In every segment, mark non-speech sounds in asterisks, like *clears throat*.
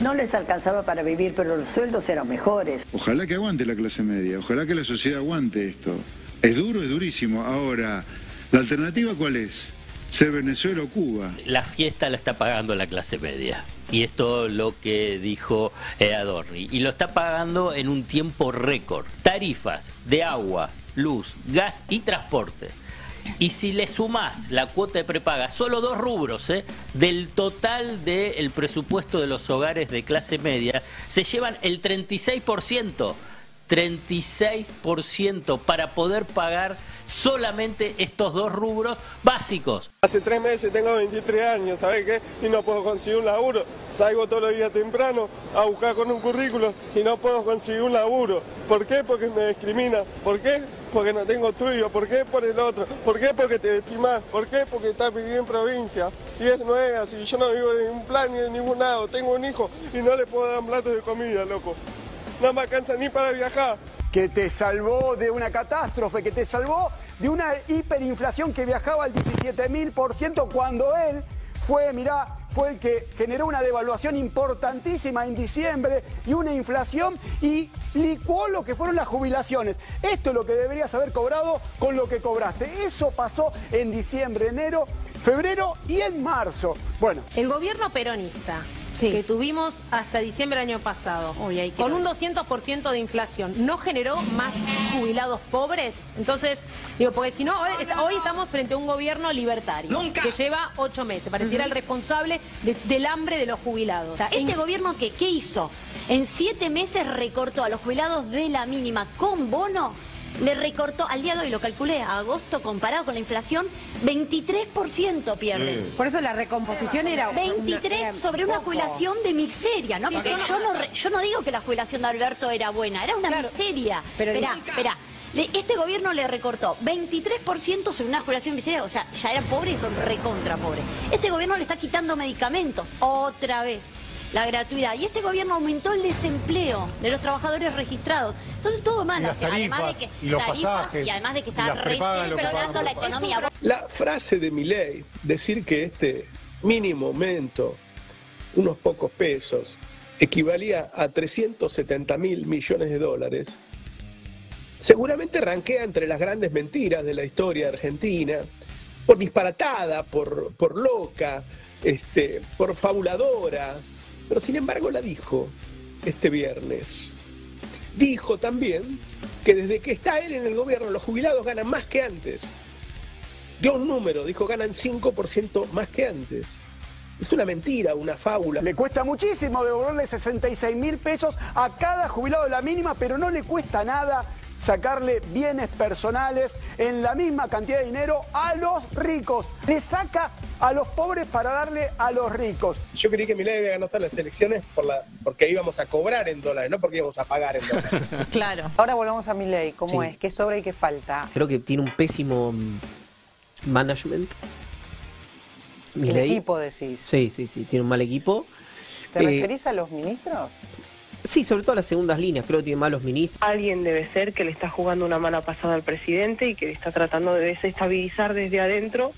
No les alcanzaba para vivir, pero los sueldos eran mejores. Ojalá que aguante la clase media, ojalá que la sociedad aguante esto. Es duro, es durísimo. Ahora, ¿la alternativa cuál es? ¿Ser Venezuela o Cuba? La fiesta la está pagando la clase media. Y esto es lo que dijo Adorni. Y lo está pagando en un tiempo récord. Tarifas de agua, luz, gas y transporte. Y si le sumás la cuota de prepaga, solo dos rubros ¿eh? del total del presupuesto de los hogares de clase media, se llevan el 36%. 36% para poder pagar solamente estos dos rubros básicos. Hace tres meses tengo 23 años, ¿sabes qué? Y no puedo conseguir un laburo. Salgo todos los días temprano a buscar con un currículo y no puedo conseguir un laburo. ¿Por qué? Porque me discrimina. ¿Por qué? Porque no tengo estudio. ¿Por qué? Por el otro. ¿Por qué? Porque te estimas. ¿Por qué? Porque estás viviendo en provincia. Y eso no es así. Yo no vivo en ningún plan ni en ningún lado. Tengo un hijo y no le puedo dar un plato de comida, loco no me alcanza ni para viajar. Que te salvó de una catástrofe, que te salvó de una hiperinflación que viajaba al 17 mil por ciento cuando él fue, mirá, fue el que generó una devaluación importantísima en diciembre y una inflación y licuó lo que fueron las jubilaciones. Esto es lo que deberías haber cobrado con lo que cobraste. Eso pasó en diciembre, enero, febrero y en marzo. Bueno. El gobierno peronista que tuvimos hasta diciembre del año pasado, con un 200% de inflación, ¿no generó más jubilados pobres? Entonces, digo, porque si no, hoy, estamos frente a un gobierno libertario que lleva ocho meses, pareciera el responsable del hambre de los jubilados. este gobierno, que, ¿qué hizo? En siete meses recortó a los jubilados de la mínima con bono le recortó, al día de hoy lo calculé, a agosto comparado con la inflación, 23% pierde. Por eso la recomposición era... 23 sobre una jubilación de miseria, ¿no? Porque yo no, yo no digo que la jubilación de Alberto era buena, era una miseria. Pero espera, espera. este gobierno le recortó 23% sobre una jubilación de miseria, o sea, ya eran pobres y son recontra pobres. Este gobierno le está quitando medicamentos, otra vez la gratuidad. Y este gobierno aumentó el desempleo de los trabajadores registrados. Entonces todo mal. además de que, y los pasajes. Y además de que está recesionando la economía. La frase de mi ley, decir que este mínimo aumento, unos pocos pesos, equivalía a 370 mil millones de dólares, seguramente ranquea entre las grandes mentiras de la historia argentina, por disparatada, por, por loca, este, por fabuladora, pero sin embargo la dijo este viernes. Dijo también que desde que está él en el gobierno los jubilados ganan más que antes. Dio un número, dijo ganan 5% más que antes. Es una mentira, una fábula. Le cuesta muchísimo devolverle 66 mil pesos a cada jubilado de la mínima, pero no le cuesta nada sacarle bienes personales en la misma cantidad de dinero a los ricos. Le saca a los pobres para darle a los ricos. Yo creí que Milei había ganado las elecciones por la, porque íbamos a cobrar en dólares, no porque íbamos a pagar en dólares. *laughs* claro. Ahora volvamos a Milei. ¿Cómo es? ¿Qué sobra y qué falta? Creo que tiene un pésimo management. El equipo decís. Sí, sí, sí, tiene un mal equipo. ¿Te referís a los ministros? Sí, sobre todo las segundas líneas, creo que tiene malos ministros. Alguien debe ser que le está jugando una mala pasada al presidente y que está tratando de desestabilizar desde adentro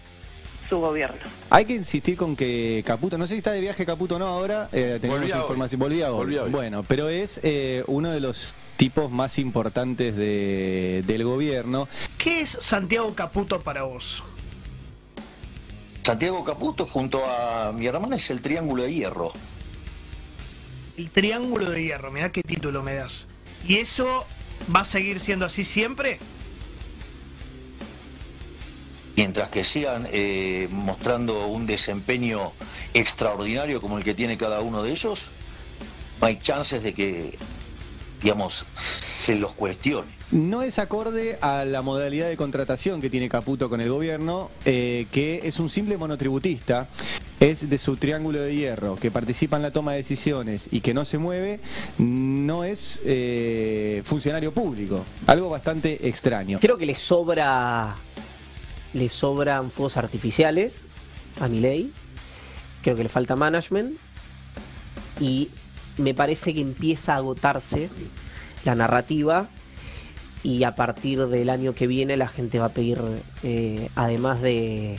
su gobierno. Hay que insistir con que Caputo, no sé si está de viaje Caputo o no ahora, eh, tenemos información, volvía hoy. Bueno, pero es eh, uno de los tipos más importantes del gobierno. ¿Qué es Santiago Caputo para vos? Santiago Caputo junto a mi hermana es el Triángulo de Hierro. El Triángulo de Hierro, mirá qué título me das. ¿Y eso va a seguir siendo así siempre? Mientras que sigan eh, mostrando un desempeño extraordinario como el que tiene cada uno de ellos, no hay chances de que, digamos, se los cuestione. No es acorde a la modalidad de contratación que tiene Caputo con el gobierno, eh, que es un simple monotributista, es de su triángulo de hierro, que participa en la toma de decisiones y que no se mueve, no es eh, funcionario público. Algo bastante extraño. Creo que le sobra le sobran fuegos artificiales a mi ley. Creo que le falta management. Y me parece que empieza a agotarse la narrativa y a partir del año que viene la gente va a pedir, eh, además de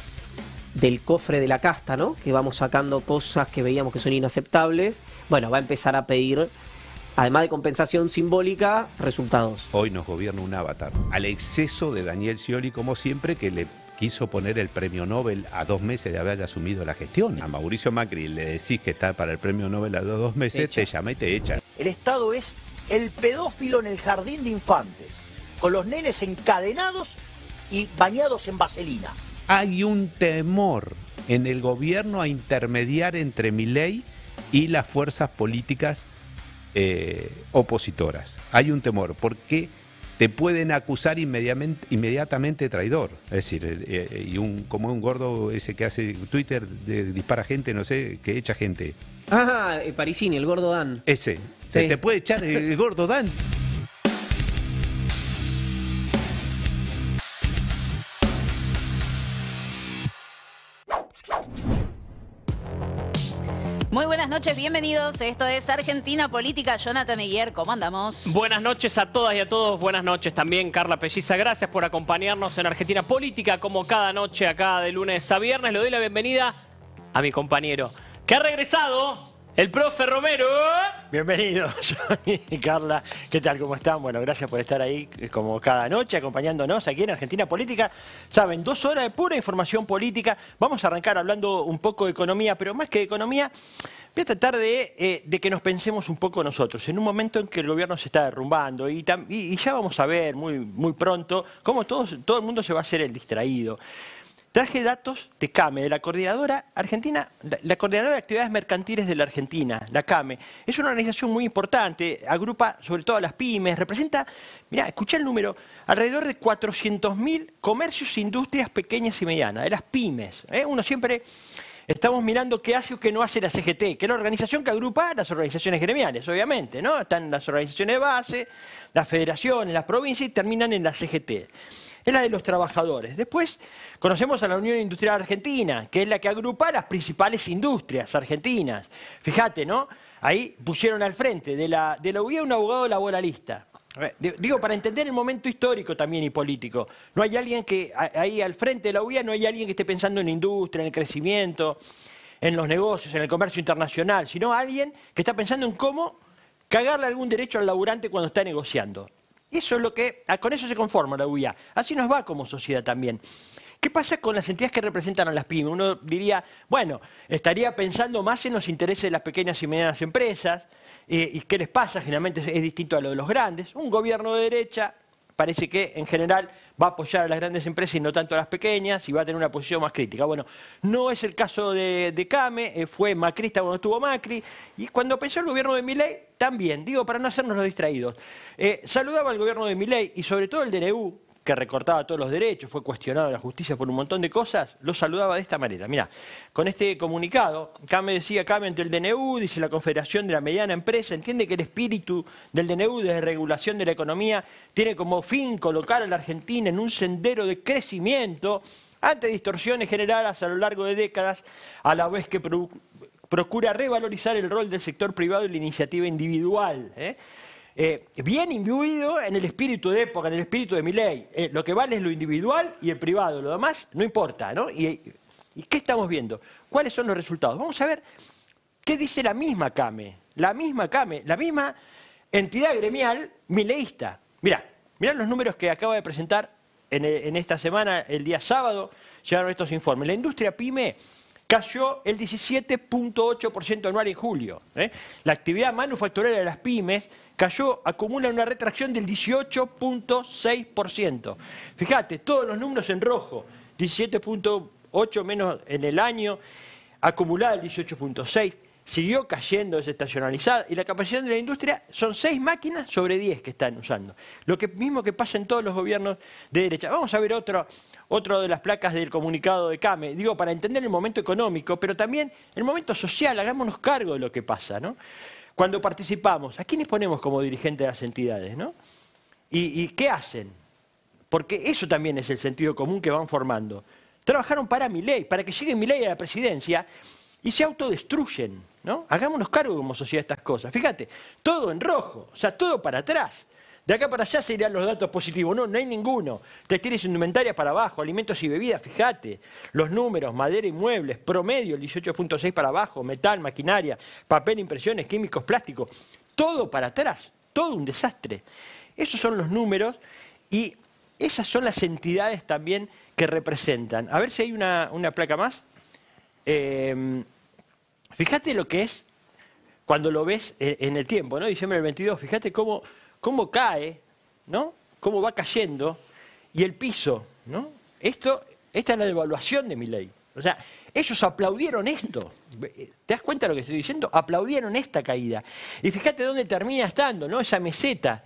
del cofre de la casta, ¿no? Que vamos sacando cosas que veíamos que son inaceptables. Bueno, va a empezar a pedir, además de compensación simbólica, resultados. Hoy nos gobierna un avatar. Al exceso de Daniel Scioli, como siempre, que le quiso poner el premio Nobel a dos meses de haber asumido la gestión. A Mauricio Macri le decís que está para el premio Nobel a los dos meses, te llama y te echan. El Estado es el pedófilo en el jardín de infantes, con los nenes encadenados y bañados en vaselina. Hay un temor en el gobierno a intermediar entre mi ley y las fuerzas políticas eh, opositoras. Hay un temor, porque te pueden acusar inmediatamente, inmediatamente traidor. Es decir, eh, eh, y un, como un gordo ese que hace Twitter, de, dispara gente, no sé, que echa gente. Ah, Parisini, el gordo Dan. Ese. Se te puede echar el gordo Dan. Muy buenas noches, bienvenidos. Esto es Argentina Política. Jonathan Meyer, ¿cómo andamos? Buenas noches a todas y a todos. Buenas noches también, Carla Pelliza. Gracias por acompañarnos en Argentina Política, como cada noche acá de lunes a viernes. Le doy la bienvenida a mi compañero, que ha regresado el profe Romero. Bienvenido, *laughs* Johnny y Carla. ¿Qué tal? ¿Cómo están? Bueno, gracias por estar ahí como cada noche acompañándonos aquí en Argentina Política. Saben, dos horas de pura información política. Vamos a arrancar hablando un poco de economía, pero más que de economía, voy a tratar de, eh, que nos pensemos un poco nosotros, en un momento en que el gobierno se está derrumbando y, ya vamos a ver muy, muy pronto cómo todo el mundo se va a hacer el distraído. Traje datos de CAME, de la Coordinadora Argentina, la Coordinadora de Actividades Mercantiles de la Argentina, la CAME. Es una organización muy importante, agrupa sobre todo a las pymes, representa, mira, escucha el número, alrededor de 400.000 comercios e industrias pequeñas y medianas, de las pymes. ¿eh? Uno siempre estamos mirando qué hace o qué no hace la CGT, que es la organización que agrupa a las organizaciones gremiales, obviamente, ¿no? Están las organizaciones de base, las federaciones, las provincias y terminan en la CGT es la de los trabajadores. Después conocemos a la Unión Industrial Argentina, que es la que agrupa las principales industrias argentinas. Fíjate, ¿no? Ahí pusieron al frente de la, de la UIA un abogado laboralista. Digo, para entender el momento histórico también y político. No hay alguien que, ahí al frente de la UIA, no hay alguien que esté pensando en la industria, en el crecimiento, en los negocios, en el comercio internacional, sino alguien que está pensando en cómo cagarle algún derecho al laburante cuando está negociando. Eso es lo que, ah, con eso se conforma la UIA. Así nos va como sociedad también. ¿Qué pasa con las entidades que representan a las pymes? Uno diría, bueno, estaría pensando más en los intereses de las pequeñas y medianas empresas, eh, y qué les pasa, generalmente es distinto a lo de los grandes. Un gobierno de derecha parece que en general va a apoyar a las grandes empresas y no tanto a las pequeñas y va a tener una posición más crítica. Bueno, no es el caso de, de Came, eh, fue macrista cuando estuvo Macri y cuando pensó el gobierno de Milei también, digo para no hacernos los distraídos. Eh, saludaba al gobierno de Milei y sobre todo el DNU, que recortaba todos los derechos, fue cuestionado en la justicia por un montón de cosas, lo saludaba de esta manera. Mira, con este comunicado, Came decía, Came ante el DNU, dice la Confederación de la Mediana Empresa, entiende que el espíritu del DNU de regulación de la economía tiene como fin colocar a la Argentina en un sendero de crecimiento ante distorsiones generadas a lo largo de décadas, a la vez que procura revalorizar el rol del sector privado y la iniciativa individual. ¿eh? Eh, bien imbuido en el espíritu de época, en el espíritu de mi ley. Eh, lo que vale es lo individual y el privado, lo demás no importa, ¿no? Y, qué estamos viendo? ¿Cuáles son los resultados? Vamos a ver qué dice la misma CAME, la misma CAME, la misma entidad gremial mileísta. Mirá, mirá los números que acaba de presentar en, esta semana, el día sábado, llegaron estos informes. La industria PYME cayó el 17.8% anual en julio. ¿eh? La actividad manufacturera de las pymes cayó, acumula una retracción del 18.6%. Fíjate, todos los números en rojo, 17.8 menos en el año, acumulada el 18.6, siguió cayendo desestacionalizada y la capacidad de la industria son 6 máquinas sobre 10 que están usando. Lo mismo que pasa en todos los gobiernos de derecha. Vamos a ver otro, otro de las placas del comunicado de CAME, digo, para entender el momento económico, pero también el momento social, hagámonos cargo de lo que pasa, ¿no? Cuando participamos, ¿a quiénes ponemos como dirigentes de las entidades? ¿no? ¿Y, qué hacen? Porque eso también es el sentido común que van formando. Trabajaron para mi ley, para que llegue mi ley a la presidencia y se autodestruyen. ¿no? Hagámonos cargo como sociedad de estas cosas. Fíjate, todo en rojo, o sea, todo para atrás. De acá para allá serían los datos positivos. No, no hay ninguno. Textiles e indumentaria para abajo, alimentos y bebidas, fíjate. Los números, madera y muebles, promedio, el 18.6 para abajo, metal, maquinaria, papel, impresiones, químicos, plásticos. Todo para atrás, todo un desastre. Esos son los números y esas son las entidades también que representan. A ver si hay una, una placa más. Eh, fíjate lo que es cuando lo ves en el tiempo, ¿no? Diciembre del 22, fíjate cómo cómo cae, ¿no? Cómo va cayendo y el piso, ¿no? Esto, esta es la devaluación de mi ley. O sea, ellos aplaudieron esto. ¿Te das cuenta de lo que estoy diciendo? Aplaudieron esta caída. Y fíjate dónde termina estando, ¿no? Esa meseta.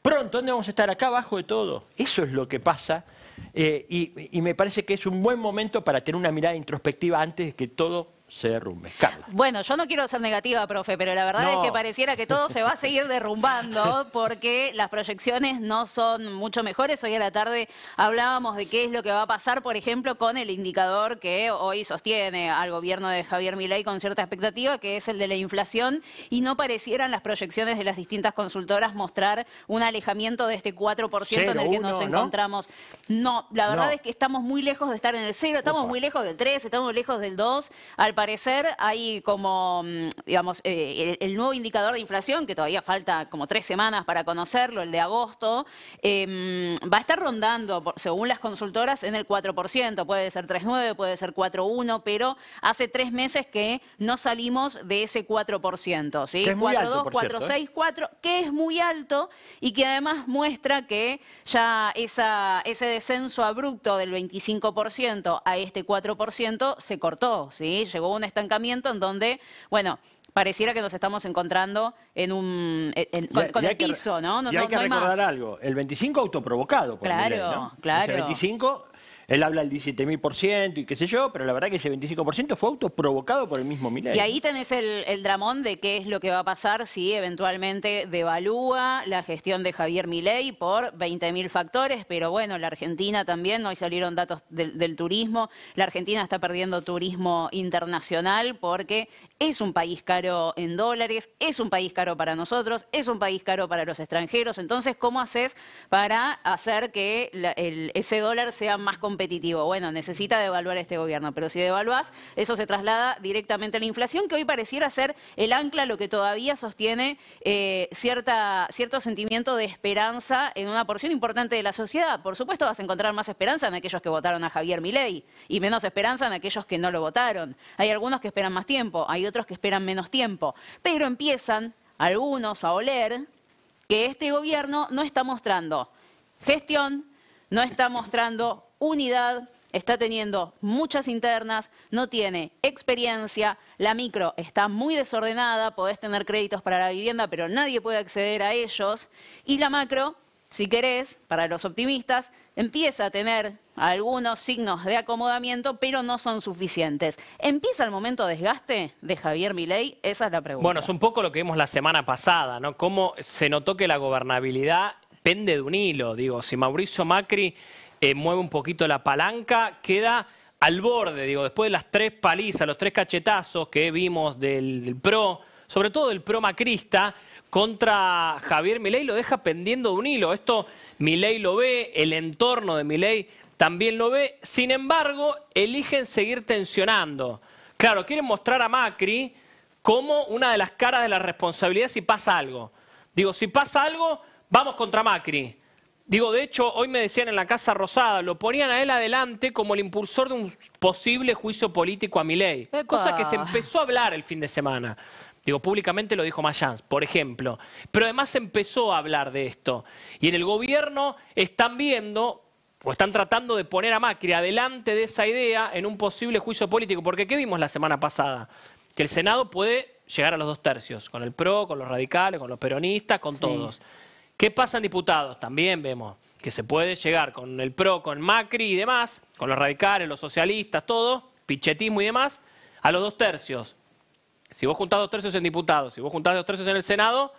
Pronto, ¿dónde vamos a estar? Acá abajo de todo. Eso es lo que pasa. Eh, y, y me parece que es un buen momento para tener una mirada introspectiva antes de que todo se derrumbe. Carla. Bueno, yo no quiero ser negativa, profe, pero la verdad No. es que pareciera que todo se va a seguir derrumbando *laughs* porque las proyecciones no son mucho mejores. Hoy a la tarde hablábamos de qué es lo que va a pasar, por ejemplo, con el indicador que hoy sostiene al gobierno de Javier Milei con cierta expectativa, que es el de la inflación, y no parecieran las proyecciones de las distintas consultoras mostrar un alejamiento de este 4% en el que Cero, nos encontramos. No, la verdad No. es que estamos muy lejos de estar en el cero, estamos muy lejos del 3, estamos lejos del 2. Al parecer hay como, mm, digamos, eh, el, el nuevo indicador de inflación, que todavía falta como tres semanas para conocerlo, el de agosto, eh, va a estar rondando, según las consultoras, en el 4%. Puede ser 3,9, puede ser 4,1, pero hace tres meses que no salimos de ese 4%. ¿sí? Que es muy alto, 4,2, por cierto, 4,6, 4, que es muy alto y que además muestra que ya esa, ese descenso abrupto del 25% a este 4% se cortó, ¿sí? Llegó un estancamiento en donde, bueno, pareciera que nos estamos encontrando en un en- con, Y- con y el que piso, ¿no? No, y hay no- que no hay recordar más. algo. El 25 autoprovocado por Claro, ¿no? claro. Ese 25, él habla del 17.000% y qué sé yo, pero la verdad que ese 25% fue autoprovocado por el mismo Milei. Y ahí tenés el, dramón de qué es lo que va a pasar si eventualmente devalúa la gestión de Javier Milei por 20.000 factores, pero bueno, la Argentina también, hoy salieron datos del, del turismo, la Argentina está perdiendo turismo internacional porque es un país caro en dólares, es un país caro para nosotros, es un país caro para los extranjeros, entonces, ¿cómo haces para hacer que ese dólar sea más competitivo? Bueno, necesita devaluar este gobierno, pero si devaluás, eso se traslada directamente a la inflación, que hoy pareciera ser el ancla, lo que todavía sostiene eh, cierto sentimiento de esperanza en una porción importante de la sociedad. Por supuesto, vas a encontrar más esperanza en aquellos que votaron a Javier Milei y menos esperanza en aquellos que no lo votaron. Hay algunos que esperan más tiempo, hay otros que esperan menos tiempo, pero empiezan algunos a oler que este gobierno no está mostrando gestión, no está mostrando unidad, está teniendo muchas internas, no tiene experiencia, la micro está muy desordenada, podés tener créditos para la vivienda, pero nadie puede acceder a ellos, y la macro, si querés, para los optimistas, empieza a tener algunos signos de acomodamiento, pero no son suficientes. ¿Empieza el momento de desgaste de Javier Milei? Esa es la pregunta. Bueno, es un poco lo que vimos la semana pasada, ¿no? Cómo se notó que la gobernabilidad pende de un hilo. Digo, si Mauricio Macri eh, mueve un poquito la palanca, queda al borde, digo, después de las tres palizas, los tres cachetazos que vimos del, del PRO, sobre todo del PRO macrista, contra Javier Milei, lo deja pendiendo de un hilo. Esto Milei lo ve, el entorno de Milei también lo ve, sin embargo, eligen seguir tensionando. Claro, quieren mostrar a Macri como una de las caras de la responsabilidad si pasa algo. Digo, si pasa algo, vamos contra Macri. Digo, de hecho, hoy me decían en la Casa Rosada, lo ponían a él adelante como el impulsor de un posible juicio político a Milei. Cosa que se empezó a hablar el fin de semana. Digo, públicamente lo dijo Mayans, por ejemplo. Pero además se empezó a hablar de esto. Y en el gobierno están viendo, o están tratando de poner a Macri adelante de esa idea en un posible juicio político. Porque ¿qué vimos la semana pasada? Que el Senado puede llegar a los dos tercios, con el PRO, con los radicales, con los peronistas, con todos. ¿Qué pasa en diputados? También vemos que se puede llegar con el PRO, con Macri y demás, con los radicales, los socialistas, todo, pichetismo y demás, a los dos tercios. Si vos juntás dos tercios en diputados, si vos juntás dos tercios en el Senado,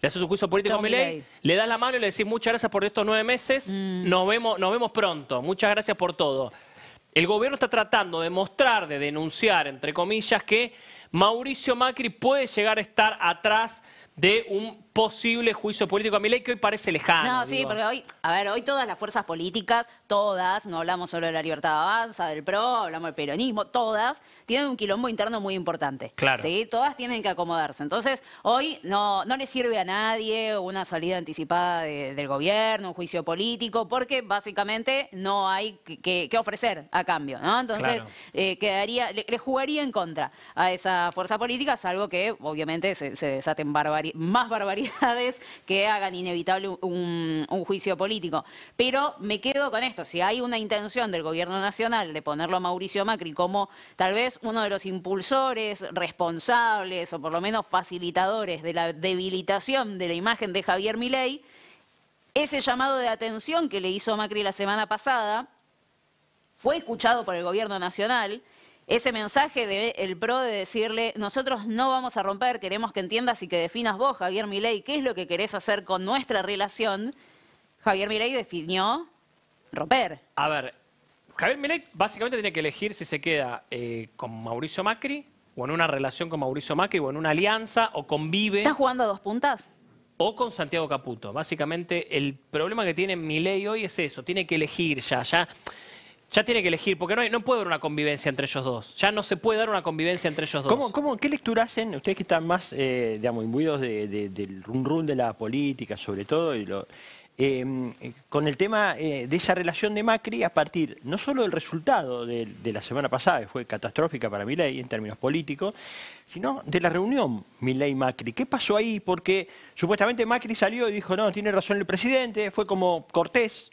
le haces un juicio político a Milei, le das la mano y le decís muchas gracias por estos nueve meses, nos, vemos, nos vemos pronto, muchas gracias por todo. El gobierno está tratando de mostrar, de denunciar, entre comillas, que Mauricio Macri puede llegar a estar atrás de un posible juicio político a Milei que hoy parece lejano. No, sí, digo. porque hoy, a ver, hoy todas las fuerzas políticas, todas, no hablamos solo de la libertad avanza, del PRO, hablamos del peronismo, todas tienen un quilombo interno muy importante. Claro. ¿sí? Todas tienen que acomodarse. Entonces, hoy no, no le sirve a nadie una salida anticipada de- del gobierno, un juicio político, porque básicamente no hay que, ofrecer a cambio, ¿no? Entonces, Claro. eh, quedaría, le, le jugaría en contra a esa fuerza política, salvo que obviamente se, se desaten barbari- más barbaridades que hagan inevitable un, un juicio político. Pero me quedo con esto, si hay una intención del gobierno nacional de ponerlo a Mauricio Macri como tal vez uno de los impulsores, responsables o por lo menos facilitadores de la debilitación de la imagen de Javier Milei, ese llamado de atención que le hizo Macri la semana pasada fue escuchado por el gobierno nacional. Ese mensaje del PRO de decirle, nosotros no vamos a romper, queremos que entiendas y que definas vos, Javier Milei, qué es lo que querés hacer con nuestra relación, Javier Milei definió romper. A ver, Javier Milei básicamente tiene que elegir si se queda eh, con Mauricio Macri o en una relación con Mauricio Macri o en una alianza o convive ¿Estás jugando a dos puntas? o con Santiago Caputo. Básicamente el problema que tiene Milei hoy es eso, tiene que elegir ya, ya ya tiene que elegir porque no, hay- no puede haber una convivencia entre ellos dos. Ya no se puede dar una convivencia entre ellos dos. ¿Cómo, cómo, ¿Qué lectura hacen ustedes que están más, eh, digamos, imbuidos de- de- del run run de la política, sobre todo, y lo- eh, con el tema eh, de esa relación de Macri a partir no solo del resultado de, de la semana pasada, que fue catastrófica para Milei en términos políticos, sino de la reunión Milei-Macri. ¿Qué pasó ahí? Porque supuestamente Macri salió y dijo, no, tiene razón el presidente, fue como Cortés,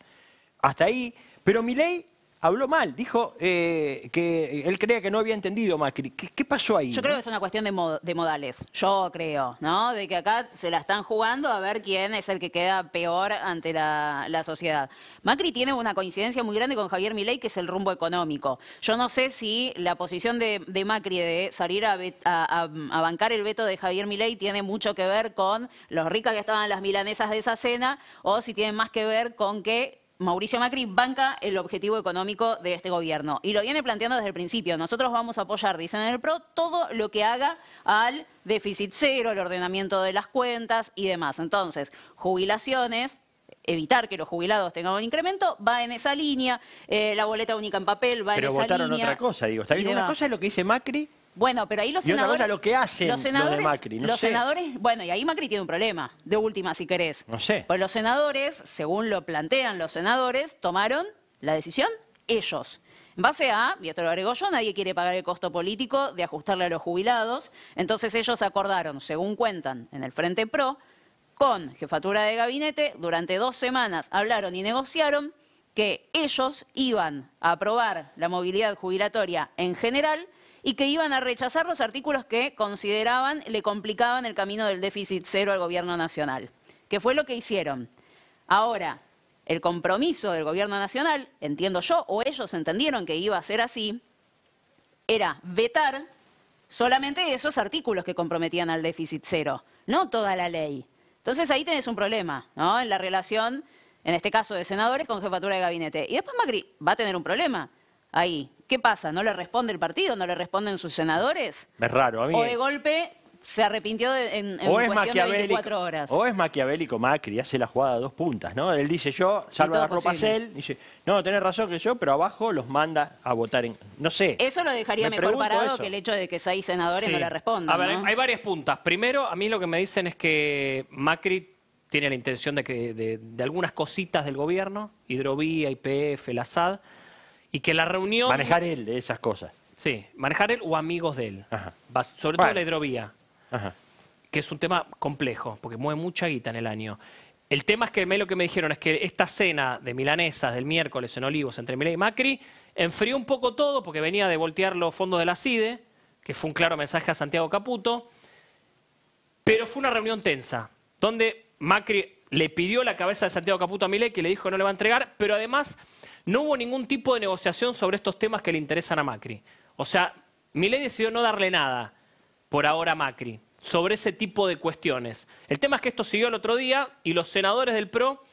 hasta ahí, pero Milei habló mal, dijo eh, que él creía que no había entendido Macri. ¿Qué, qué pasó ahí? Yo no? creo que es una cuestión de, mo- de modales, yo creo, ¿no? De que acá se la están jugando a ver quién es el que queda peor ante la, la sociedad. Macri tiene una coincidencia muy grande con Javier Milei, que es el rumbo económico. Yo no sé si la posición de, de Macri de salir a- a- a bancar el veto de Javier Milei tiene mucho que ver con los ricas que estaban las milanesas de esa cena, o si tiene más que ver con que Mauricio Macri banca el objetivo económico de este gobierno y lo viene planteando desde el principio. Nosotros vamos a apoyar, dicen en el PRO, todo lo que haga al déficit cero, el ordenamiento de las cuentas y demás. Entonces, jubilaciones, evitar que los jubilados tengan un incremento, va en esa línea. Eh, la boleta única en papel va Pero en esa votaron línea. otra cosa, digo. Está bien, una cosa es lo que dice Macri Bueno, pero ahí los y otra senadores... cosa lo que hacen los de senadores, Macri. No los sé. senadores, bueno, y ahí Macri tiene un problema, de última si querés. No sé. Pues los senadores, según lo plantean los senadores, tomaron la decisión ellos. En base a, y esto lo agregó yo, nadie quiere pagar el costo político de ajustarle a los jubilados. Entonces ellos acordaron, según cuentan en el Frente Pro, con jefatura de gabinete, durante dos semanas hablaron y negociaron que ellos iban a aprobar la movilidad jubilatoria en general y que iban a rechazar los artículos que consideraban le complicaban el camino del déficit cero al gobierno nacional, que fue lo que hicieron. Ahora, el compromiso del gobierno nacional, entiendo yo, o ellos entendieron que iba a ser así, era vetar solamente esos artículos que comprometían al déficit cero, no toda la ley. Entonces ahí tenés un problema, ¿no? En la relación, en este caso de senadores con jefatura de gabinete. Y después Macri va a tener un problema ahí. ¿Qué pasa? ¿No le responde el partido? ¿No le responden sus senadores? Es raro, a mí. O de golpe se arrepintió de- en, en o es, cuestión de maquiavélico, 24 horas. o es maquiavélico Macri, hace la jugada a dos puntas, ¿no? Él dice yo, las ropas posible. él, dice, no, tenés razón que yo, pero abajo los manda a votar en. No sé. Eso lo dejaría Me mejor parado eso. que el hecho de que seis senadores Sí. no le respondan. A ver, hay varias puntas. Primero, a mí lo que me dicen es que Macri tiene la intención de que de, de algunas cositas del gobierno, hidrovía, IPF, la SAD, y que la reunión... Manejar él esas cosas. Sí, manejar él o amigos de él. Sobre Bueno. todo la hidrovía, Ajá. que es un tema complejo, porque mueve mucha guita en el año. El tema es que mí lo que me dijeron es que esta cena de milanesas del miércoles en Olivos entre Milei y Macri enfrió un poco todo porque venía de voltear los fondos de la CIDE, que fue un claro mensaje a Santiago Caputo, pero fue una reunión tensa, donde Macri le pidió la cabeza de Santiago Caputo a Milei, que le dijo que no le va a entregar, pero además no hubo ningún tipo de negociación sobre estos temas que le interesan a Macri. O sea, Milei decidió no darle nada por ahora a Macri sobre ese tipo de cuestiones. El tema es que esto siguió el otro día y los senadores del PRO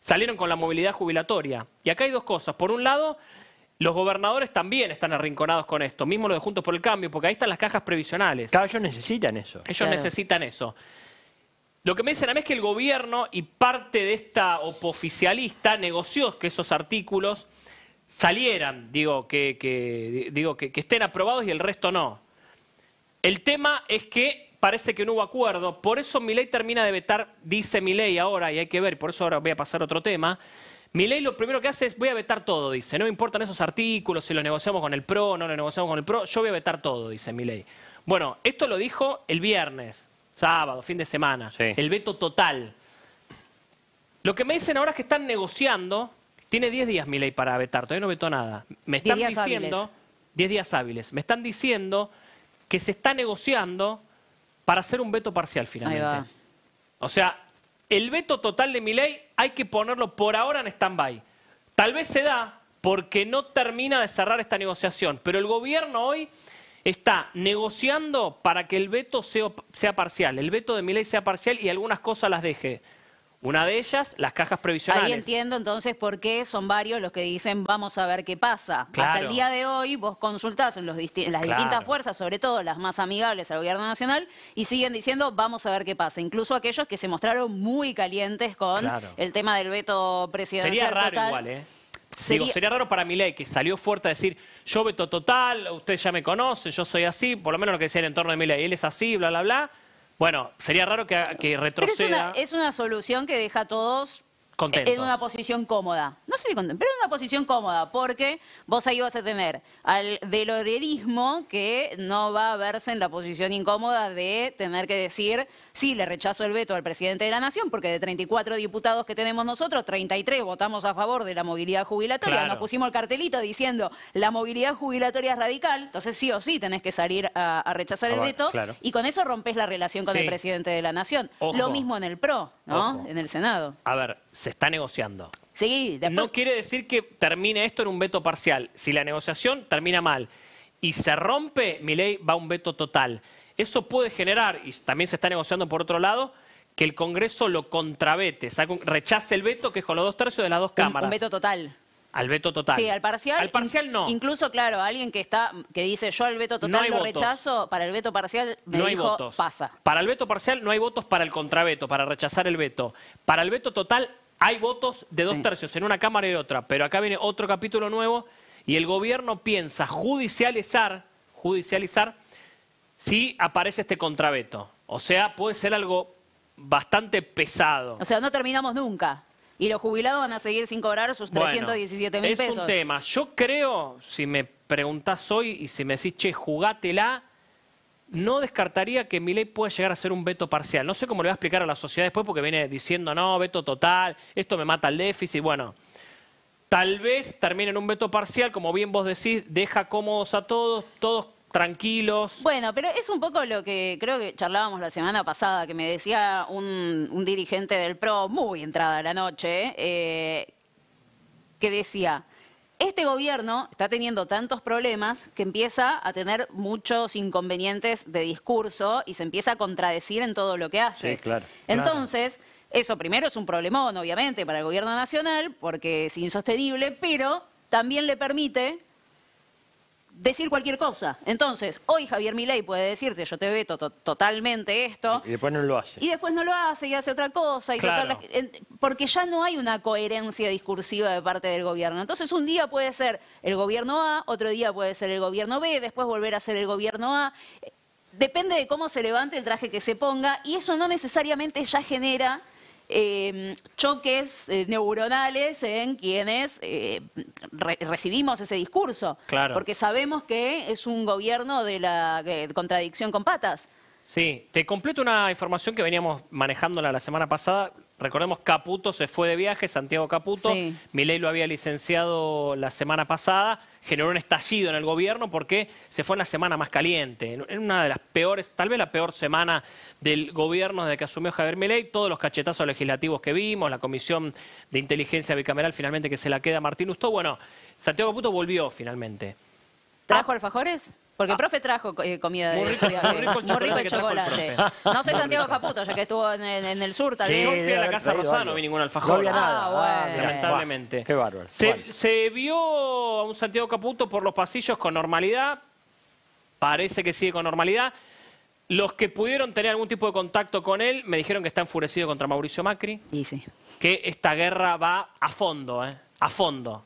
salieron con la movilidad jubilatoria. Y acá hay dos cosas. Por un lado, los gobernadores también están arrinconados con esto, mismo los de Juntos por el Cambio, porque ahí están las cajas previsionales. Claro, ellos necesitan eso. Ellos necesitan eso. Lo que me dicen a mí es que el gobierno y parte de esta oficialista negoció que esos artículos salieran, digo, que, que- digo que, estén aprobados y el resto no. El tema es que parece que no hubo acuerdo, por eso Milei termina de vetar, dice Milei ahora, y hay que ver, por eso ahora voy a pasar a otro tema. Milei lo primero que hace es voy a vetar todo, dice, no me importan esos artículos, si los negociamos con el PRO, no los negociamos con el PRO, yo voy a vetar todo, dice Milei. Bueno, esto lo dijo el viernes, sábado, fin de semana, el veto total. Lo que me dicen ahora es que están negociando, tiene 10 días Milei para vetar, todavía no vetó nada. Me 10 están días diciendo, hábiles. 10 días hábiles, me están diciendo que se está negociando para hacer un veto parcial finalmente. va. O sea, el veto total de Milei hay que ponerlo por ahora en stand-by. Tal vez se da porque no termina de cerrar esta negociación, pero el gobierno hoy está negociando para que el veto sea, sea parcial, el veto de Milei sea parcial y algunas cosas las deje. Una de ellas, las cajas previsionales. Ahí entiendo entonces por qué son varios los que dicen vamos a ver qué pasa. Hasta el día de hoy vos consultás en, los disti- en las Claro. distintas fuerzas, sobre todo las más amigables al gobierno nacional, y siguen diciendo vamos a ver qué pasa. Incluso aquellos que se mostraron muy calientes con Claro. el tema del veto presidencial Sería raro total. igual, ¿eh? Sería- Digo, sería raro para Milei que salió fuerte a decir, yo veto total, ustedes ya me conocen, yo soy así, por lo menos lo que decía en entorno de Milei, él es así, bla, bla, bla. Bueno, sería raro que, que Pero es retroceda. una, es una solución que deja a todos Contentos. en una posición cómoda. No sé si contentos, pero en una posición cómoda, porque vos ahí vas a tener al delorerismo que no va a verse en la posición incómoda de tener que decir, sí, le rechazo el veto al presidente de la Nación, porque de 34 diputados que tenemos nosotros, 33 votamos a favor de la movilidad jubilatoria. Claro. Nos pusimos el cartelito diciendo, la movilidad jubilatoria es radical, entonces sí o sí tenés que salir a, a rechazar el veto, claro. y con eso rompes la relación con Sí. el presidente de la Nación. Ojo. Lo mismo en el PRO, ¿no? Ojo. En el Senado. A ver, se está negociando. Sí, después... No quiere decir que termine esto en un veto parcial. Si la negociación termina mal y se rompe, Milei va a un veto total. Eso puede generar, y también se está negociando por otro lado, que el Congreso lo contravete, rechace el veto, que es con los dos tercios de las dos cámaras. un veto total. Al veto total. Sí, al parcial. Al parcial no. Incluso, claro, alguien que está que dice yo al veto No total hay lo votos. rechazo, para el veto parcial me no hay votos. pasa. Para el veto parcial no hay votos para el contraveto, para rechazar el veto. Para el veto total hay votos de dos Sí. tercios en una Cámara y otra. Pero acá viene otro capítulo nuevo y el gobierno piensa judicializar, judicializar si aparece este contraveto. O sea, puede ser algo bastante pesado. O sea, no terminamos nunca. Y los jubilados van a seguir sin cobrar sus Bueno, 317 mil es pesos. un tema. Yo creo, si me preguntás hoy y si me decís, che, jugátela, no descartaría que Milei pueda llegar a ser un veto parcial. No sé cómo le va a explicar a la sociedad después porque viene diciendo, no, veto total, esto me mata el déficit. Bueno, tal vez termine en un veto parcial, como bien vos decís, deja cómodos a todos, todos tranquilos. Bueno, pero es un poco lo que creo que charlábamos la semana pasada, que me decía un, un dirigente del PRO, muy entrada la noche, eh, que decía, este gobierno está teniendo tantos problemas que empieza a tener muchos inconvenientes de discurso y se empieza a contradecir en todo lo que hace. Sí, claro. Entonces, eso primero es un problemón, obviamente, para el gobierno nacional, porque es insostenible, pero también le permite decir cualquier cosa. Entonces, hoy Javier Milei puede decirte, yo te veto to- totalmente esto, Y después no lo hace. y después no lo hace y hace otra cosa. Y Claro. total, porque ya no hay una coherencia discursiva de parte del gobierno. Entonces, un día puede ser el gobierno A, otro día puede ser el gobierno B, después volver a ser el gobierno A. Eh, Depende de cómo se levante el traje que se ponga y eso no necesariamente ya genera eh, choques eh, neuronales en quienes eh, re- recibimos ese discurso. Claro. Porque sabemos que es un gobierno de la contradicción con patas. Sí, te completo una información que veníamos manejándola la semana pasada. Recordemos, Caputo se fue de viaje, Santiago Caputo. Sí. Milei lo había licenciado la semana pasada. Generó un estallido en el gobierno porque se fue en la semana más caliente. En- una de las peores, tal vez la peor semana del gobierno desde que asumió Javier Milei. Todos los cachetazos legislativos que vimos, la comisión de inteligencia bicameral finalmente que se la queda Martín Lustó. Bueno, Santiago Caputo volvió finalmente. ¿Trajo alfajores? Porque el profe trajo eh, comida de Muy rico- de muy rico el chocolate. No sé Santiago. Caputo, ya que estuvo en, en- en el sur, tal Sí, vez. yo fui a la Casa Rosada, no vi ningún alfajor. No había nada. Ah, bueno. Lamentablemente. Qué bárbaro. Se, Bueno. se vio a un Santiago Caputo por los pasillos con normalidad. Parece que sigue con normalidad. Los que pudieron tener algún tipo de contacto con él me dijeron que está enfurecido contra Mauricio Macri. Y sí. Que esta guerra va a fondo, ¿eh? A fondo.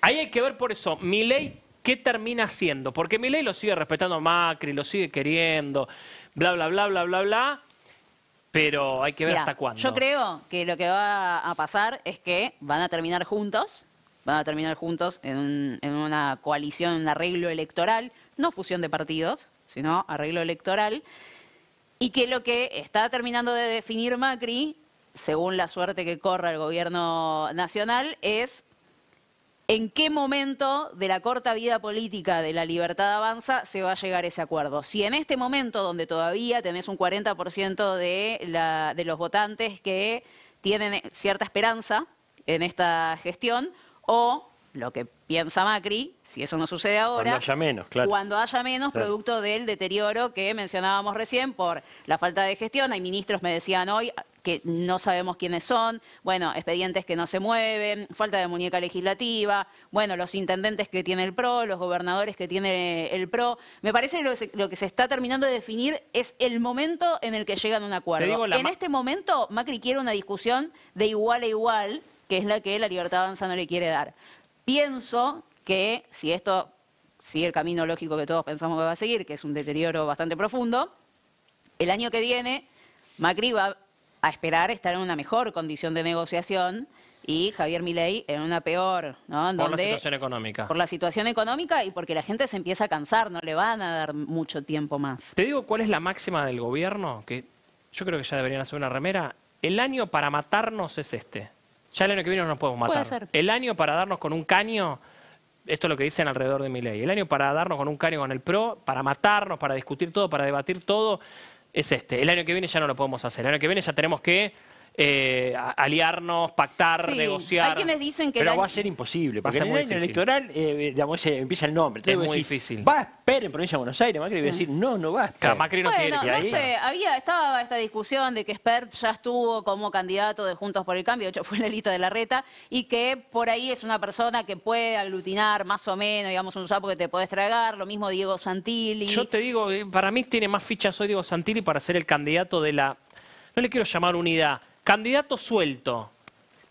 Ahí hay que ver por eso, Milei, ¿qué termina haciendo? Porque Milei lo sigue respetando a Macri, lo sigue queriendo, bla, bla, bla, bla, bla, bla. Pero hay que ver Mirá, hasta cuándo. Yo creo que lo que va a pasar es que van a terminar juntos, van a terminar juntos en, un- en una coalición, en un arreglo electoral, no fusión de partidos, sino arreglo electoral, y que lo que está terminando de definir Macri, según la suerte que corra el gobierno nacional, es en qué momento de la corta vida política de la libertad avanza se va a llegar a ese acuerdo. Si en este momento, donde todavía tenés un 40% de, la- de los votantes que tienen cierta esperanza en esta gestión, o lo que piensa Macri, si eso no sucede ahora, Cuando haya menos, claro. cuando haya menos, Claro. producto del deterioro que mencionábamos recién por la falta de gestión. Hay ministros, me decían hoy, que no sabemos quiénes son, bueno, expedientes que no se mueven, falta de muñeca legislativa, bueno, los intendentes que tiene el PRO, los gobernadores que tiene el PRO. Me parece que lo, que se- lo que se está terminando de definir es el momento en el que llegan a un acuerdo. en este momento, Macri quiere una discusión de igual a igual, que es la que la libertad avanza no le quiere dar. Pienso que si esto sigue el camino lógico que todos pensamos que va a seguir, que es un deterioro bastante profundo, el año que viene Macri va a esperar estar en una mejor condición de negociación y Javier Milei en una peor, ¿no? Por la situación económica. por la situación económica y porque la gente se empieza a cansar, no le van a dar mucho tiempo más. Te digo cuál es la máxima del gobierno, que yo creo que ya deberían hacer una remera. El año para matarnos es este. Ya el año que viene no nos podemos Puede matar. ser. El año para darnos con un caño, esto es lo que dicen alrededor de mi ley. El año para darnos con un caño con el PRO, para matarnos, para discutir todo, para debatir todo, es este. El año que viene ya no lo podemos hacer. El año que viene ya tenemos que eh, aliarnos, pactar, Sí, negociar. Hay quienes dicen que Pero va a ser imposible, Va a porque ser en el año electoral, eh, digamos, ese- empieza el nombre. Entonces Es muy decís, difícil. Va a esperar en Provincia de Buenos Aires, Macri va a decir, no, no va a esperar. Macri no bueno, Y no ahí- sé, había, estaba esta discusión de que Spert ya estuvo como candidato de Juntos por el Cambio, de hecho fue la lista de la reta, y que por ahí es una persona que puede aglutinar más o menos, digamos, un sapo que te podés tragar, lo mismo Diego Santilli. Yo te digo, eh, para mí tiene más fichas hoy Diego Santilli para ser el candidato de la. No le quiero llamar unidad, candidato suelto.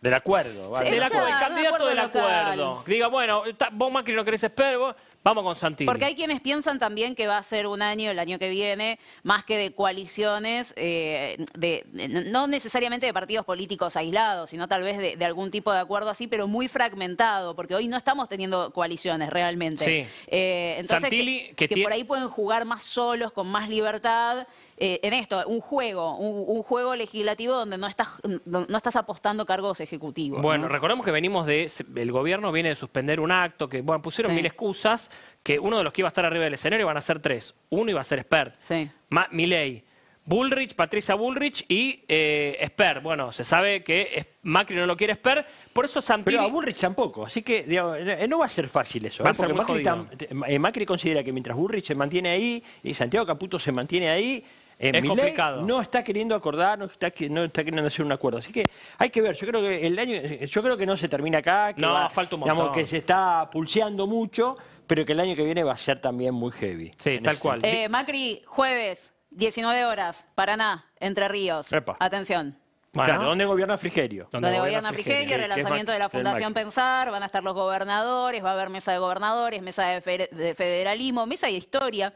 Del acuerdo, vale. Del acuerdo, el candidato acuerdo del acuerdo. Diga, bueno, está- vos Macri no querés esperar, vos- vamos con Santilli. Porque hay quienes piensan también que va a ser un año, el año que viene, más que de coaliciones, eh, de, de- no necesariamente de partidos políticos aislados, sino tal vez de, de algún tipo de acuerdo así, pero muy fragmentado, porque hoy no estamos teniendo coaliciones realmente. Sí. Eh, entonces, Santilli, que, que que tie- por ahí pueden jugar más solos, con más libertad. Eh, en esto, un juego, un, un juego legislativo donde no estás, no, estás apostando cargos ejecutivos. Bueno, ¿no? recordemos que venimos de. El gobierno viene de suspender un acto que, bueno, pusieron Sí. mil excusas, que uno de los que iba a estar arriba del escenario van a ser tres. Uno iba a ser Spert. Sí. Ma- Milei, Bullrich, Patricia Bullrich y eh, Spert. Bueno, se sabe que Macri no lo quiere Spert, por eso Santilli. Pero a Bullrich tampoco, así que digamos, eh, no va a ser fácil eso. Va a ¿eh? ser Porque muy Macri, tam- eh, Macri considera que mientras Bullrich se mantiene ahí y Santiago Caputo se mantiene ahí, eh, Es complicado. no está queriendo acordar, no está, que- no está queriendo hacer un acuerdo. Así que hay que ver, yo creo que el año, eh, yo creo que no se termina acá, que, No, va- falta un digamos, montón. que se está pulseando mucho, pero que el año que viene va a ser también muy heavy. Sí, tal cual. Eh, Macri, jueves, 19 horas, Paraná, Entre Ríos. Epa. Atención. Claro, ¿dónde gobierna Frigerio? Donde gobierna Frigerio, es relanzamiento de la Fundación. Pensar, van a estar los gobernadores, va a haber mesa de gobernadores, mesa de, fe- de federalismo, mesa de historia,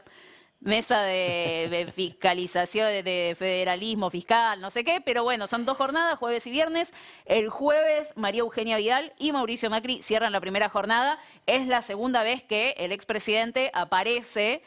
mesa de, fiscalización, de, de federalismo fiscal, no sé qué, pero bueno, son dos jornadas, jueves y viernes. El jueves María Eugenia Vidal y Mauricio Macri cierran la primera jornada. Es la segunda vez que el expresidente aparece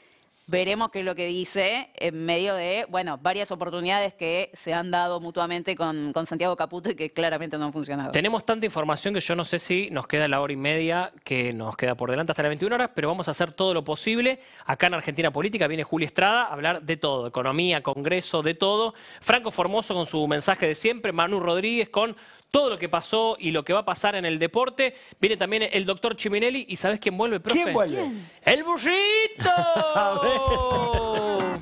Veremos qué es lo que dice en medio de, bueno, varias oportunidades que se han dado mutuamente con, con Santiago Caputo y que claramente no han funcionado. Tenemos tanta información que yo no sé si nos queda la hora y media que nos queda por delante hasta las 21 horas, pero vamos a hacer todo lo posible. Acá en Argentina Política viene Juli Estrada a hablar de todo, economía, congreso, de todo. Franco Formoso con su mensaje de siempre, Manu Rodríguez con todo lo que pasó y lo que va a pasar en el deporte. Viene también el doctor Chiminelli y ¿sabes quién vuelve, profe? ¿Quién vuelve? ¿Quién? ¡El burrito! *laughs*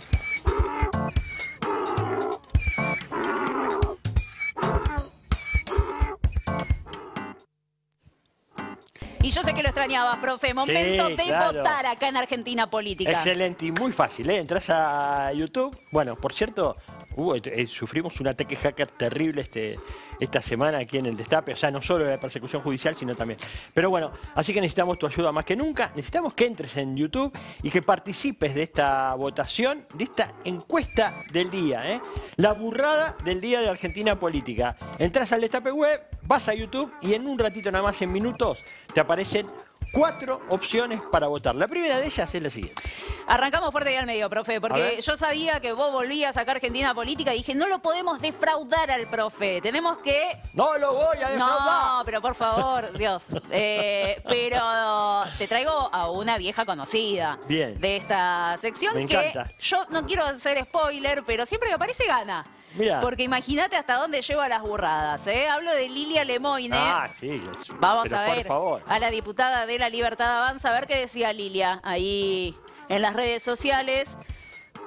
Y yo sé que lo extrañabas, profe. Momento Sí, de claro. votar acá en Argentina Política. Excelente y muy fácil, ¿eh? Entras a YouTube. Bueno, por cierto, hubo- eh, sufrimos un ataque hacker terrible este, esta semana aquí en el Destape. O sea, no solo de la persecución judicial, sino también. Pero bueno, así que necesitamos tu ayuda más que nunca. Necesitamos que entres en YouTube y que participes de esta votación, de esta encuesta del día, ¿eh? La burrada del día de Argentina Política. Entras al Destape Web, vas a YouTube y en un ratito nada más, en minutos, te aparecen cuatro opciones para votar. La primera de ellas es la siguiente. Arrancamos fuerte y al medio, profe, A porque yo sabía que vos volvías a sacar Argentina Política y dije, no lo podemos defraudar al profe. Tenemos que No lo voy a defraudar. No, pero por favor, Dios. *laughs* Eh, pero te traigo a una vieja conocida Bien. de esta sección Me que encanta. yo no quiero hacer spoiler, pero siempre que aparece gana. Mira. Porque imagínate hasta dónde lleva las burradas. ¿eh? Hablo de Lilia Lemoine. Ah, sí. Vamos pero a ver Por favor. a la diputada de la Libertad Avanza, a ver qué decía Lilia ahí en las redes sociales.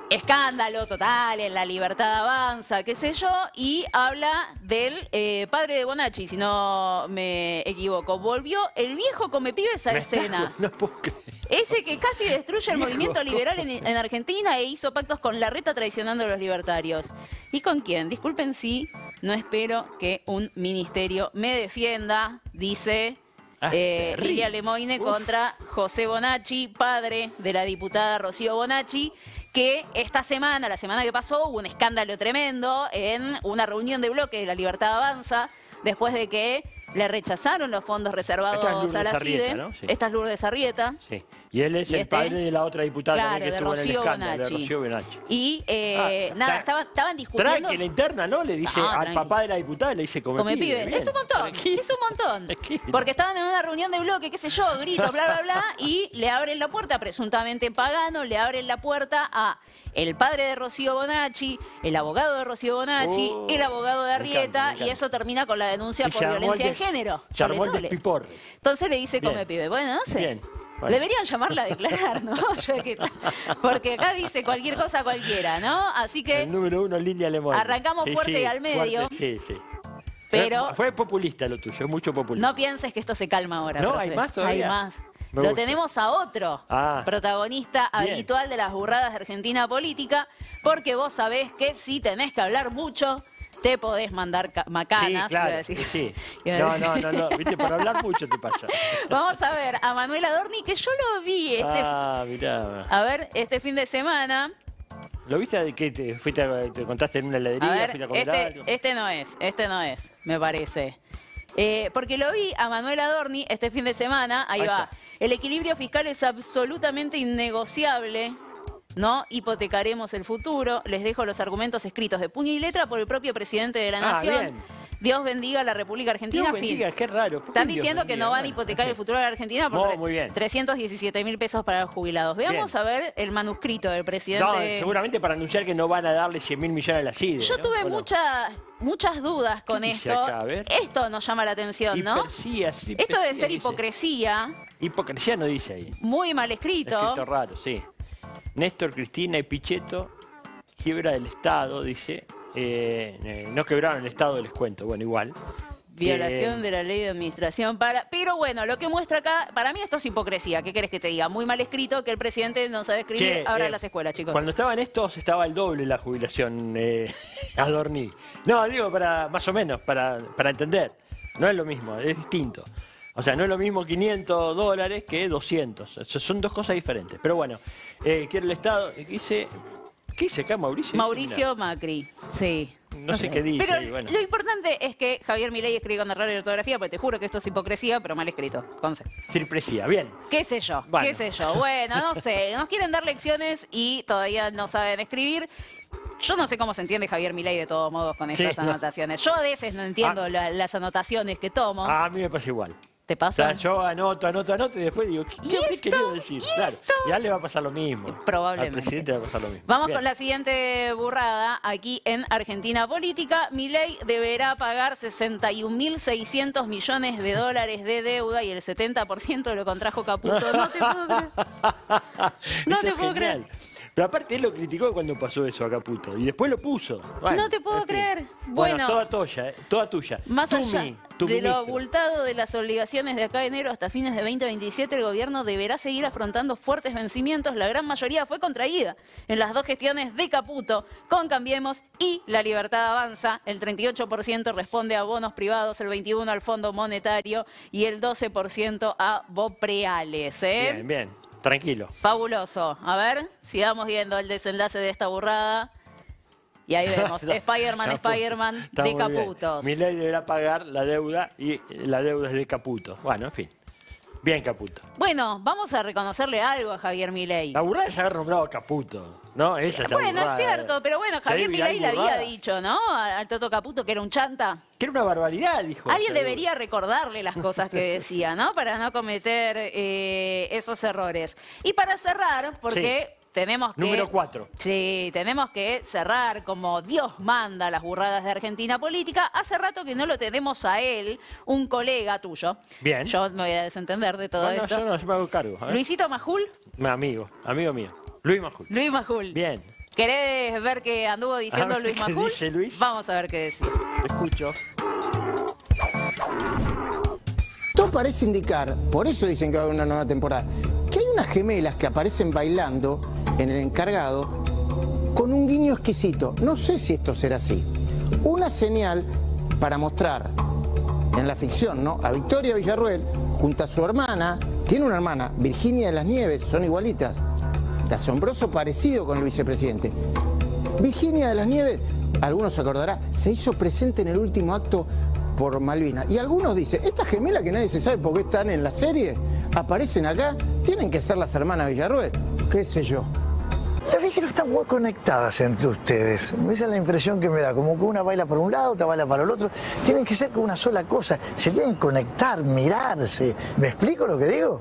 Escándalo total en la Libertad Avanza, qué sé yo, y habla del eh, padre de Bonacci, si no me equivoco. Volvió el viejo come pibes a Me escena. No puedo creer. Ese que casi destruye el movimiento liberal en, en Argentina e hizo pactos con la reta traicionando a los libertarios. ¿Y con quién? Disculpen si no espero que un ministerio me defienda, dice Ah, eh. Lilia Lemoine Uf. contra José Bonacci, padre de la diputada Rocío Bonacci, que esta semana, la semana que pasó, hubo un escándalo tremendo en una reunión de bloque de la Libertad Avanza, después de que le rechazaron los fondos reservados Esta es Lourdes a la Arrieta, CIDE. ¿no? Sí. Esta es Lourdes Arrieta. Sí. Y él es ¿Y el este? padre de la otra diputada Claro, que de estuvo en Rocío el escándalo, de. Rocío Bonacci. Y eh, Ah, nada, tra- estaba- estaban discutiendo. Tranqui, la interna, ¿no? Le dice al tranqui. papá de la diputada, le dice come, Come pibe. pibe. Bien. Es un montón, es un montón. *laughs* Porque estaban en una reunión de bloque, qué sé yo, gritos, bla, bla, bla, y le abren la puerta, presuntamente pagano, le abren la puerta a el padre de Rocío Bonacci, el abogado de Rocío Bonacci, Oh, el abogado de me Arrieta, encanta, me y eso termina con la denuncia Y por violencia de género. Se armó el. Entonces le dice Bien. come pibe. Bueno, no sé. Bien. Bueno. Deberían llamarla a declarar, ¿no? *laughs* Porque acá dice cualquier cosa cualquiera, ¿no? Así que El número uno, Lilia Lemón. Arrancamos fuerte y al medio. sí, sí. Pero- Fue, fue populista lo tuyo, mucho populista. No pienses que esto se calma ahora. No, profe. hay más todavía. Hay más. Me Lo gusta. tenemos a otro Ah. protagonista Bien. habitual de las burradas de Argentina Política, porque vos sabés que si tenés que hablar mucho, te podés mandar ca- macanas. Sí, iba a claro. decir. sí. *laughs* Iba a No, decir. no, no, no. Viste, por hablar mucho te pasa. *laughs* Vamos a ver a Manuel Adorni, que yo lo vi este, Ah, mirá. a ver, este fin de semana. ¿Lo viste de que te fuiste, a- te contaste en una heladería, A fuiste a ver, comer este, algo? este no es, este no es, me parece. Eh, porque lo vi a Manuel Adorni este fin de semana, ahí, Ahí va. está. El equilibrio fiscal es absolutamente innegociable. ¿No? Hipotecaremos el futuro. Les dejo los argumentos escritos de puño y letra por el propio presidente de la Ah, Nación. bien. Dios bendiga a la República Argentina. Dios fin. bendiga, qué raro. ¿Por qué Están Dios diciendo que no van a hipotecar el futuro de la Argentina por No, tre- muy bien. 317 mil pesos para los jubilados. Veamos a ver el manuscrito del presidente. No, seguramente para anunciar que no van a darle 100 mil millones a la CIDE. Yo ¿no? tuve ¿O no? muchas dudas con ¿Qué dice esto. acá? Esto nos llama la atención, ¿no? Hipersía, sí, Esto hipersía, ser dice. hipocresía, Hipocresía no dice ahí. muy mal escrito. Escrito raro, sí. Néstor, Cristina y Pichetto, quiebra del Estado, dice. Eh, eh, no quebraron el Estado, les cuento. Bueno, igual. Violación Eh, de la ley de administración para. Pero bueno, lo que muestra acá, para mí esto es hipocresía. ¿Qué querés que te diga? Muy mal escrito que el presidente no sabe escribir. Che, Ahora en las escuelas, chicos. Cuando estaban estos estaba el doble la jubilación *laughs* Adorni. No, digo para más o menos, para, para entender. No es lo mismo, es distinto. O sea, no es lo mismo 500 dólares que 200. O sea, son dos cosas diferentes. Pero bueno, eh, quiere el Estado. ¿Qué dice? ¿Qué dice acá Mauricio? Dice, Mauricio Macri, sí. no sé qué dice. Pero y bueno. lo importante es que Javier Milei escribe con error de ortografía, porque te juro que esto es hipocresía, pero mal escrito. Conce. Cirpresía, bien. ¿Qué sé yo? Bueno. ¿Qué sé yo? Bueno, no sé. Nos quieren dar lecciones y todavía no saben escribir. Yo no sé cómo se entiende Javier Milei de todos modos con Sí, estas no. anotaciones. Yo a veces no entiendo Ah. la- las anotaciones que tomo. A mí me pasa igual. ¿Te O pasa? sea, yo anoto, anoto, anoto y después digo, ¿qué, habré querido decir? Claro, ya le va a pasar lo mismo. Probablemente. Al presidente le va a pasar lo mismo. Vamos Bien. con la siguiente burrada. Aquí en Argentina Política, Milei deberá pagar 61.600 millones de dólares de deuda y el 70% lo contrajo Caputo. No te puedo creer. *laughs* No Eso te puedo creer. Pero aparte él lo criticó cuando pasó eso a Caputo. Y después lo puso. Bueno, no te puedo en fin. creer. Bueno, Bueno, toda tuya, eh, toda tuya. Más Tú, allá mi- tu de lo abultado de las obligaciones de acá de enero hasta fines de 2027, el gobierno deberá seguir afrontando fuertes vencimientos. La gran mayoría fue contraída en las dos gestiones de Caputo, con Cambiemos y La Libertad Avanza. El 38% responde a bonos privados, el 21% al Fondo Monetario y el 12% a Bopreales. ¿eh? Bien, bien. Tranquilo. Fabuloso. A ver, sigamos viendo el desenlace de esta burrada. Y ahí vemos, *laughs* Spider-Man, Spider-Man de. Caputos. Milei deberá pagar la deuda y la deuda es de Caputo. Bueno, en fin. Bien, Caputo. Bueno, vamos a reconocerle algo a Javier Milei. La burrada es haber nombrado a Caputo. ¿No? Esa es la Bueno, es cierto, pero bueno, Javier Milei le había burrada. dicho, ¿no? Al Toto Caputo que era un chanta. Que era una barbaridad, dijo. Alguien seguro. debería recordarle las cosas que decía, ¿no? Para no cometer eh, esos errores. Y para cerrar, porque tenemos que... Número 4. Sí, tenemos que cerrar como Dios manda las burradas de Argentina Política. Hace rato que no lo tenemos a él, un colega tuyo. Bien. Yo me voy a desentender de todo No, no, esto. yo no, yo me hago cargo. a ver. Luisito Majul. Mi amigo, amigo mío. Luis Majul. Luis Majul. Bien. ¿Querés ver qué anduvo diciendo ver Luis qué Majul? dice Luis. Vamos a ver qué decía. Te escucho. Todo parece indicar, por eso dicen que va a haber una nueva temporada, que hay unas gemelas que aparecen bailando en el encargado con un guiño exquisito. No sé si esto será así. Una señal para mostrar en la ficción, ¿no? A Victoria Villarruel, junto a su hermana, tiene una hermana, Virginia de las Nieves, son igualitas. De asombroso parecido con el vicepresidente. Virginia de las Nieves, algunos se acordará, se hizo presente en el último acto por Malvinas. Y algunos dicen, estas gemelas que nadie se sabe por qué están en la serie, aparecen acá, tienen que ser las hermanas Villarruel, qué sé yo. Las no están muy conectadas entre ustedes. Esa es la impresión que me da. Como que una baila por un lado, otra baila para el otro. Tienen que ser una sola cosa. Se deben conectar, mirarse. ¿Me explico lo que digo?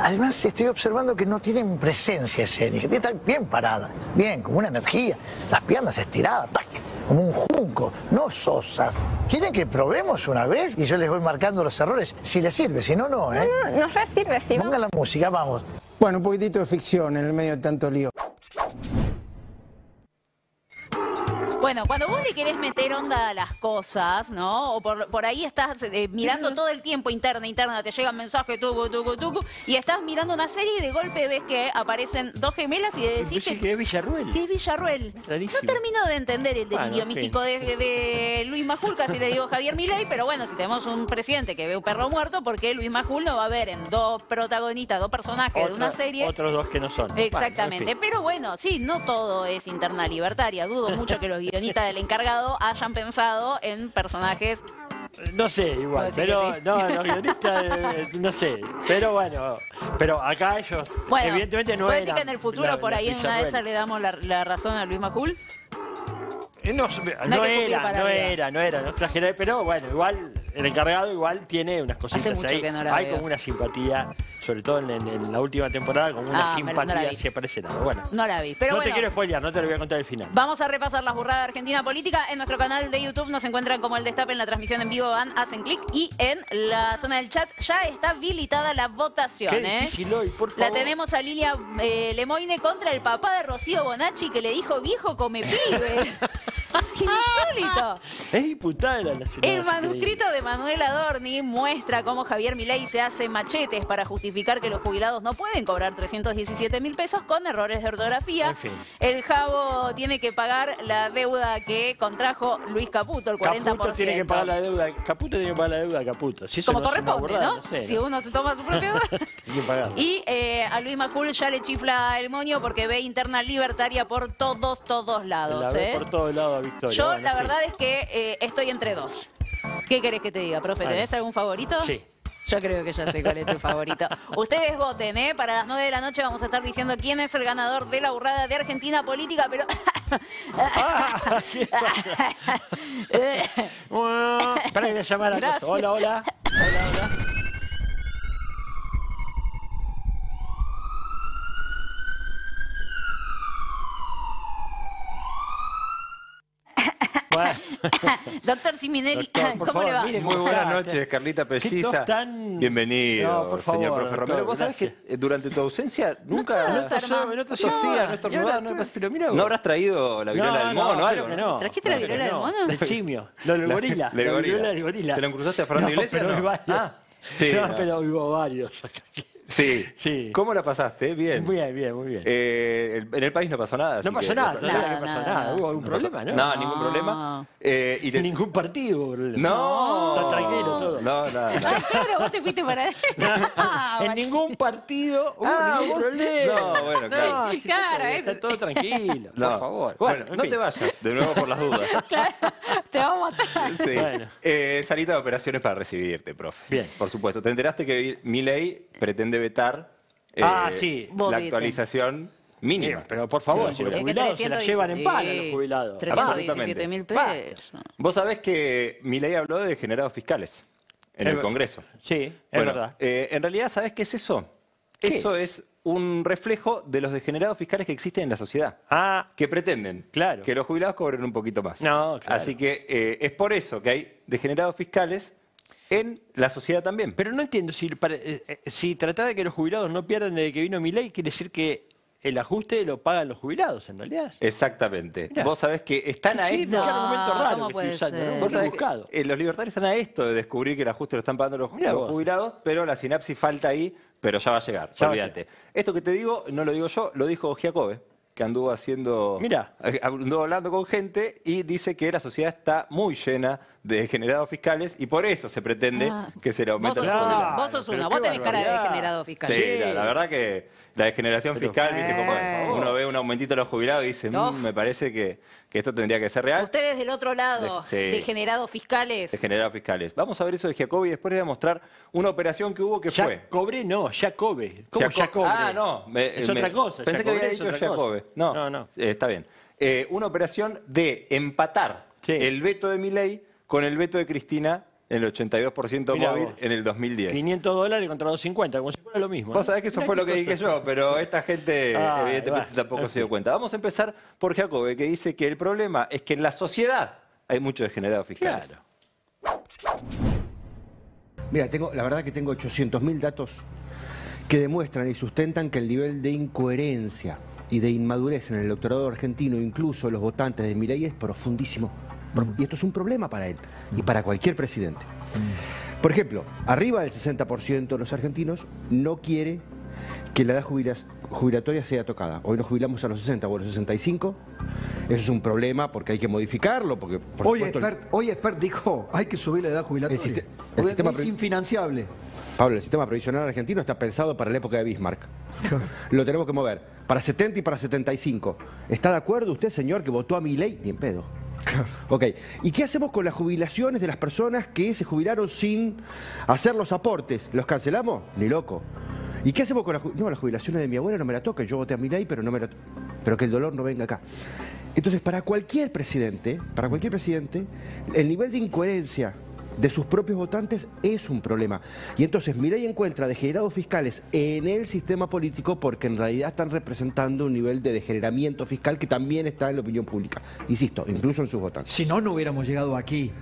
Además, estoy observando que no tienen presencia escénica. Están bien paradas, bien, como una energía. Las piernas estiradas, tac, como un junco, no sosas. ¿Quieren que probemos una vez? Y yo les voy marcando los errores. Si les sirve, si no, no, ¿eh? Nos re sirve, sí. Pongan la música, vamos. Bueno, un poquitito de ficción en el medio de tanto lío. Bueno, cuando vos le querés meter onda a las cosas, ¿no? O por, por ahí estás eh, mirando todo el tiempo interna, interna, te llegan mensajes, tucu, tucu, tucu, y estás mirando una serie y de golpe ves que aparecen dos gemelas y decís que, que es Villarruel. que es Villarruel. Rarísimo. No termino de entender el delirio Bueno, místico de, de Luis Majul, casi le digo Javier Milei, pero bueno, si tenemos un presidente que ve un perro muerto, ¿por qué Luis Majul no va a ver en dos protagonistas, dos personajes de una serie? Otros dos que no son. Exactamente, Bueno, en fin. pero bueno, sí, no todo es interna libertaria. Dudo mucho que los guionistas del encargado hayan pensado en personajes. No sé, igual, decir pero sí. no, los guionistas, eh, no sé, pero bueno, pero acá ellos, Bueno, evidentemente no ¿puedo eran decir que en el futuro la- por ahí en una de esas le damos la, la razón a Luis Majul? Eh, No, No no, era, no era, no era, no exageré, pero bueno, igual el encargado igual tiene unas cositas mucho ahí. que no la Hay veo. como una simpatía, sobre todo en, la última temporada, como una Ah, no la simpatía vi. si aparece nada. Bueno, No la vi, pero no bueno. te quiero spoilear, no te lo voy a contar el final. Vamos a repasar las burradas de Argentina Política. En nuestro canal de YouTube nos encuentran como el Destape en la transmisión en vivo. Van, hacen clic y en la zona del chat ya está habilitada la votación. Qué ¿eh? difícil hoy, por La tenemos a Lilia eh, Lemoine contra el papá de Rocío Bonacci que le dijo viejo come pibe. *laughs* *laughs* Insólito. Es diputada de la Nacional. El manuscrito de Manuel Adorni muestra cómo Javier Milei se hace machetes para justificar que los jubilados no pueden cobrar 317 mil pesos con errores de ortografía. En fin. El Jabo tiene que pagar la deuda que contrajo Luis Caputo, el 40%. Caputo tiene que pagar la deuda, Caputo tiene que pagar la deuda de Caputo. Si Como no corresponde, ¿no? sé, Si uno se toma su propia *laughs* deuda. Y eh, a Luis Macul ya le chifla el moño porque ve interna libertaria por todos, todos lados. La ve ¿eh? por todos lados Victoria. Yo Bueno, la verdad es que eh, estoy entre dos. ¿Qué querés que te diga, profe? Vale. ¿Tenés algún favorito? Sí. Yo creo que ya sé cuál es tu favorito. *laughs* Ustedes voten, ¿eh? Para las 9 de la noche vamos a estar diciendo quién es el ganador de la burrada de Argentina Política, pero... *laughs* *laughs* Bueno, Espera que voy a llamar a. Coso. Hola, hola. Hola, hola. *laughs* Doctor Siminelli, Doctor, *laughs* ¿cómo le favor, va? mire Muy buenas noches, Carlita ¿Qué Pelliza. tan- Bienvenido, No, por favor, señor profe Romero. Vos sabés que eh, durante tu ausencia nunca No tosó, no tosó. tosía, no estornudaba, no, tú- pero mira vos. ¿No habrás traído la viruela No, del no, mono o algo? no. ¿Trajiste la No, viruela del no. mono? Del chimio. Del La- gorila. La gorila. viruela del gorila. ¿Te lo cruzaste a Fernando No, Iglesias? pero no? hay varios. Ah, sí. No, no. pero hubo varios. Sí. Sí. ¿Cómo la pasaste? Bien. Muy bien, bien, muy bien. Eh, en el país no pasó nada. No pasó que- nada, no- todavía Nada, no pasó nada. nada. ¿Hubo algún no pasó- problema, no? No, ningún problema. Eh, y te- Ningún partido problema. No. Está tranquilo todo. No, nada, nada. Ah, claro, vos te fuiste para *laughs* Ah, En vale. ningún partido hubo Ah, ningún problema. No, bueno, claro. No, si está Claro, todo- eh. está todo tranquilo, No. por favor. Bueno, en no fin. te vayas, de nuevo por las dudas. *laughs* Te vamos a matar. Sí. Bueno. Eh, salita de operaciones para recibirte, profe. Bien. Por supuesto. Te enteraste que mi ley pretende vetar eh, Ah, sí. La actualización mínima. Pero por favor, Sí, si los Es que jubilados se la 317, llevan en pala los jubilados. 317 mil pesos. Vos sabés que mi ley habló de degenerados fiscales en Es el ver- Congreso. Sí, es Bueno, verdad. eh, en realidad, ¿sabés qué es eso? ¿Qué eso es? un reflejo de los degenerados fiscales que existen en la sociedad. Ah, que pretenden claro. que los jubilados cobren un poquito más. No, claro. Así que eh, es por eso que hay degenerados fiscales en la sociedad también. Pero no entiendo, si, para- eh, eh, si tratar de que los jubilados no pierdan desde que vino mi ley, quiere decir que el ajuste lo pagan los jubilados, en realidad. Exactamente. Mirá. Vos sabés que están a ¿Qué, esto. qué argumento raro ¿cómo que estoy usando? ¿no? Vos sabés buscado. que, eh, los libertarios están a esto de descubrir que el ajuste lo están pagando los, jubilados, pero la sinapsis falta ahí, pero ya va a llegar, Ya olvídate. Esto que te digo, no lo digo yo, lo dijo Giacobbe, que anduvo haciendo. Mirá. eh, Anduvo hablando con gente y dice que la sociedad está muy llena de degenerados fiscales y por eso se pretende Ah. que se le Vos aumente sos el uno, vos sos uno. Vos tenés cara de degenerado fiscal. Sí, Sí. La, la verdad que la degeneración Pero, fiscal, viste, como eh. uno ve un aumentito de los jubilados y dice, "Mm, me parece que, que esto tendría que ser real. Ustedes del otro lado, De- sí. degenerados fiscales. Degenerados fiscales. Vamos a ver eso de Giacobbe y después les voy a mostrar una operación que hubo que Ya fue. cobré, no, ya cobre. ¿Cómo Jaco- ya cobre? Ah, no. me- es me- otra cosa. Pensé que Jacobre había es dicho. Jacobe. No, no, no. eh, está bien. Eh, una operación de empatar Sí. el veto de Milei con el veto de Cristina en el 82% Mirá móvil vos. en el 2010. 500 dólares contra 250, como si fuera lo mismo. Vos ¿no? sabés que eso Mirá fue lo que dije yo, pero esta gente Ay, *laughs* evidentemente tampoco se dio cuenta. Vamos a empezar por Jacobe, que dice que el problema es que en la sociedad hay muchos degenerados fiscales. Claro. Mira, tengo, la verdad que tengo 800.000 datos que demuestran y sustentan que el nivel de incoherencia y de inmadurez en el doctorado argentino, incluso los votantes de Milei, es profundísimo. Y esto es un problema para él y para cualquier presidente. Por ejemplo, arriba del 60% de los argentinos no quiere que la edad jubilatoria sea tocada. Hoy nos jubilamos a los 60 o a los 65. Eso es un problema porque hay que modificarlo. Porque, por Hoy supuesto, el- expert, hoy expert dijo, hay que subir la edad jubilatoria. El sistema es infinanciable. Pablo, el sistema previsional argentino está pensado para la época de Bismarck. *laughs* Lo tenemos que mover. Para 70 y para 75. ¿Está de acuerdo usted, señor, que votó a mi ley? Ni en pedo. Ok. ¿Y qué hacemos con las jubilaciones de las personas que se jubilaron sin hacer los aportes? ¿Los cancelamos? Ni loco. ¿Y qué hacemos con las No, las jubilaciones de mi abuela no me la toca. Yo voté a mi ley, pero no me la Pero que el dolor no venga acá. Entonces, para cualquier presidente, para cualquier presidente, el nivel de incoherencia de sus propios votantes es un problema. Y entonces Milei encuentra degenerados fiscales en el sistema político porque en realidad están representando un nivel de degeneramiento fiscal que también está en la opinión pública. Insisto, incluso en sus votantes. Si no, no hubiéramos llegado aquí.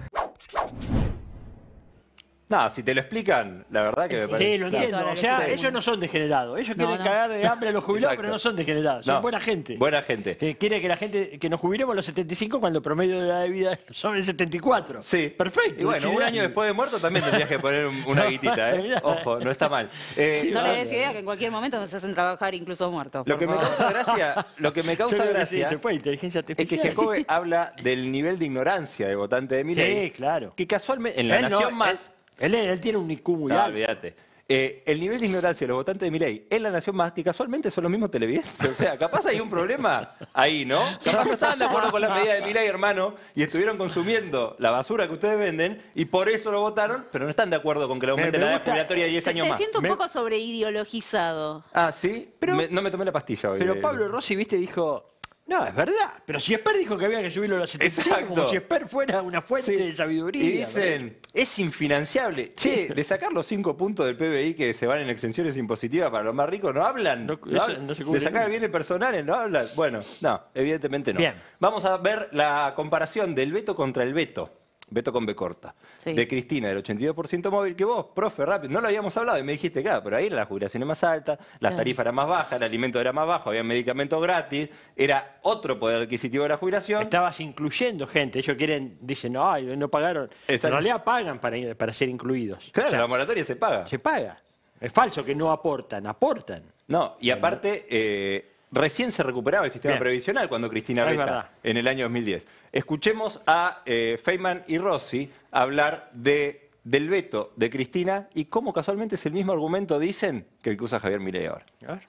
No, si te lo explican, la verdad que me Sí, parece. lo entiendo. O sea, ellos no son degenerados. Ellos No, quieren no. cagar de hambre a los jubilados, Exacto. pero no son degenerados. Son No, buena gente. Buena gente. Que quiere que la gente, que nos jubilemos a los 75 cuando el promedio de la de vida *laughs* son el 74. Sí. Perfecto. Y bueno, un año después de muerto también tendrías que poner un- una *laughs* guitita, ¿eh? mirá. Ojo, no está mal. Eh, No le des idea que en cualquier momento nos hacen trabajar incluso muertos. Lo por que me favor. causa gracia, lo que me Yo causa creo que gracia sí, se fue inteligencia es que artificial. Jacobe *laughs* habla del nivel de ignorancia del votante de Milei. Sí, claro. Que casualmente en la Él no, nación más. Él, él- tiene un IQ muy No, alto. olvídate. Eh, el nivel de ignorancia de los votantes de Milei en la nación más, que casualmente son los mismos televidentes. O sea, capaz hay un problema ahí, ¿no? Capaz no estaban de acuerdo con la medida de Milei, hermano, y estuvieron consumiendo la basura que ustedes venden y por eso lo votaron, pero no están de acuerdo con que le aumente Me- me la edad jubilatoria de 10 Te, años te más. siento un poco sobreideologizado. Ah, sí. Me- no me tomé la pastilla hoy. Pero eh. Pablo Rossi, viste, dijo, No, es verdad. Pero si Esper dijo que había que subirlo a los 75, como Exacto. si Esper fuera una fuente de sabiduría. Y dicen, es infinanciable. Che, de sacar los cinco puntos del PBI que se van en exenciones impositivas para los más ricos, ¿no hablan? ¿No eso no se de sacar nunca. bienes personales, ¿no hablan? Bueno, no, evidentemente no. Bien. Vamos a ver la comparación del veto contra el veto. Veto con B corta. Sí. De Cristina, del 82% móvil, que vos, profe, rápido, no lo habíamos hablado y me dijiste, claro, pero ahí eran las jubilaciones más altas, las tarifas eran más bajas, el alimento era más bajo, había medicamentos gratis, era otro poder adquisitivo de la jubilación. Estabas incluyendo gente. Ellos quieren, dicen, no, ay, no pagaron. Exacto. En realidad pagan para, para ser incluidos. Claro, O sea, la moratoria se paga. Se paga. Es falso que no aportan, aportan. No, y aparte, eh, recién se recuperaba el sistema Bien. previsional cuando Cristina verdad. en el año 2010. Escuchemos a eh, Feynman y Rossi hablar de, del veto de Cristina y cómo casualmente es el mismo argumento, dicen, que el que usa Javier Milei ahora. A ver.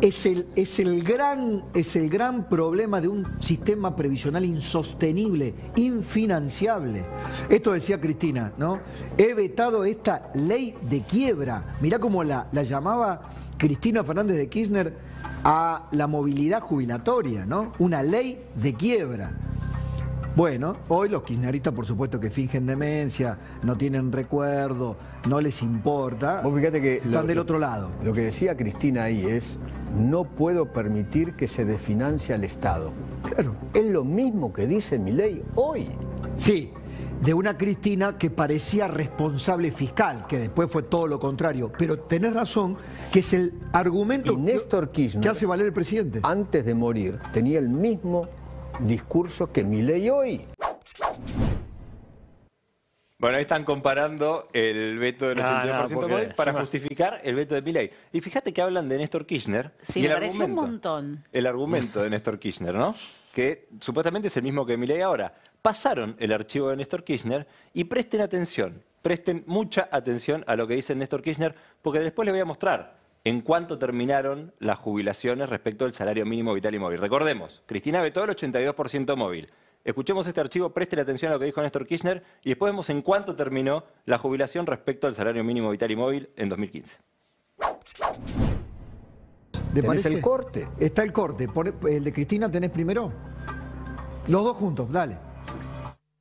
Es el, es, el gran, es el gran problema de un sistema previsional insostenible, infinanciable. Esto decía Cristina, ¿no? He vetado esta ley de quiebra. Mirá cómo la, la llamaba Cristina Fernández de Kirchner a la movilidad jubilatoria, ¿no? Una ley de quiebra. Bueno, hoy los kirchneristas, por supuesto, que fingen demencia, no tienen recuerdo, no les importa. Vos fíjate que están lo- del otro lado. Lo que decía Cristina ahí es, no puedo permitir que se desfinancie al Estado. Claro. Es lo mismo que dice mi ley hoy. Sí, de una Cristina que parecía responsable fiscal, que después fue todo lo contrario. Pero tenés razón, que es el argumento Y Néstor Kirchner, que hace valer el presidente. antes de morir, tenía el mismo discurso que mi ley hoy. Bueno, ahí están comparando el veto del No, 82% no, porque móvil para justificar el veto de Milei. Y fíjate que hablan de Néstor Kirchner Sí, y me el un argumento. montón. el argumento de Néstor Kirchner, ¿no? Que supuestamente es el mismo que Milei ahora. Pasaron el archivo de Néstor Kirchner y presten atención, presten mucha atención a lo que dice Néstor Kirchner, porque después les voy a mostrar en cuánto terminaron las jubilaciones respecto al salario mínimo vital y móvil. Recordemos, Cristina vetó el 82% móvil. Escuchemos este archivo, presten atención a lo que dijo Néstor Kirchner y después vemos en cuánto terminó la jubilación respecto al salario mínimo vital y móvil en 2015. ¿Te ¿Tenés parece? el corte? Está el corte. ¿El de Cristina tenés primero? Los dos juntos, dale.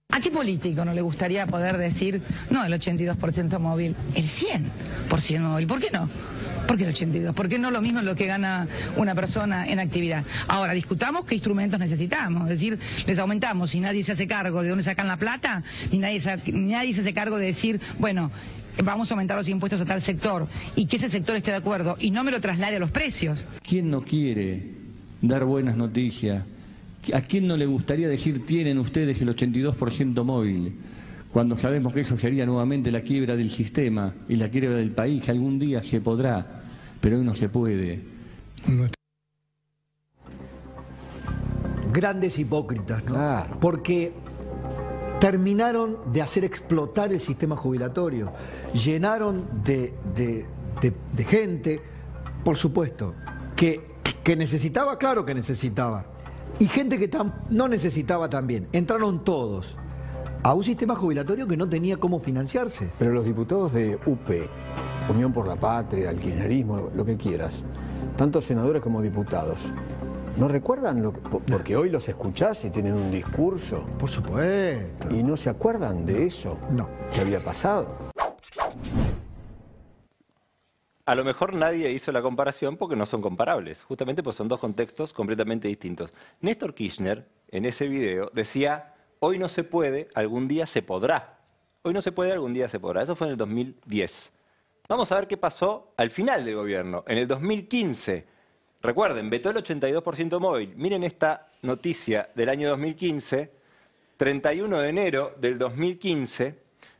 ¿A qué político no le gustaría poder decir, no el 82% móvil, el 100% móvil? ¿Por qué no? ¿Por qué el 82? ¿Por qué no lo mismo lo que gana una persona en actividad? Ahora, discutamos qué instrumentos necesitamos. Es decir, les aumentamos y nadie se hace cargo de dónde sacan la plata, ni nadie, nadie se hace cargo de decir, bueno, vamos a aumentar los impuestos a tal sector y que ese sector esté de acuerdo y no me lo traslade a los precios. ¿Quién no quiere dar buenas noticias? ¿A quién no le gustaría decir tienen ustedes el 82% móvil? Cuando sabemos que eso sería nuevamente la quiebra del sistema y la quiebra del país, que algún día se podrá, pero hoy no se puede. Grandes hipócritas, ¿no? Porque terminaron de hacer explotar el sistema jubilatorio, llenaron de, de- de- de gente, por supuesto, que, que necesitaba, claro que necesitaba, y gente que tam- no necesitaba también. Entraron todos a un sistema jubilatorio que no tenía cómo financiarse. Pero los diputados de UP, Unión por la Patria, el kirchnerismo, lo- que quieras, tanto senadores como diputados, ¿no recuerdan? Lo que- po- porque hoy los escuchás y tienen un discurso. Por supuesto. ¿Y no se acuerdan de eso? No. Que había pasado. A lo mejor nadie hizo la comparación porque no son comparables, justamente pues son dos contextos completamente distintos. Néstor Kirchner, en ese video, decía, hoy no se puede, algún día se podrá. Hoy no se puede, algún día se podrá. Eso fue en el 2010. Vamos a ver qué pasó al final del gobierno, en el 2015. Recuerden, vetó el 82% móvil. Miren esta noticia del año 2015, 31 de enero del 2015.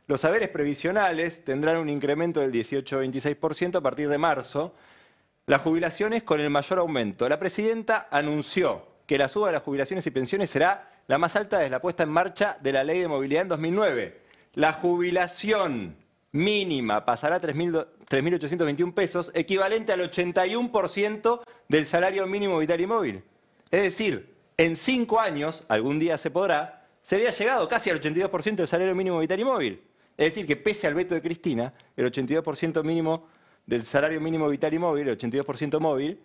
Los saberes previsionales tendrán un incremento del 18-26% a partir de marzo. Las jubilaciones con el mayor aumento. La presidenta anunció que la suba de las jubilaciones y pensiones será la más alta desde la puesta en marcha de la ley de movilidad en 2009. La jubilación mínima pasará a 3.000 3.821 pesos, equivalente al 81% del salario mínimo vital y móvil. Es decir, en cinco años, algún día se podrá, se había llegado casi al 82% del salario mínimo vital y móvil. Es decir, que pese al veto de Cristina, el 82% mínimo del salario mínimo vital y móvil, el 82% móvil,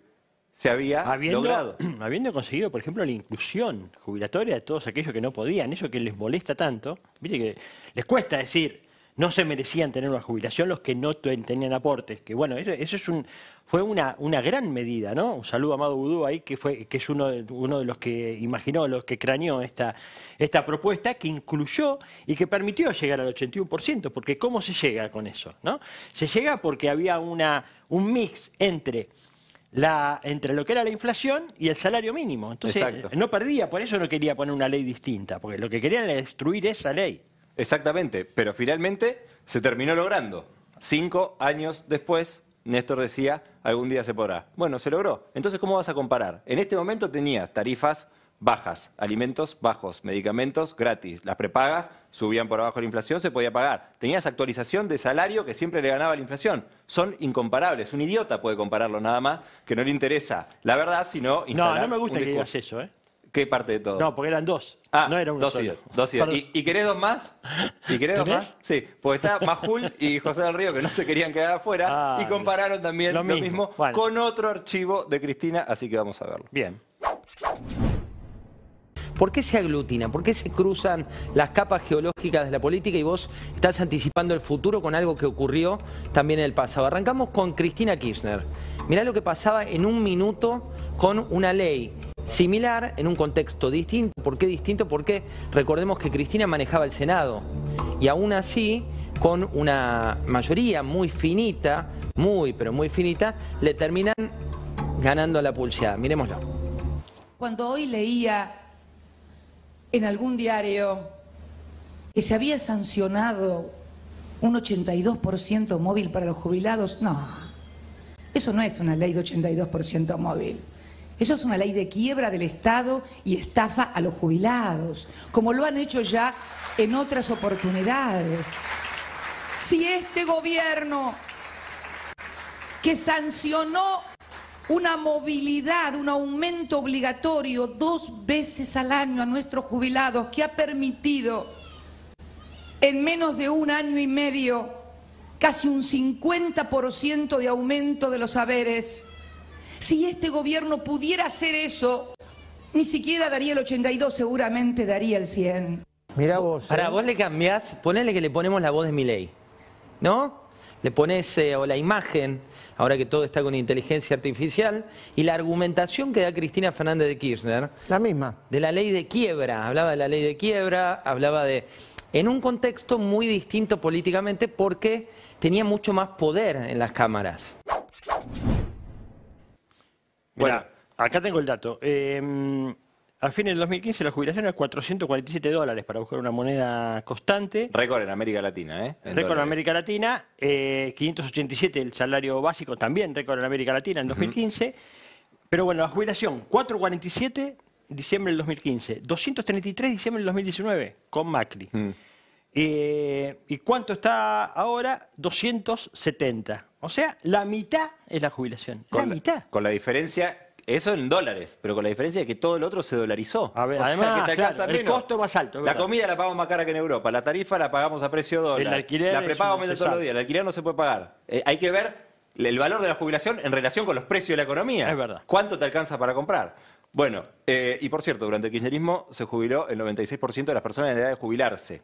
se había habiendo, logrado. *clears throat* habiendo conseguido, por ejemplo, la inclusión jubilatoria de todos aquellos que no podían, eso que les molesta tanto, viste que les cuesta decir, no se merecían tener una jubilación los que no ten- tenían aportes, que bueno, eso, eso es un, fue una, una gran medida, ¿no? Un saludo a Amado Vudú ahí, que, fue, que es uno de, uno de los que imaginó, los que craneó esta, esta propuesta, que incluyó y que permitió llegar al 81%, porque ¿cómo se llega con eso? ¿no? Se llega porque había una, un mix entre la, entre lo que era la inflación y el salario mínimo. Entonces, Exacto. no perdía, por eso no quería poner una ley distinta, porque lo que querían era destruir esa ley. Exactamente, pero finalmente se terminó logrando. Cinco años después, Néstor decía, algún día se podrá. Bueno, se logró. Entonces, ¿cómo vas a comparar? En este momento tenías tarifas bajas, alimentos bajos, medicamentos gratis. Las prepagas subían por abajo de la inflación, se podía pagar. Tenías actualización de salario que siempre le ganaba la inflación. Son incomparables. Un idiota puede compararlo nada más, que no le interesa la verdad, sino No, instalar no me gusta que digas eso, ¿eh? ¿Qué parte de todo? No, porque eran dos. Ah, no era uno dos solo. dos. ¿Y, y querés dos más? ¿Y querés dos más? Sí, porque está Majul y José del Río que no se querían quedar afuera Ah, y compararon también lo lo, mismo. con otro archivo de Cristina, así que vamos a verlo. Bien. ¿Por qué se aglutina? ¿Por qué se cruzan las capas geológicas de la política y vos estás anticipando el futuro con algo que ocurrió también en el pasado? Arrancamos con Cristina Kirchner. Mirá lo que pasaba en un minuto con una ley similar en un contexto distinto. ¿Por qué distinto? Porque recordemos que Cristina manejaba el Senado y aún así con una mayoría muy finita, muy pero muy finita, le terminan ganando la pulseada. Miremoslo. Cuando hoy leía en algún diario que se había sancionado un 82% móvil para los jubilados, no, eso no es una ley de 82% móvil. Eso es una ley de quiebra del Estado y estafa a los jubilados, como lo han hecho ya en otras oportunidades. Si este gobierno que sancionó una movilidad, un aumento obligatorio dos veces al año a nuestros jubilados, que ha permitido en menos de un año y medio casi un 50% de aumento de los haberes. Si este gobierno pudiera hacer eso, ni siquiera daría el 82, seguramente daría el 100. Mira vos. Ahora, vos le cambiás, ponele que le ponemos la voz de Milei, ¿no? Le pones eh, o la imagen, ahora que todo está con inteligencia artificial, y la argumentación que da Cristina Fernández de Kirchner. La misma. De la ley de quiebra. Hablaba de la ley de quiebra, hablaba de. En un contexto muy distinto políticamente porque tenía mucho más poder en las cámaras. Bueno, acá tengo el dato. Eh, a fines del 2015 la jubilación era 447 dólares para buscar una moneda constante. Récord en América Latina, ¿eh? En Récord en. América Latina, eh, 587 el salario básico, también récord en América Latina en 2015. Pero bueno, la jubilación, 447 diciembre del 2015, 233 diciembre del 2019 con Macri. Mm. Eh, ¿Y cuánto está ahora? 270. O sea, la mitad es la jubilación. La, mitad. con la diferencia, eso en dólares, pero con la diferencia de que todo el otro se dolarizó. A ver, además, claro, el costo más alto, La comida la pagamos más cara que en Europa, la tarifa la pagamos a precio dólar. El alquiler la aumenta se todos los días, el alquiler no se puede pagar. Eh, hay que ver el valor de la jubilación en relación con los precios de la economía. Es verdad. ¿Cuánto te alcanza para comprar? Bueno, eh, y por cierto, durante el kirchnerismo se jubiló el 96% de las personas en edad de jubilarse,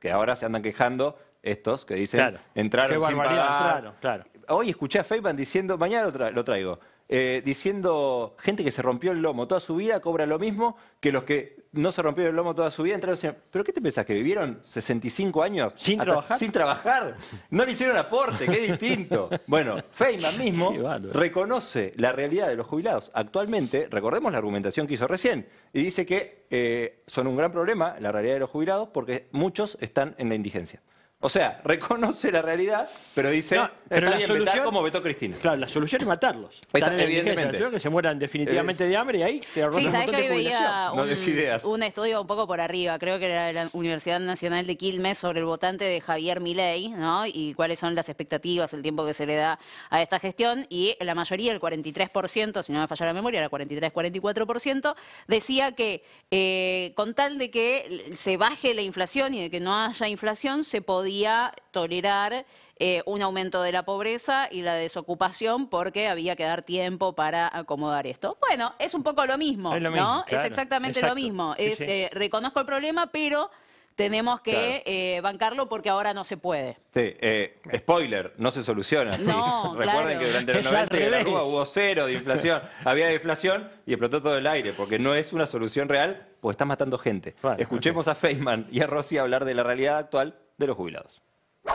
que ahora se andan quejando estos que dicen Claro. entraron Qué sin pagar. entraron, claro. Hoy escuché a Feynman diciendo, mañana lo, tra- lo traigo, eh, diciendo gente que se rompió el lomo toda su vida cobra lo mismo que los que no se rompieron el lomo toda su vida entraron. ¿Pero qué te pensás? ¿Que vivieron 65 años? ¿Sin hasta- trabajar? Sin trabajar. No le hicieron aporte, qué distinto. *laughs* Bueno, Feynman mismo reconoce la realidad de los jubilados. Actualmente, recordemos la argumentación que hizo recién, y dice que eh, son un gran problema la realidad de los jubilados porque muchos están en la indigencia. O sea, *laughs* reconoce la realidad, pero dice, No, pero está la bien vetar solución- como vetó Cristina. Claro, la solución es matarlos. *laughs* Esa- evidentemente. la solución es que se mueran definitivamente de hambre y ahí te ahorras Sí, un sabes montón que de hoy veía jubilación. No des ideas. un, un estudio un poco por arriba, creo que era de la Universidad Nacional de Quilmes, sobre el votante de Javier Milei, ¿no? Y cuáles son las expectativas, el tiempo que se le da a esta gestión. Y la mayoría, el 43%, si no me falla la memoria, era 43-44%, decía que eh, con tal de que se baje la inflación y de que no haya inflación, se podía podía tolerar eh, un aumento de la pobreza y la desocupación porque había que dar tiempo para acomodar esto. Bueno, es un poco lo mismo, Es lo ¿no? mismo, es claro, exactamente exacto. lo mismo. Sí, es sí. eh, reconozco el problema, pero tenemos que Claro. eh, bancarlo porque ahora no se puede. Sí, eh, spoiler, no se soluciona *laughs* Recuerden claro. que durante los Es al 90 y en la. Rúa hubo cero de inflación, *laughs* había deflación y explotó todo el aire, porque no es una solución real, pues está matando gente. Escuchemos a Feynman y a Rossi hablar de la realidad actual de los jubilados. *laughs*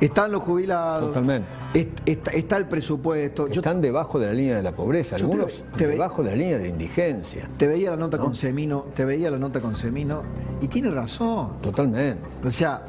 Están los jubilados. Totalmente. est- Está, está el presupuesto. Yo Están debajo de la línea de la pobreza, te- algunos te ve- debajo de la línea de la indigencia. te veía la nota con Semino, te veía la nota con Semino y tiene razón. Totalmente. O sea,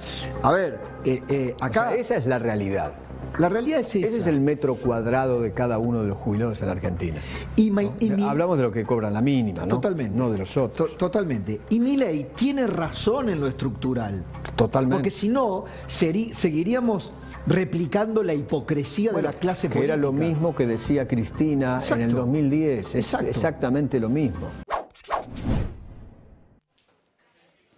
a ver, eh, eh, acá O sea, esa es la realidad. La realidad es esa. Ese es el metro cuadrado de cada uno de los jubilados en la Argentina. Y ma- y mi- Hablamos de lo que cobran la mínima, ¿no? Totalmente. No de los otros. To- totalmente. Y Milei tiene razón en lo estructural. Totalmente. Porque si no, seguiríamos replicando la hipocresía de la clase que política. era lo mismo que decía Cristina en el Exacto. 2010. Es Exacto. exactamente lo mismo.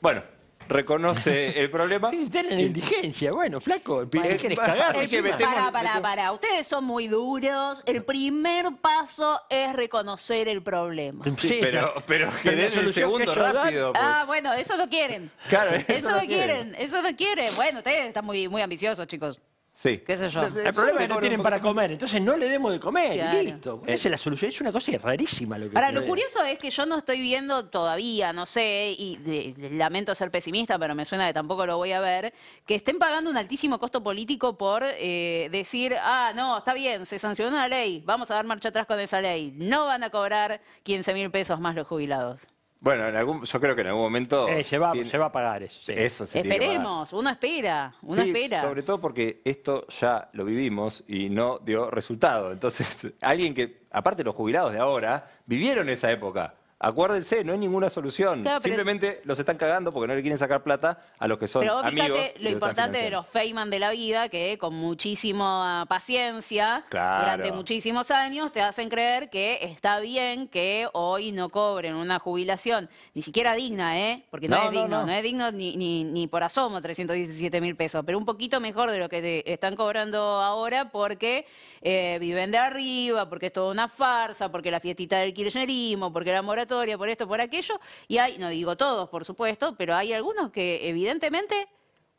Bueno, reconoce el problema. *laughs* Están en indigencia, bueno, flaco, que metemos- Para, para, para. Ustedes son muy duros. El primer paso es reconocer el problema. Sí, pero, pero que den el segundo rápido. pues. Ah, bueno, eso no quieren. Claro, eso Eso no no quieren, eso no quieren. Bueno, ustedes están muy, muy ambiciosos, chicos. Sí. ¿Qué sé yo? El problema es que no tienen para comer, entonces no le demos de comer, y listo. Esa es la solución, es una cosa rarísima lo que Ahora, lo curioso es que yo no estoy viendo todavía, no sé, y de- de- lamento ser pesimista, pero me suena que tampoco lo voy a ver, que estén pagando un altísimo costo político por eh, decir, ah, no, está bien, se sancionó una ley, vamos a dar marcha atrás con esa ley. No van a cobrar 15 mil pesos más los jubilados. Bueno, en algún, yo creo que en algún momento. Eh, se, va, tiene- se va a pagar eso. sí. Se. Esperemos, uno espera, uno Sí, espera. Sobre todo porque esto ya lo vivimos y no dio resultado. Entonces, *laughs* alguien que, aparte los jubilados de ahora, vivieron esa época. Acuérdense, no hay ninguna solución. Claro, pero- Simplemente los están cagando porque no le quieren sacar plata a los que son Pero vos amigos. fíjate y lo están importante de financiando. los Feynman de la vida, que con muchísima paciencia, Claro. durante muchísimos años, te hacen creer que está bien que hoy no cobren una jubilación, ni siquiera digna, ¿eh? Porque no, No, es no, digno, no. no, es digno ni, ni, ni por asomo 317 mil pesos, pero un poquito mejor de lo que te están cobrando ahora porque eh, viven de arriba, porque es toda una farsa, porque la fiestita del kirchnerismo, porque la moratoria, por esto, por aquello, y hay, no digo todos, por supuesto, pero hay algunos que evidentemente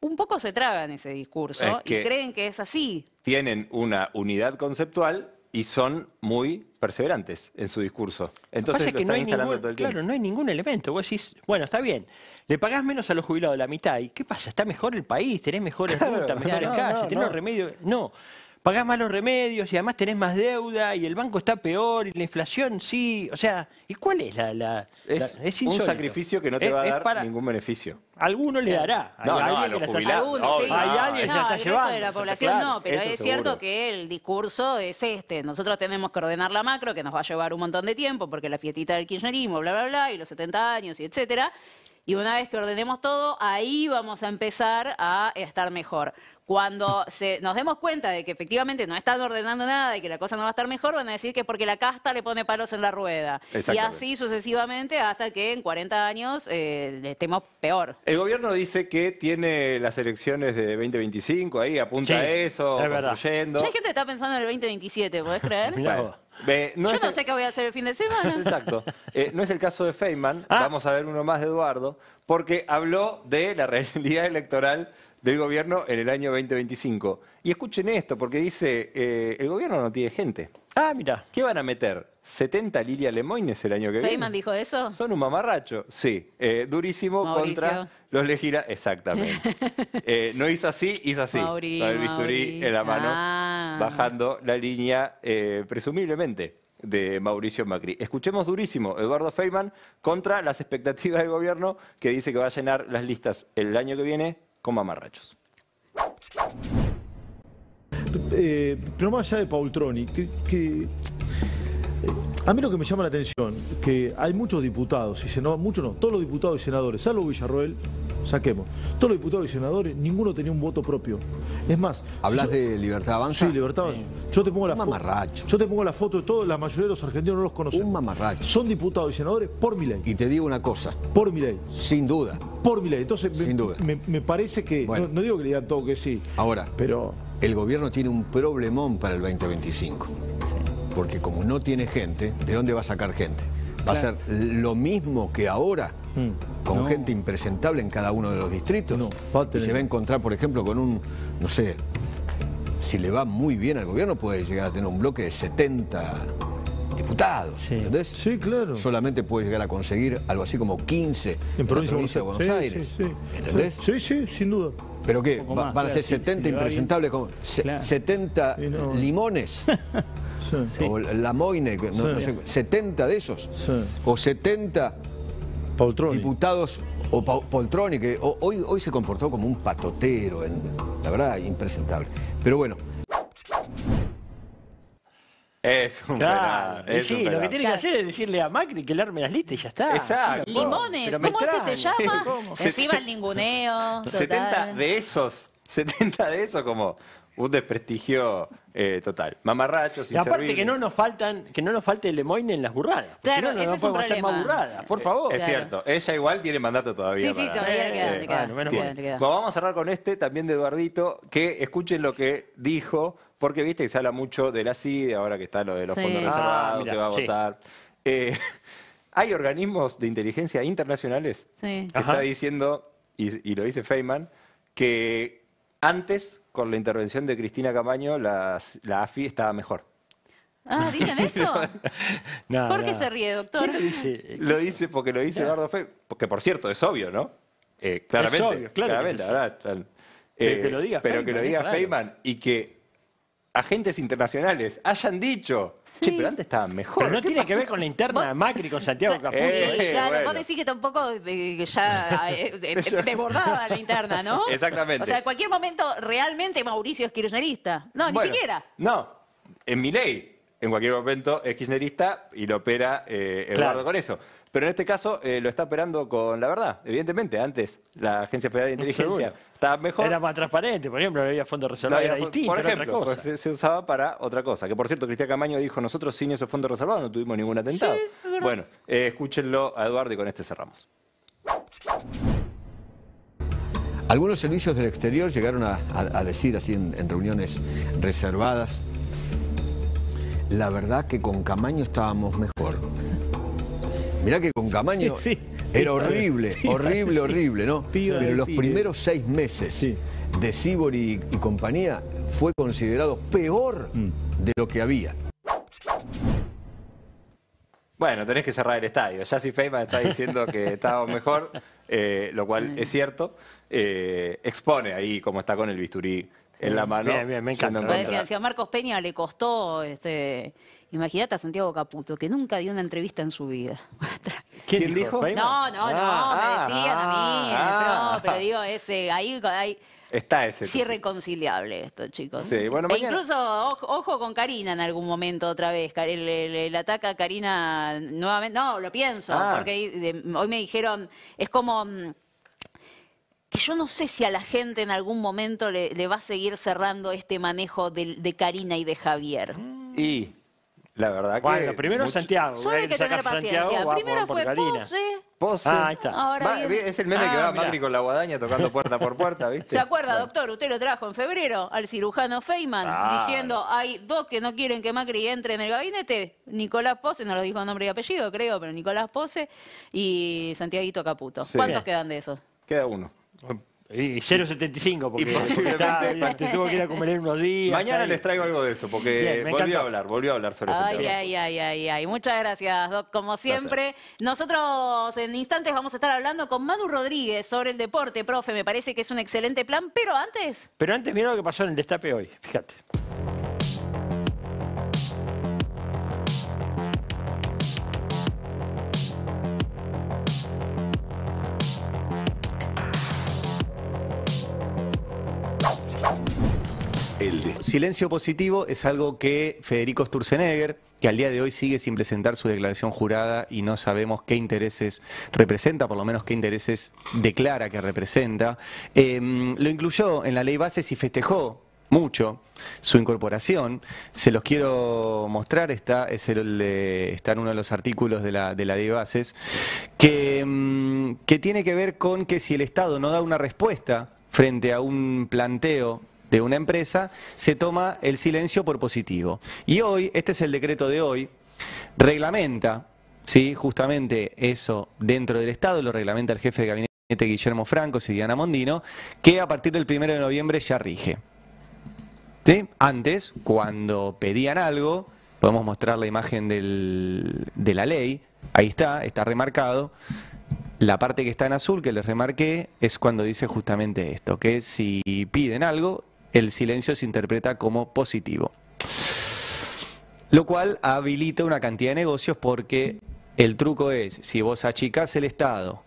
un poco se tragan ese discurso Es y creen que es así. Tienen una unidad conceptual y son muy perseverantes en su discurso. Entonces lo que no están hay, instalando ningún, todo el tiempo. claro, no hay ningún elemento. Vos decís, bueno, está bien, le pagás menos a los jubilados la mitad. ¿Y qué pasa? ¿Está mejor el país? ¿Tenés mejores Claro, rutas, mejores no, calles? no, ¿Tenés no. los remedios? No. Pagás más los remedios y además tenés más deuda y el banco está peor y la inflación sí. O sea, ¿y cuál es la...? la- Es, la- es un sacrificio que no te Es- va a dar para- ningún beneficio. Alguno le dará. Hay No, no, alguien que la está- Algunos, sí. Hay alguien que No, el está resto llevando. de la población no, pero es seguro. cierto que el discurso es este. Nosotros tenemos que ordenar la macro, que nos va a llevar un montón de tiempo, porque la fiestita del kirchnerismo, bla, bla, bla, y los 70 años, y etcétera. Y una vez que ordenemos todo, ahí vamos a empezar a estar mejor. Cuando se, nos demos cuenta de que efectivamente no están ordenando nada y que la cosa no va a estar mejor, van a decir que es porque la casta le pone palos en la rueda. Y así sucesivamente hasta que en 40 años eh, estemos peor. El gobierno dice que tiene las elecciones de 2025, ahí apunta Sí, a eso, es construyendo. Ya hay gente que está pensando en el 2027, ¿podés creer? *laughs* Bueno, no Yo es no el- sé qué voy a hacer el fin de semana. *laughs* Exacto. Eh, no es el caso de Feynman, Ah. vamos a ver uno más de Eduardo, porque habló de la realidad electoral del gobierno en el año 2025. Y escuchen esto, porque dice, eh, el gobierno no tiene gente. Ah, mira. ¿Qué van a meter? ¿70 Lilia Lemoines el año que Feynman viene? dijo eso. Son un mamarracho, sí. Eh, durísimo Mauricio. contra los legisladores. Exactamente. *laughs* Eh, no hizo así, hizo así. Mauri, Con el bisturí Mauri. en la mano, Ah. bajando la línea, eh, presumiblemente, de Mauricio Macri. Escuchemos durísimo Eduardo Feynman contra las expectativas del gobierno que dice que va a llenar las listas el año que viene con mamarrachos. Eh, pero más allá de Paultroni, que, que, eh, a mí lo que me llama la atención, que hay muchos diputados, y seno- muchos no, todos los diputados y senadores, salvo Villarroel, saquemos. Todos los diputados y senadores, ninguno tenía un voto propio. Es más. ¿Hablas yo- de Libertad Avanza? Sí, Libertad Avanza. Yo te pongo la Un foto. mamarracho. Yo te pongo la foto de todos, la mayoría de los argentinos no los conocen. Un mamarracho. Son diputados y senadores por mi ley. Y te digo una cosa, Por mi ley. sin duda. Por mi ley. Entonces, me- Sin duda. Me, me parece que. Bueno. No, no digo que le digan todo que sí. Ahora, Pero. el gobierno tiene un problemón para el 2025. Porque como no tiene gente, ¿de dónde va a sacar gente? Va a ser lo mismo que ahora, con No. gente impresentable en cada uno de los distritos. a y se va a encontrar, por ejemplo, con un, no sé, si le va muy bien al gobierno, puede llegar a tener un bloque de 70 diputados. ¿Entendés? Sí, claro. Solamente puede llegar a conseguir algo así como 15 en, provincia provincia de Buenos Aires. Sí, sí, sí. ¿Entendés? Sí, sí, sin duda. ¿Pero qué? más, ¿Van a ser si- 70 si le va bien. impresentables? Se- Claro. 70 Sí, no. limones? *laughs* O la Moine, no, Sí. no sé, 70 de esos. O 70 diputados o Pa- Poltroni, que ho- hoy, hoy se comportó como un patotero, en, la verdad, impresentable. Pero bueno, Es un Claro, es sí, un lo que tiene que hacer es decirle a Macri que le arme las listas y ya está. Exacto. Limones, ¿cómo es que se llama? *laughs* Encima el ninguneo. 70 total. de esos, *laughs* 70 de esos como un desprestigio eh, total. Mamarrachos, Y aparte que no nos faltan, que no nos falte el Lemoyne en las burradas. porque Claro, si no, no, ese no es un podemos hacer más problema. burradas, por favor. Es cierto, ella igual tiene mandato todavía. Sí, sí, para- todavía le queda, le queda. bueno, menos Bien. mal. le queda. Bueno, vamos a cerrar con este también de Eduardito, que escuchen lo que dijo, porque viste que se habla mucho de la CIDE, ahora que está lo de los Sí. fondos Ah, reservados, mira, que va a sí. votar. Eh, *laughs* hay organismos de inteligencia internacionales Sí. que está diciendo, y, y lo dice Feynman, que antes, con la intervención de Cristina Camaño, las- la AFI estaba mejor. Ah, ¿dicen *laughs* eso? No, ¿Por qué se ríe, doctor? Lo *laughs* dice porque lo dice Eduardo Feynman, porque por cierto es obvio, ¿no? Eh, claramente, obvio, claro que claramente, es ¿verdad? Tal- Pero que lo diga pero que lo diga es. Feynman y que agentes internacionales hayan dicho, che, pero antes estaban mejor. Pero no ¿Qué tiene pasó? que ver con la interna de Macri con Santiago Caputo. Eh, ¿eh? Claro, bueno. vos decís que tampoco eh, ya eh, *laughs* desbordada la interna, ¿no? *laughs* Exactamente. O sea, en cualquier momento realmente Mauricio es kirchnerista. No, ni siquiera. No, en mi ley, en cualquier momento es kirchnerista y lo opera eh, Eduardo Claro. con eso. Pero en este caso eh, lo está operando con la verdad. Evidentemente, antes la Agencia Federal de Inteligencia Seguro. estaba mejor. Era más transparente, por ejemplo, había fondos No reservados, había era distinto, por era ejemplo, otra cosa. pues, se, se usaba para otra cosa. Que por cierto, Cristian Camaño dijo, nosotros sin esos fondos reservados no tuvimos ningún atentado. es verdad. bueno, eh, escúchenlo a Eduardo y con este cerramos. Algunos servicios del exterior llegaron a, a- a decir así en, en reuniones reservadas, la verdad que con Camaño estábamos mejor. Mirá que con Camaño *laughs* Sí, era horrible, horrible, horrible, ¿no? Pero los primeros seis meses de Sibori y, compañía fue considerado peor Mm. de lo que había. Bueno, tenés que cerrar el estadio. Ya si Feynman está diciendo que estábamos mejor, eh, lo cual es cierto, eh, expone ahí cómo está con el bisturí en la mano. Bien, bien, me encanta. decía, si a Marcos Peña le costó, este, imagínate a Santiago Caputo, que nunca dio una entrevista en su vida. *laughs* ¿Quién dijo? No, no, no, Ah, me decían a mí, ah, pero, pero digo, ese, ahí hay, Está ese. sí es reconciliable esto, chicos. Sí, bueno, e mañana- incluso, ojo, ojo con Karina en algún momento otra vez, el, el- el ataque a Karina nuevamente, no, lo pienso, Ah. porque hoy me dijeron, es como... mm, que yo no sé si a la gente en algún momento le, le va a seguir cerrando este manejo de, de Karina y de Javier. Y la verdad que. Bueno, primero mucho- Santiago. Solo hay que sacás tener a Santiago, paciencia. va- Primero por fue Karina. Pose, Pose. Ah, ahí está. ahora Va, viene- es el meme que Ah, va mirá. Macri con la guadaña tocando puerta por puerta, *laughs* ¿viste? ¿Se acuerda, doctor? Usted lo trajo en febrero al cirujano Feynman Claro. diciendo hay dos que no quieren que Macri entre en el gabinete. Nicolás Pose, no lo dijo nombre y apellido, creo, pero Nicolás Pose y Santiaguito Caputo. Sí. ¿Cuántos Bien. quedan de esos? Queda uno. Y 0.75, porque está- te tuvo que ir a comer en unos días. Mañana les traigo algo de eso, porque Bien, volvió a hablar, volvió a hablar sobre ese Ay, tema. ay, ay, ay, ay. Muchas gracias, Doc. Como siempre, nosotros en instantes vamos a estar hablando con Manu Rodríguez sobre el deporte, profe. Me parece que es un excelente plan, pero antes... Pero antes mira lo que pasó en el destape hoy, fíjate. El. Silencio positivo es algo que Federico Sturzenegger, que al día de hoy sigue sin presentar su declaración jurada y no sabemos qué intereses representa, por lo menos qué intereses declara que representa, eh, lo incluyó en la ley bases y festejó mucho su incorporación. Se los quiero mostrar, está, es el está en uno de los artículos de la, de la ley bases, que, mm, que tiene que ver con que si el Estado no da una respuesta frente a un planteo de una empresa, se toma el silencio por positivo. Y hoy, este es el decreto de hoy, reglamenta, ¿sí? justamente eso dentro del Estado, lo reglamenta el jefe de gabinete Guillermo Franco y Diana Mondino, que a partir del 1 de noviembre ya rige. ¿Sí? Antes, cuando pedían algo, podemos mostrar la imagen de la ley, ahí está, está remarcado. La parte que está en azul que les remarqué es cuando dice justamente esto, que si piden algo, el silencio se interpreta como positivo. Lo cual habilita una cantidad de negocios porque el truco es, si vos achicás el Estado,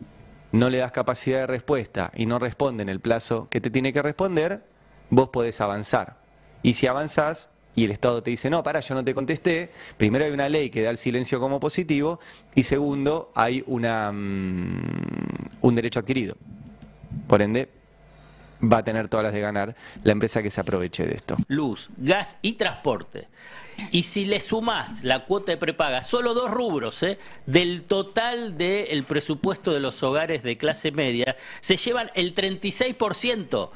no le das capacidad de respuesta y no responde en el plazo que te tiene que responder, vos podés avanzar. Y si avanzás y el Estado te dice, no, para, yo no te contesté, primero hay una ley que da el silencio como positivo y segundo hay una, mm, un derecho adquirido. Por ende, va a tener todas las de ganar la empresa que se aproveche de esto. luz, gas y transporte. Y si le sumás la cuota de prepaga, solo dos rubros ¿eh? del total del presupuesto de los hogares de clase media, se llevan el 36%.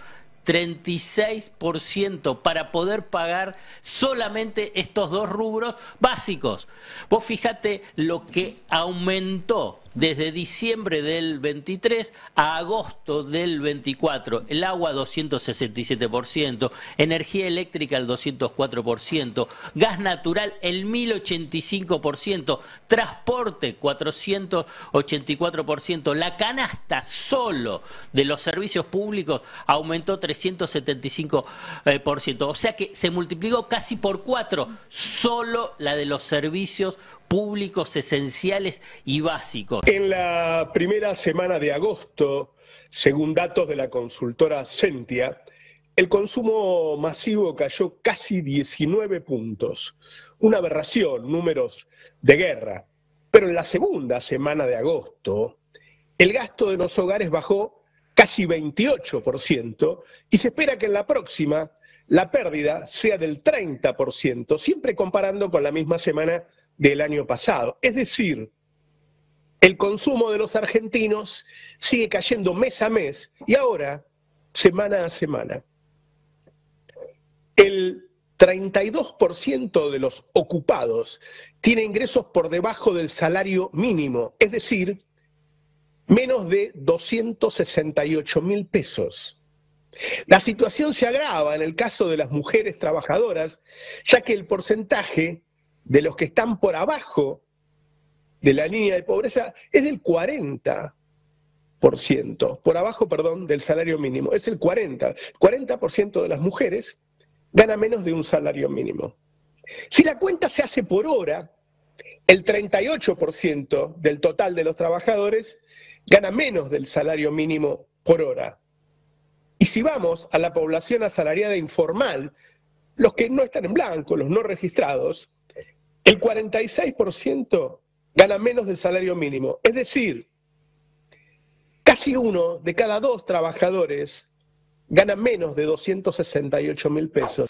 36% para poder pagar solamente estos dos rubros básicos. Vos fíjate lo que aumentó desde diciembre del 23 a agosto del 24. El agua 267%, energía eléctrica el 204%, gas natural el 1085%, transporte 484%, la canasta solo de los servicios públicos aumentó 375%, eh, o sea que se multiplicó casi por cuatro solo la de los servicios públicos esenciales y básicos. En la primera semana de agosto, según datos de la consultora Sentia, el consumo masivo cayó casi 19 puntos. Una aberración, números de guerra. Pero en la segunda semana de agosto, el gasto de los hogares bajó casi 28% y se espera que en la próxima la pérdida sea del 30%, siempre comparando con la misma semana del año pasado. Es decir, el consumo de los argentinos sigue cayendo mes a mes y ahora semana a semana. El 32% de los ocupados tiene ingresos por debajo del salario mínimo, es decir, menos de 268 mil pesos. La situación se agrava en el caso de las mujeres trabajadoras, ya que el porcentaje de los que están por abajo de la línea de pobreza es del 40%, por abajo, perdón, del salario mínimo, es el 40%. 40% de las mujeres gana menos de un salario mínimo. Si la cuenta se hace por hora, el 38% del total de los trabajadores gana menos del salario mínimo por hora. Y si vamos a la población asalariada informal, los que no están en blanco, los no registrados, el 46% gana menos del salario mínimo. Es decir, casi uno de cada dos trabajadores gana menos de 268 mil pesos.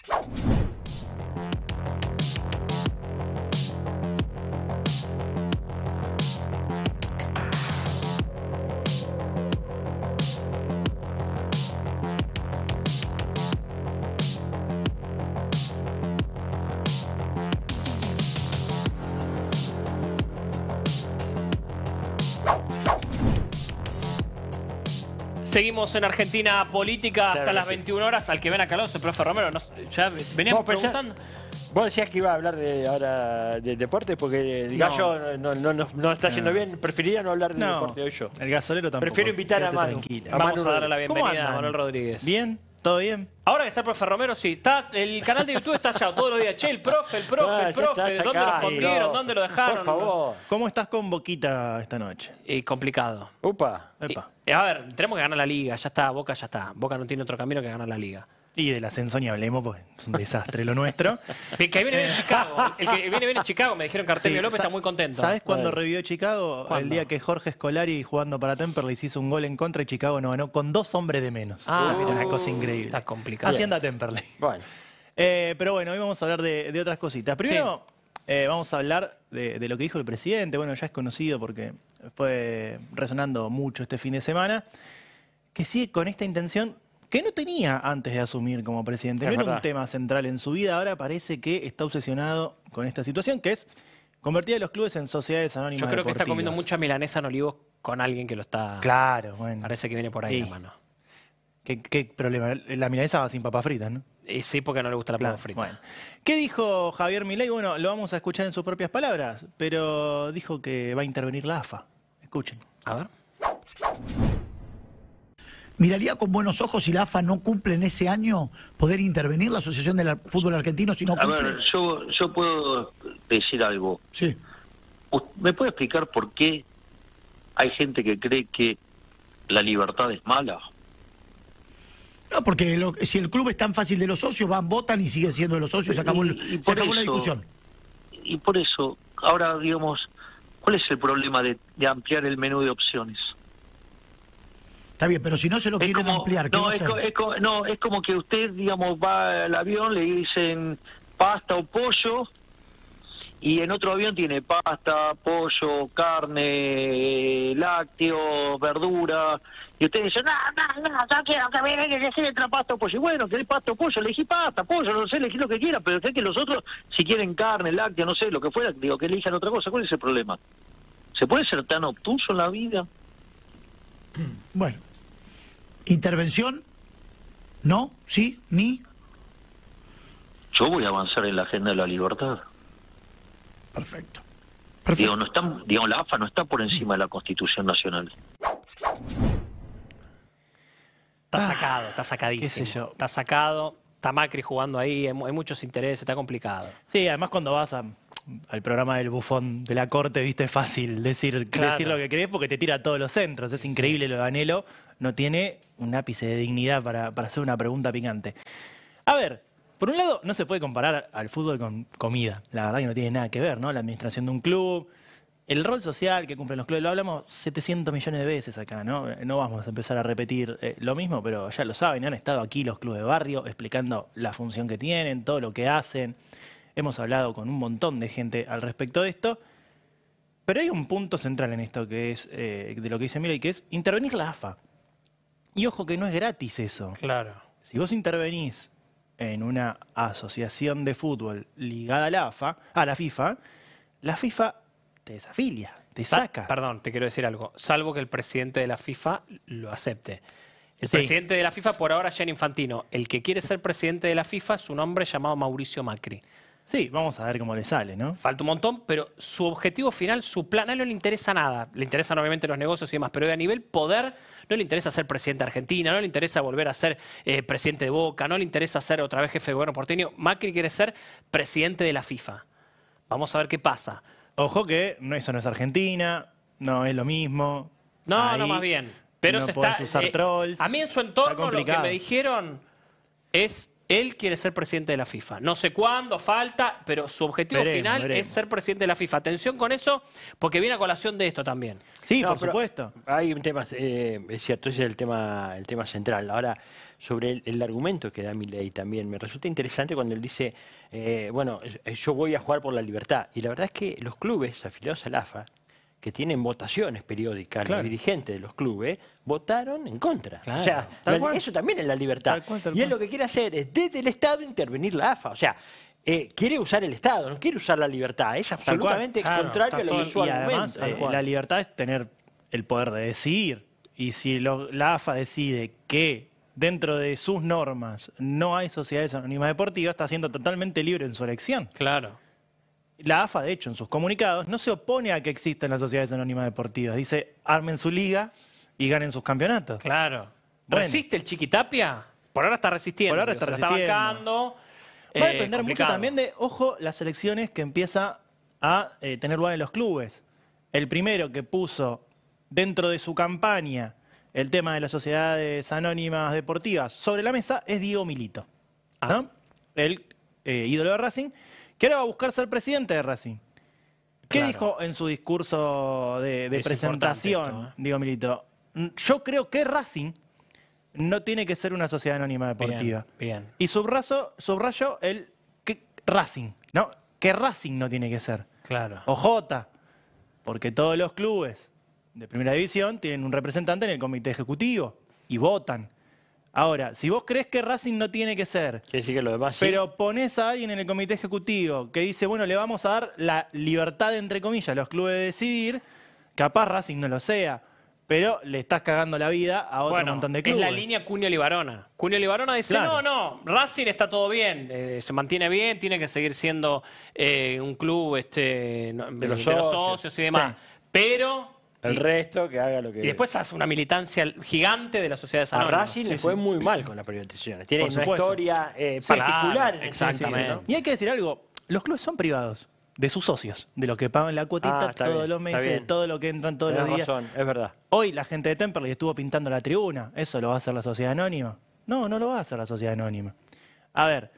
Seguimos en Argentina Política hasta las 21 horas. Al que ven acá, el profe Romero, nos- ya veníamos preguntando. Vos decías que iba a hablar de ahora de deporte porque el No. gallo no, no, no, no está yendo No. bien. Preferiría no hablar de No, deporte hoy yo. El gasolero tampoco. Prefiero invitar a Manu. tranquila. A Vamos Manu a darle la bienvenida ¿Cómo a? Manuel Rodríguez. ¿Bien? ¿Todo bien? Ahora que está el profe Romero, sí. Está, el canal de YouTube está allá todos los días. Che, el profe, el profe, Ah, el profe. ¿Dónde lo escondieron? ¿Dónde lo dejaron? Por favor. ¿Cómo estás con Boquita esta noche? Eh, complicado. Upa. Epa. Eh, a ver, tenemos que ganar la liga. Ya está, Boca ya está. Boca no tiene otro camino que ganar la liga. Y del ascenso ni hablemos, porque es un desastre lo nuestro. *laughs* El que viene bien en Chicago. El que viene bien en Chicago, me dijeron que Artemio Sí, López está muy contento. ¿Sabes cuándo revivió Chicago? ¿Cuándo? El día que Jorge Scolari jugando para Temperley se hizo un gol en contra y Chicago no ganó con dos hombres de menos. Ah, Mira, una cosa increíble. Está complicado. Así anda Temperley. Bueno. Eh, pero bueno, hoy vamos a hablar de, de otras cositas. Primero, eh, vamos a hablar de, de lo que dijo el presidente. Bueno, ya es conocido porque fue resonando mucho este fin de semana. Que sigue con esta intención que no tenía antes de asumir como presidente. Es no era un tema central en su vida. Ahora parece que está obsesionado con esta situación, que es convertir a los clubes en sociedades anónimas. Yo creo que está comiendo mucha milanesa en olivos con alguien que lo está. Claro, bueno. Parece que viene por ahí Y- la mano. ¿Qué, qué problema? La milanesa va sin papas fritas, ¿no? Y sí, porque no le gusta la papa frita. bueno. ¿Qué dijo Javier Milei? Bueno, lo vamos a escuchar en sus propias palabras, pero dijo que va a intervenir la AFA. Escuchen. A ver. ¿Miraría con buenos ojos si la AFA no cumple en ese año poder intervenir la Asociación del Fútbol Argentino si no A cumple? ver, yo, yo puedo decir algo. Sí. ¿Me puede explicar por qué hay gente que cree que la libertad es mala? No, porque lo- si el club es tan fácil de los socios, van, votan y siguen siendo de los socios, se acabó, el- Y- y se acabó la discusión. Y por eso, ahora, digamos, ¿cuál es el problema de, de ampliar el menú de opciones? Está bien, pero si no se lo Es quieren como- ampliar, ¿qué no, va a es, hacer? es no, es como que usted, digamos, va al avión, le dicen pasta o pollo, y en otro avión tiene pasta, pollo, carne, lácteos, verdura, y usted dice, no, no, no, yo quiero que me que elegir entre pasta o pollo. Y bueno, querés pasta o pollo, elegí pasta, pollo, no sé, elegí lo que quiera, pero sé que los otros, si quieren carne, lácteo, no sé, lo que fuera, digo, que elijan otra cosa. ¿Cuál es el problema? ¿Se puede ser tan obtuso en la vida? Bueno. ¿Intervención? ¿No? ¿Sí? ¿Ni? Yo voy a avanzar en la agenda de la libertad. Perfecto. Digo, no están, digo, la AFA no está por encima de la Constitución Nacional. Está sacado, está sacadísimo. qué sé yo. Está sacado. Está Macri jugando ahí, hay, mu- hay muchos intereses, está complicado. Sí, además cuando vas a- al programa del bufón de la corte, viste, es fácil decir, Claro. decir lo que crees porque te tira a todos los centros. Es increíble lo de Anelo. No tiene un ápice de dignidad para, para hacer una pregunta picante. A ver, por un lado, no se puede comparar al fútbol con comida. La verdad que no tiene nada que ver, ¿no? La administración de un club, el rol social que cumplen los clubes, lo hablamos 700 millones de veces acá, ¿no? No vamos a empezar a repetir eh, lo mismo, pero ya lo saben, han estado aquí los clubes de barrio explicando la función que tienen, todo lo que hacen. Hemos hablado con un montón de gente al respecto de esto. Pero hay un punto central en esto que es eh, de lo que dice Milei, que es intervenir la AFA. Y ojo que no es gratis eso. Claro. Si vos intervenís en una asociación de fútbol ligada a la AFA, a la FIFA, la FIFA te desafilia, te Sa- saca. Perdón, te quiero decir algo. Salvo que el presidente de la FIFA lo acepte. El Sí. presidente de la FIFA por ahora es Gianni Infantino. El que quiere ser presidente de la FIFA es un hombre llamado Mauricio Macri. Sí, vamos a ver cómo le sale, ¿no? Falta un montón, pero su objetivo final, su plan, a él no le interesa nada. Le interesan obviamente los negocios y demás, pero a nivel poder no le interesa ser presidente de Argentina, no le interesa volver a ser eh, presidente de Boca, no le interesa ser otra vez jefe de gobierno porteño. Macri quiere ser presidente de la FIFA. Vamos a ver qué pasa. Ojo que no, eso no es Argentina, no es lo mismo. No, Ahí no, más bien. Pero no se podés está. usar eh, trolls. A mí en su entorno lo que complicado. me dijeron es él quiere ser presidente de la FIFA. No sé cuándo, falta, pero su objetivo Veremos, final veremos. es ser presidente de la FIFA. Atención con eso, porque viene a colación de esto también. Sí, por pero supuesto. Hay un tema, es cierto, ese es el tema, el tema central. Ahora, sobre el, el argumento que da Milei también, me resulta interesante cuando él dice, eh, bueno, eh, yo voy a jugar por la libertad. Y la verdad es que los clubes afiliados al AFA, que tienen votaciones periódicas, Claro. los dirigentes de los clubes, votaron en contra. Claro. O sea, la- eso también es la libertad. Tal cual, tal y él lo que quiere hacer es desde el Estado intervenir la AFA. O sea, eh, quiere usar el Estado, no quiere usar la libertad. Es absolutamente contrario a lo que su Y además, eh, la libertad es tener el poder de decidir. Y si lo- la AFA decide que dentro de sus normas no hay sociedades anónimas deportivas, está siendo totalmente libre en su elección. Claro. La AFA, de hecho, en sus comunicados, no se opone a que existan las sociedades anónimas deportivas. Dice, armen su liga y ganen sus campeonatos. Claro. Bueno. ¿Resiste el Chiquitapia? Por ahora está resistiendo. Por ahora está resistiendo. bancando. Va a Eh, depender mucho también de, ojo, las elecciones que empieza a eh, tener lugar en los clubes. El primero que puso dentro de su campaña el tema de las sociedades anónimas deportivas sobre la mesa es Diego Milito, ¿no? el eh, ídolo de Racing, que ahora va a buscar ser presidente de Racing. ¿Qué Claro. dijo en su discurso de, de Es presentación, esto, Diego Milito? Mm, Yo creo que Racing no tiene que ser una sociedad anónima deportiva. Bien, bien. Y subrayo, subrayo el que Racing, ¿no? Que Racing no tiene que ser. Claro. OJ, porque todos los clubes de primera división tienen un representante en el comité ejecutivo y votan. Ahora, si vos crees que Racing no tiene que ser, Quiere decir que lo demás sí. pero pones a alguien en el comité ejecutivo que dice, bueno, le vamos a dar la libertad, entre comillas, a los clubes de decidir, capaz Racing no lo sea, pero le estás cagando la vida a otro Bueno, montón de es clubes. la línea Cunio Libarona. Cunio Libarona dice, Claro. no, no, Racing está todo bien, eh, se mantiene bien, tiene que seguir siendo eh, un club este, no, de, los los socios. socios y demás. Pero... El resto que haga lo que. Y después hace una militancia gigante de las sociedades a anónimas. Racing Sí, le sí. fue muy mal con las privatizaciones. Tiene Por una supuesto. historia eh, Sí, particular. claro, en ese exactamente. Y hay que decir algo, los clubes son privados de sus socios, de lo que pagan la cuotita Ah, está todos bien, los está meses, de bien. todo lo que entran todos Tenés los días. razón, es verdad. Hoy la gente de Temperley estuvo pintando la tribuna. ¿Eso lo va a hacer la sociedad anónima? No, no lo va a hacer la sociedad anónima. A ver,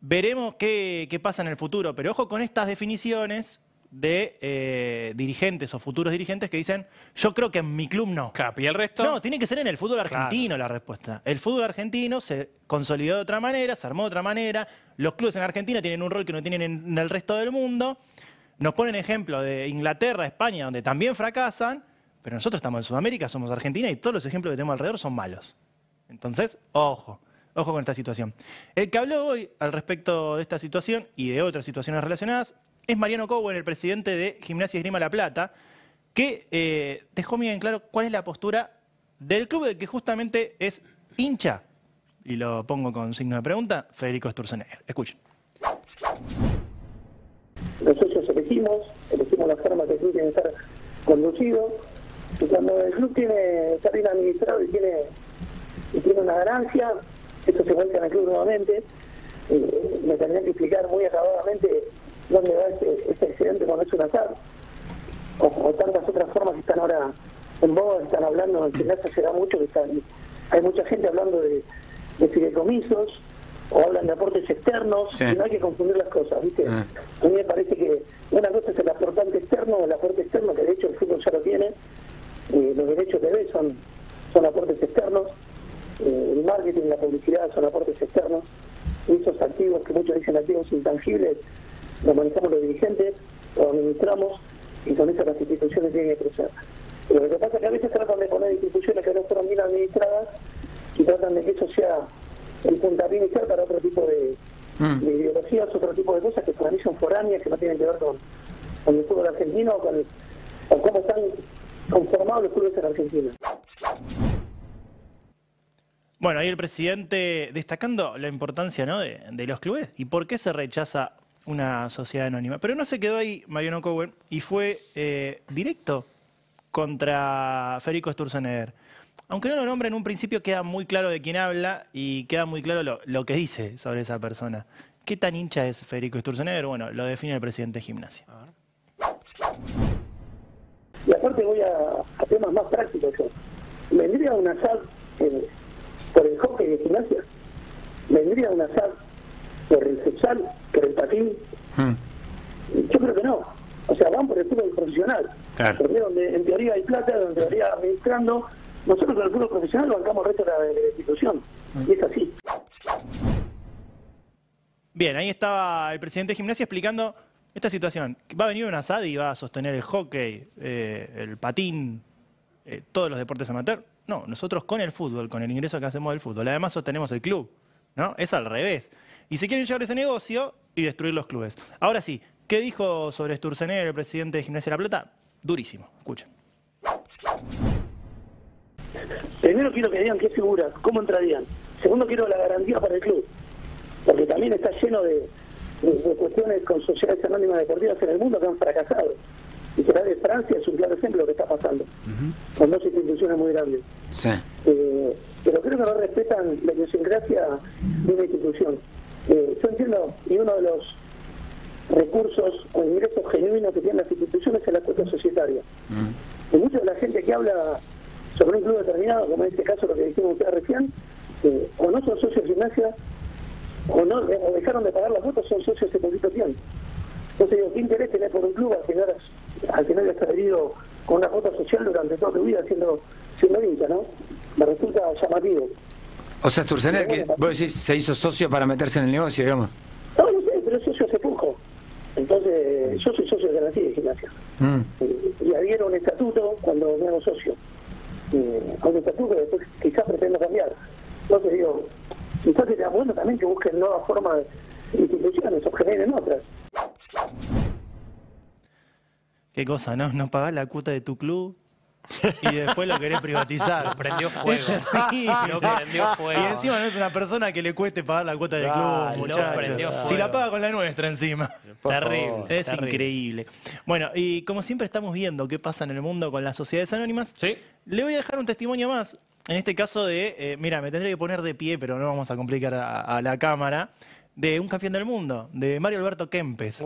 veremos qué, qué pasa en el futuro, pero ojo con estas definiciones de eh, dirigentes o futuros dirigentes que dicen, yo creo que en mi club no. ¿Y el resto? No, tiene que ser en el fútbol argentino la respuesta. El fútbol argentino se consolidó de otra manera, se armó de otra manera. Los clubes en Argentina tienen un rol que no tienen en el resto del mundo. Nos ponen ejemplo de Inglaterra, España, donde también fracasan, pero nosotros estamos en Sudamérica, somos Argentina y todos los ejemplos que tenemos alrededor son malos. Entonces, ojo, ojo con esta situación. El que habló hoy al respecto de esta situación y de otras situaciones relacionadas es Mariano Cowen, el presidente de Gimnasia y Esgrima La Plata, que eh, dejó muy bien claro cuál es la postura del club del que justamente es hincha. Y lo pongo con signo de pregunta, Federico Sturzenegger. Escuchen. los socios elegimos, elegimos la forma que el club tiene que estar conducido, y cuando el club tiene, está bien administrado y tiene, y tiene una ganancia, esto se vuelca en el club nuevamente, eh, me tendrían que explicar muy acabadamente dónde va este, este excedente cuando es un azar, o, o tantas otras formas que están ahora en boga, están hablando, en gimnasia se da mucho, que están, hay mucha gente hablando de, de fideicomisos, o hablan de aportes externos, Sí. y no hay que confundir las cosas, ¿viste? Ah. A mí me parece que una cosa es el aportante externo, el aporte externo, que de hecho el fútbol ya lo tiene, eh, los derechos TV son, son aportes externos, eh, el marketing, la publicidad son aportes externos, y esos activos que muchos dicen activos intangibles, los manejamos los dirigentes, los administramos, y con eso las instituciones tienen que. Pero lo que pasa es que a veces tratan de poner instituciones que no fueron bien administradas y tratan de que eso sea el puntapié inicial para otro tipo de, de ideologías, otro tipo de cosas que para mí son foráneas, que no tienen que ver con, con el fútbol argentino o con, con cómo están conformados los clubes en Argentina. Bueno, ahí el presidente destacando la importancia ¿no? de, de los clubes y por qué se rechaza una sociedad anónima. Pero no se quedó ahí Mariano Cowen y fue eh, directo contra Federico Sturzenegger. Aunque no lo nombre en un principio, queda muy claro de quién habla y queda muy claro lo, lo que dice sobre esa persona. ¿Qué tan hincha es Federico Sturzenegger? Bueno, lo define el presidente de gimnasia. Y aparte voy a, a temas más prácticos yo. ¿Vendría un asad eh, por el hockey de gimnasia? ¿Vendría un asad por el futsal, por el patín? Yo creo que no. O sea, van por el fútbol profesional. Claro. Porque donde en teoría hay plata, donde en teoría administrando. Nosotros con el fútbol profesional bancamos el resto de la, de la institución. Y es así. Bien, ahí estaba el presidente de gimnasia explicando esta situación. Va a venir un asad y va a sostener el hockey, eh, el patín, eh, todos los deportes amateur. No, nosotros con el fútbol, con el ingreso que hacemos del fútbol, además sostenemos el club. ¿no? Es al revés. Y se quieren llevar ese negocio y destruir los clubes. Ahora sí, ¿qué dijo sobre Sturzenegger, el presidente de Gimnasia de La Plata? Durísimo, escuchen. Primero quiero que digan qué figura, cómo entrarían. Segundo quiero la garantía para el club. Porque también está lleno de, de- de cuestiones con sociedades anónimas deportivas en el mundo que han fracasado. Y que la de Francia es un claro ejemplo de lo que está pasando. Con dos instituciones muy grandes. Sí. Eh, pero creo que no respetan la idiosincrasia de una institución. Eh, yo entiendo, y uno de los recursos o ingresos genuinos que tienen las instituciones es la cuota societaria. Y mucha de la gente que habla sobre un club determinado, como en este caso lo que dijimos ustedes recién, eh, o no son socios de gimnasia, o no o dejaron de pagar las cuotas, son socios de poquito tiempo. Entonces digo, ¿qué interés tenés por un club al final, al final has adherido con una cuota social durante toda tu vida siendo, siendo hincha, ¿no? Me resulta llamativo. O sea, Sturzenegger, que vos decís, se hizo socio para meterse en el negocio, digamos. No, no sé, pero es socio hace poco. Entonces, yo soy socio de garantía de gimnasia. Mm. Y adhiero a un estatuto cuando me hago socio. Eh, a un estatuto que después quizás pretendo cambiar. Entonces digo, quizás sería bueno también que busquen nuevas formas de instituciones o generen otras. Qué cosa, ¿no? No pagás la cuota de tu club y después lo querés privatizar. Lo prendió fuego. *laughs* Sí. Lo prendió fuego. Y encima no es una persona que le cueste pagar la cuota del Ah, club, lo muchacho. prendió fuego. Si la paga con la nuestra encima. Terrible. Es terrible. increíble. Bueno, y como siempre estamos viendo qué pasa en el mundo con las sociedades anónimas, le voy a dejar un testimonio más. En este caso de, eh, mira, me tendré que poner de pie, pero no vamos a complicar a, a la cámara, de un campeón del mundo, de Mario Alberto Kempes.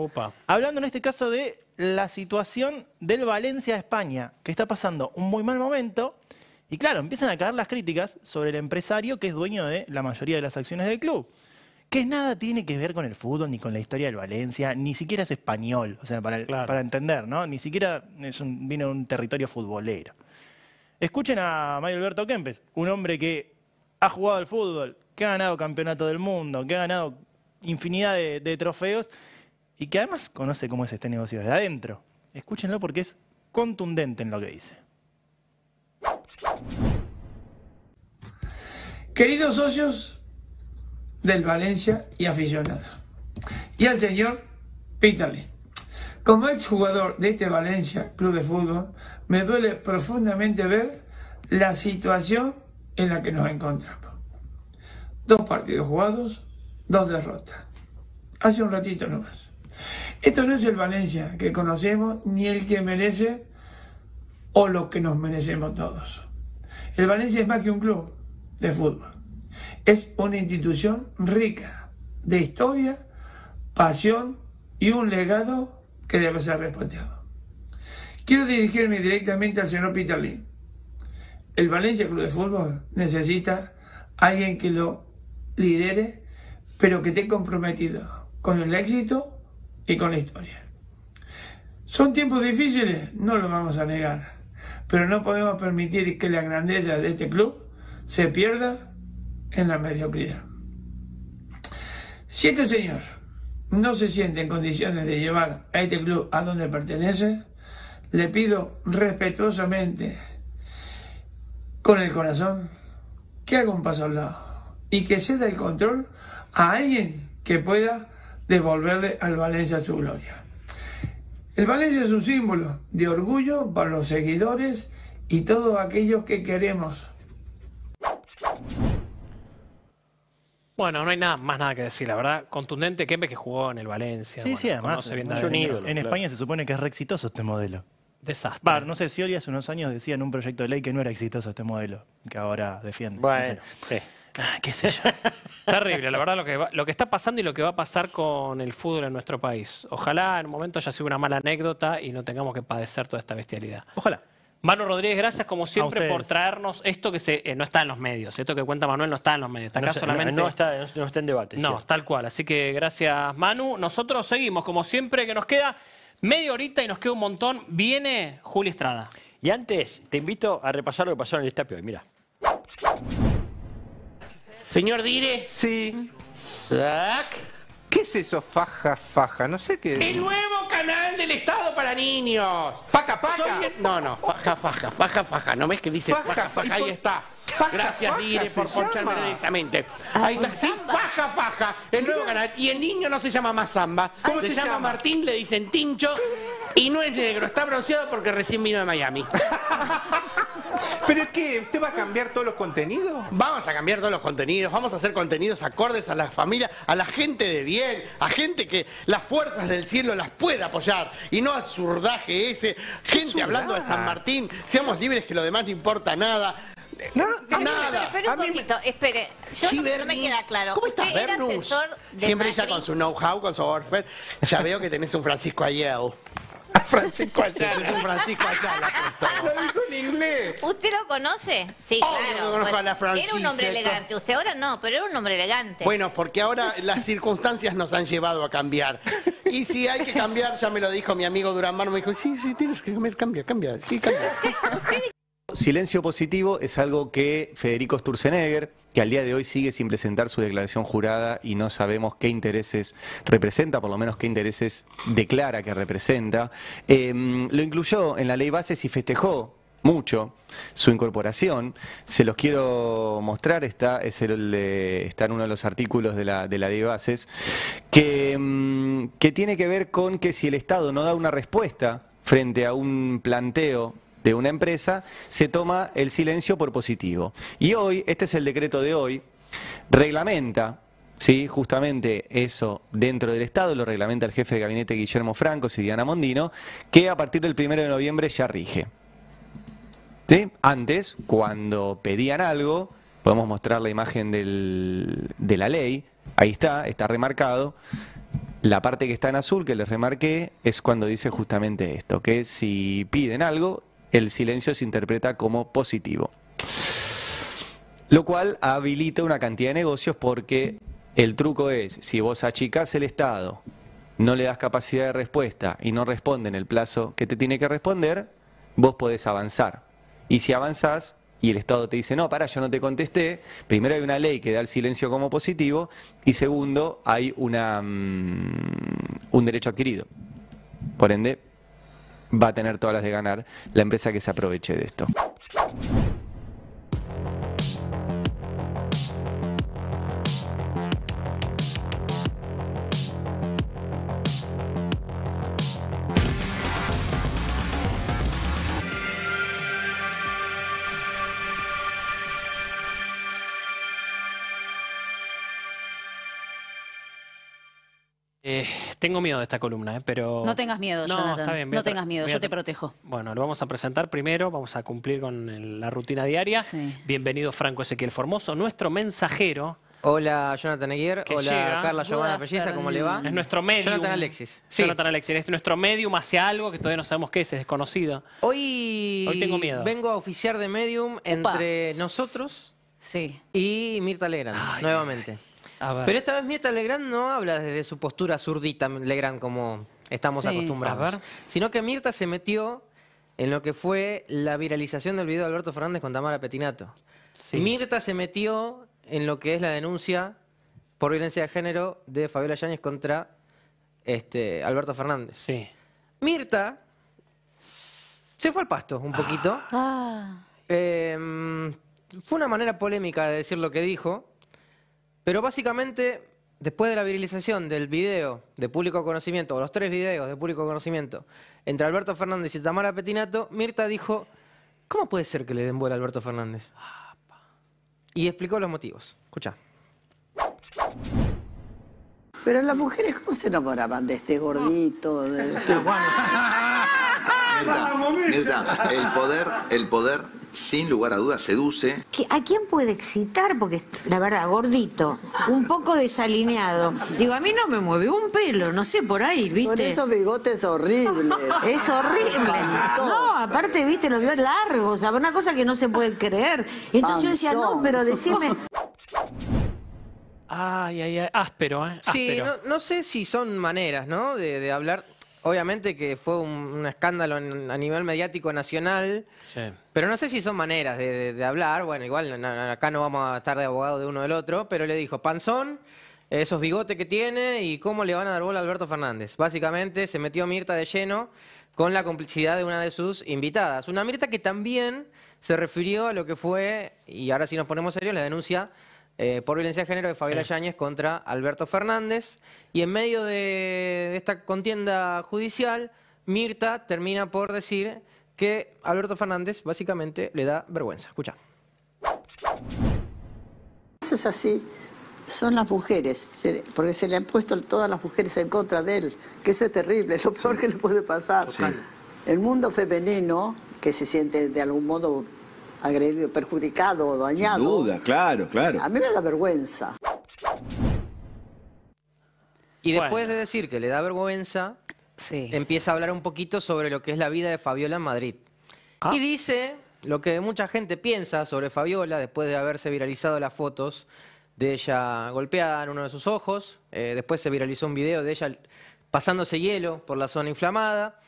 Hablando en este caso de la situación del Valencia España, que está pasando un muy mal momento. Y claro, empiezan a caer las críticas sobre el empresario que es dueño de la mayoría de las acciones del club. Que nada tiene que ver con el fútbol ni con la historia del Valencia, ni siquiera es español, o sea, para, para entender, ¿no? Ni siquiera es un, vino de un territorio futbolero. Escuchen a Mario Alberto Kempes, un hombre que ha jugado al fútbol, que ha ganado campeonato del mundo, que ha ganado infinidad de, de trofeos y que además conoce cómo es este negocio desde adentro. Escúchenlo porque es contundente en lo que dice. Queridos socios del Valencia y aficionados, y al señor Peter Lee. Como exjugador de este Valencia Club de Fútbol, me duele profundamente ver la situación en la que nos encontramos. Dos partidos jugados, dos derrotas. Hace un ratito nomás. Esto no es el Valencia que conocemos ni el que merece o lo que nos merecemos todos. El Valencia es más que un club de fútbol. Es una institución rica de historia, pasión y un legado que debe ser respetado. Quiero dirigirme directamente al señor Peter Lee. El Valencia Club de Fútbol necesita alguien que lo lidere, pero que esté comprometido con el éxito con la historia. ¿Son tiempos difíciles? No lo vamos a negar. Pero no podemos permitir que la grandeza de este club se pierda en la mediocridad. Si este señor no se siente en condiciones de llevar a este club a donde pertenece, le pido respetuosamente, con el corazón, que haga un paso al lado y que ceda el control a alguien que pueda devolverle al Valencia su gloria. El Valencia es un símbolo de orgullo para los seguidores y todos aquellos que queremos. Bueno, no hay nada más nada que decir, la verdad. Contundente Kempe que jugó en el Valencia. Sí, bueno, sí, además. bien en- también. en, España se supone que es re exitoso este modelo. Desastre. Va, no sé, Scioli hace unos años decía en un proyecto de ley que no era exitoso este modelo, que ahora defiende. Bueno, No sé. Ah, qué sé yo. *laughs* Terrible, la verdad, lo que, va- lo que está pasando y lo que va a pasar con el fútbol en nuestro país. Ojalá en un momento haya sido una mala anécdota y no tengamos que padecer toda esta bestialidad. Ojalá. Manu Rodríguez, gracias como siempre por traernos esto que se, eh, no está en los medios. Esto que cuenta Manuel no está en los medios. Está acá No solamente. no está, no está en debate. No, cierto. tal cual. Así que gracias, Manu. Nosotros seguimos, como siempre, que nos queda media horita y nos queda un montón. Viene Juli Estrada. Y antes, te invito a repasar lo que pasó en el estadio hoy. Mira. Señor Dire. Sí. Sac. ¿Qué es eso, faja, faja? No sé qué. El nuevo canal del Estado para niños. Paca, paca. Soy No, no, faja, faja, faja, faja. ¿No ves que dice Faja, faja, Ahí por- está. Faja, Gracias, faja Dire, por poncharme llama. directamente. Ahí está. Sí, faja, faja. El nuevo canal. Y el niño no se llama más Zamba. ¿Cómo se, se llama, llama? Martín, le dicen Tincho. Y no es negro, está bronceado porque recién vino de Miami. *laughs* ¿Pero qué? ¿Usted va a cambiar todos los contenidos? Vamos a cambiar todos los contenidos, vamos a hacer contenidos acordes a la familia, a la gente de bien, a gente que las fuerzas del cielo las pueda apoyar y no al zurdaje ese, gente hablando de San Martín, seamos libres que lo demás no importa nada. nada. Pero un poquito, espere, yo Sí, no, no me queda claro. ¿Cómo estás, Bernus? Siempre Macri. ella con su know-how, con su warfare. Ya veo que tenés un Francisco Ayel. *laughs* Francisco Ayala. Es un Francisco Ayala. Lo dijo en inglés. ¿Usted lo conoce? Sí, claro. pues, a la era un hombre elegante. Usted ahora no, pero era un hombre elegante. Bueno, porque ahora las circunstancias nos han llevado a cambiar. Y si hay que cambiar, ya me lo dijo mi amigo Durán Mano, me dijo, sí, sí, tienes que cambiar, cambia, cambia, sí, cambia. *laughs* Silencio positivo es algo que Federico Sturzenegger, que al día de hoy sigue sin presentar su declaración jurada y no sabemos qué intereses representa, por lo menos qué intereses declara que representa, eh, lo incluyó en la ley bases y festejó mucho su incorporación. Se los quiero mostrar, está, es el, está en uno de los artículos de la, de la ley bases, que, mm, que tiene que ver con que si el Estado no da una respuesta frente a un planteo de una empresa, se toma el silencio por positivo. Y hoy, este es el decreto de hoy, reglamenta Sí, justamente eso dentro del Estado lo reglamenta el jefe de gabinete Guillermo Franco y Diana Mondino, que a partir del 1 de noviembre ya rige. ¿Sí? Antes, cuando pedían algo, podemos mostrar la imagen de la ley, ahí está, está remarcado. La parte que está en azul, que les remarqué, es cuando dice justamente esto, que si piden algo, el silencio se interpreta como positivo. Lo cual habilita una cantidad de negocios porque el truco es, si vos achicás el Estado, no le das capacidad de respuesta y no responde en el plazo que te tiene que responder, vos podés avanzar. Y si avanzás y el Estado te dice, no, para, yo no te contesté, primero hay una ley que da el silencio como positivo y segundo hay mm, un derecho adquirido. Por ende, va a tener todas las de ganar la empresa que se aproveche de esto. Eh, tengo miedo de esta columna, eh, pero... No tengas miedo, No, Jonathan. está bien, no tengas miedo, yo te protejo. Bueno, lo vamos a presentar primero, vamos a cumplir con la rutina diaria. Bienvenido Franco Ezequiel Formoso, nuestro mensajero. Hola, Jonathan Eguier. que Hola, llega. Carla Giovanna Pelliza, ¿cómo le va? Es nuestro medium. Jonathan Alexis. Sí. Jonathan Alexis, es nuestro medium hacia algo que todavía no sabemos qué es, es desconocido. Hoy, Hoy tengo miedo. vengo a oficiar de medium entre nosotros y Mirta Legrand, nuevamente. A ver. Pero esta vez Mirta Legrand no habla desde su postura zurdita Legrand como estamos Sí. acostumbrados, A ver. sino que Mirta se metió en lo que fue la viralización del video de Alberto Fernández con Tamara Petinato. Mirta se metió en lo que es la denuncia por violencia de género de Fabiola Yáñez contra este, Alberto Fernández. Mirta se fue al pasto un poquito. Eh, fue una manera polémica de decir lo que dijo, pero básicamente, después de la viralización del video de público conocimiento, o los tres videos de público conocimiento, entre Alberto Fernández y Tamara Petinato, Mirta dijo, ¿cómo puede ser que le den bola a Alberto Fernández? Y explicó los motivos. Escucha. Pero las mujeres, ¿cómo se enamoraban de este gordito? De... *laughs* *laughs* Mirta, Mirta, el poder, el poder, sin lugar a dudas, seduce. ¿Qui- ¿A quién puede excitar? Porque, la verdad, gordito, un poco desalineado. Digo, a mí no me mueve un pelo, no sé, por ahí, ¿viste? Con esos bigotes horribles. Es horrible. No, aparte, viste, los bigotes largos, o sea, una cosa que no se puede creer. Entonces yo decía, no, pero decime... Ay, ay, ay, áspero, ¿eh? Sí, no, no sé si son maneras, ¿no? De, de hablar. Obviamente que fue un, un escándalo en- a nivel mediático nacional, Sí. pero no sé si son maneras de, de- de hablar. Bueno, igual no- acá no vamos a estar de abogado de uno del otro, pero le dijo, panzón, esos bigotes que tiene y cómo le van a dar bola a Alberto Fernández. Básicamente se metió Mirta de lleno con la complicidad de una de sus invitadas. Una Mirta que también se refirió a lo que fue, y ahora sí nos ponemos serios, la denuncia eh, por violencia de género de Fabiola Yáñez contra Alberto Fernández. Y en medio de, de esta contienda judicial, Mirta termina por decir que Alberto Fernández básicamente le da vergüenza. Escucha. Eso es así. Son las mujeres, porque se le han puesto todas las mujeres en contra de él, que eso es terrible, es *laughs* lo peor que le puede pasar. El mundo femenino, que se siente de algún modo agredido, perjudicado o dañado, Sin duda, claro, claro. a mí me da vergüenza. Y después de decir que le da vergüenza, empieza a hablar un poquito sobre lo que es la vida de Fabiola en Madrid. Y dice lo que mucha gente piensa sobre Fabiola después de haberse viralizado las fotos de ella golpeada en uno de sus ojos. Eh, después se viralizó un video de ella pasándose hielo por la zona inflamada.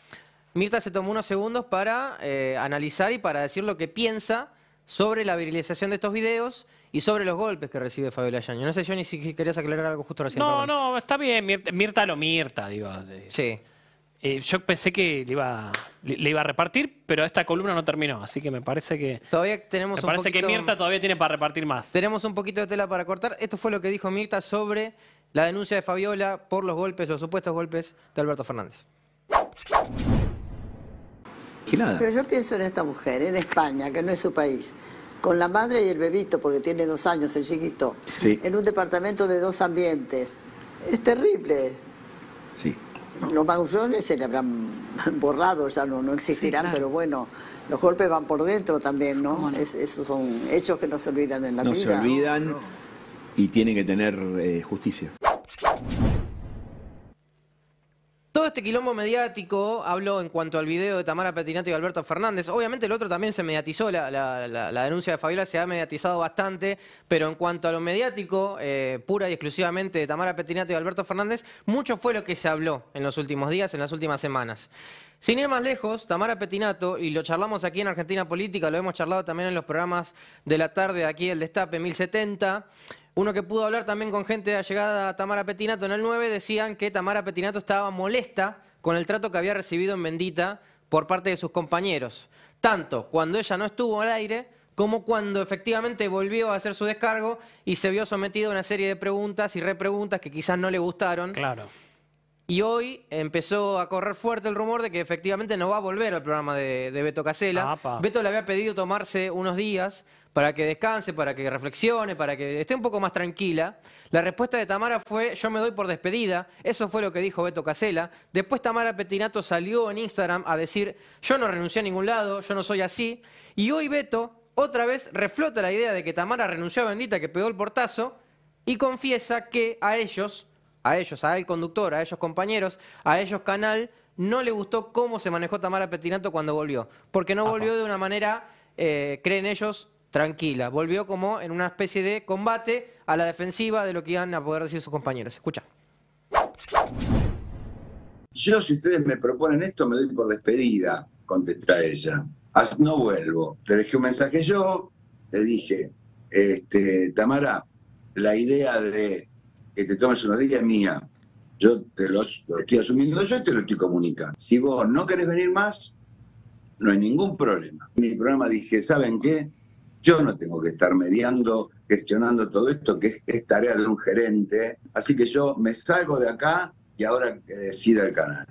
Mirta se tomó unos segundos para eh, analizar y para decir lo que piensa sobre la viralización de estos videos y sobre los golpes que recibe Fabiola Yaño. No sé, Johnny, si querías aclarar algo justo recién. No, perdón. no, está bien. Mirta, Mirta lo Mirta, digo. Sí. Eh, yo pensé que le iba, le, le iba a repartir, pero esta columna no terminó, así que me parece que... Todavía tenemos Me un parece que Mirta todavía tiene para repartir más. Tenemos un poquito de tela para cortar. Esto fue lo que dijo Mirta sobre la denuncia de Fabiola por los golpes, los supuestos golpes de Alberto Fernández. Pero yo pienso en esta mujer, en España, que no es su país, con la madre y el bebito, porque tiene dos años el chiquito, Sí. en un departamento de dos ambientes. Es terrible. Sí. Los maguflones se le habrán *laughs* borrado, ya no, no existirán, pero bueno, los golpes van por dentro también, ¿no? Es- esos son hechos que no se olvidan en la no vida. se olvidan y tienen que tener eh, justicia. Todo este quilombo mediático, hablo en cuanto al video de Tamara Petinato y Alberto Fernández. Obviamente el otro también se mediatizó, la, denuncia de Fabiola se ha mediatizado bastante, pero en cuanto a lo mediático, eh, pura y exclusivamente de Tamara Petinato y Alberto Fernández, mucho fue lo que se habló en los últimos días, en las últimas semanas. Sin ir más lejos, Tamara Petinato, y lo charlamos aquí en Argentina Política, lo hemos charlado también en los programas de la tarde aquí, el Destape 1070. Uno que pudo hablar también con gente allegada a Tamara Petinato en el 9, decían que Tamara Petinato estaba molesta con el trato que había recibido en Bendita por parte de sus compañeros. Tanto cuando ella no estuvo al aire, como cuando efectivamente volvió a hacer su descargo y se vio sometido a una serie de preguntas y repreguntas que quizás no le gustaron. Claro. Y hoy empezó a correr fuerte el rumor de que efectivamente no va a volver al programa de, de Beto Casela. Apa. Beto le había pedido tomarse unos días para que descanse, para que reflexione, para que esté un poco más tranquila. La respuesta de Tamara fue, yo me doy por despedida. Eso fue lo que dijo Beto Casela. Después Tamara Petinato salió en Instagram a decir, yo no renuncié a ningún lado, yo no soy así. Y hoy Beto otra vez reflota la idea de que Tamara renunció a Bendita, que pegó el portazo, y confiesa que a ellos, a ellos, a el conductor, a ellos compañeros, a ellos canal, no le gustó cómo se manejó Tamara Petinato cuando volvió. Porque no volvió de una manera, eh, creen ellos, tranquila. Volvió como en una especie de combate a la defensiva de lo que iban a poder decir sus compañeros. Escucha. Yo, si ustedes me proponen esto, me doy por despedida, contesta ella. No vuelvo. Le dejé un mensaje yo, le dije, este, Tamara, la idea de que te tomes unos días mía. Yo te lo, estoy asumiendo yo y te lo estoy comunicando. Si vos no querés venir más, no hay ningún problema. Mi programa dije, ¿saben qué? Yo no tengo que estar mediando, gestionando todo esto, que es, es tarea de un gerente. Así que yo me salgo de acá y ahora que decida el canal.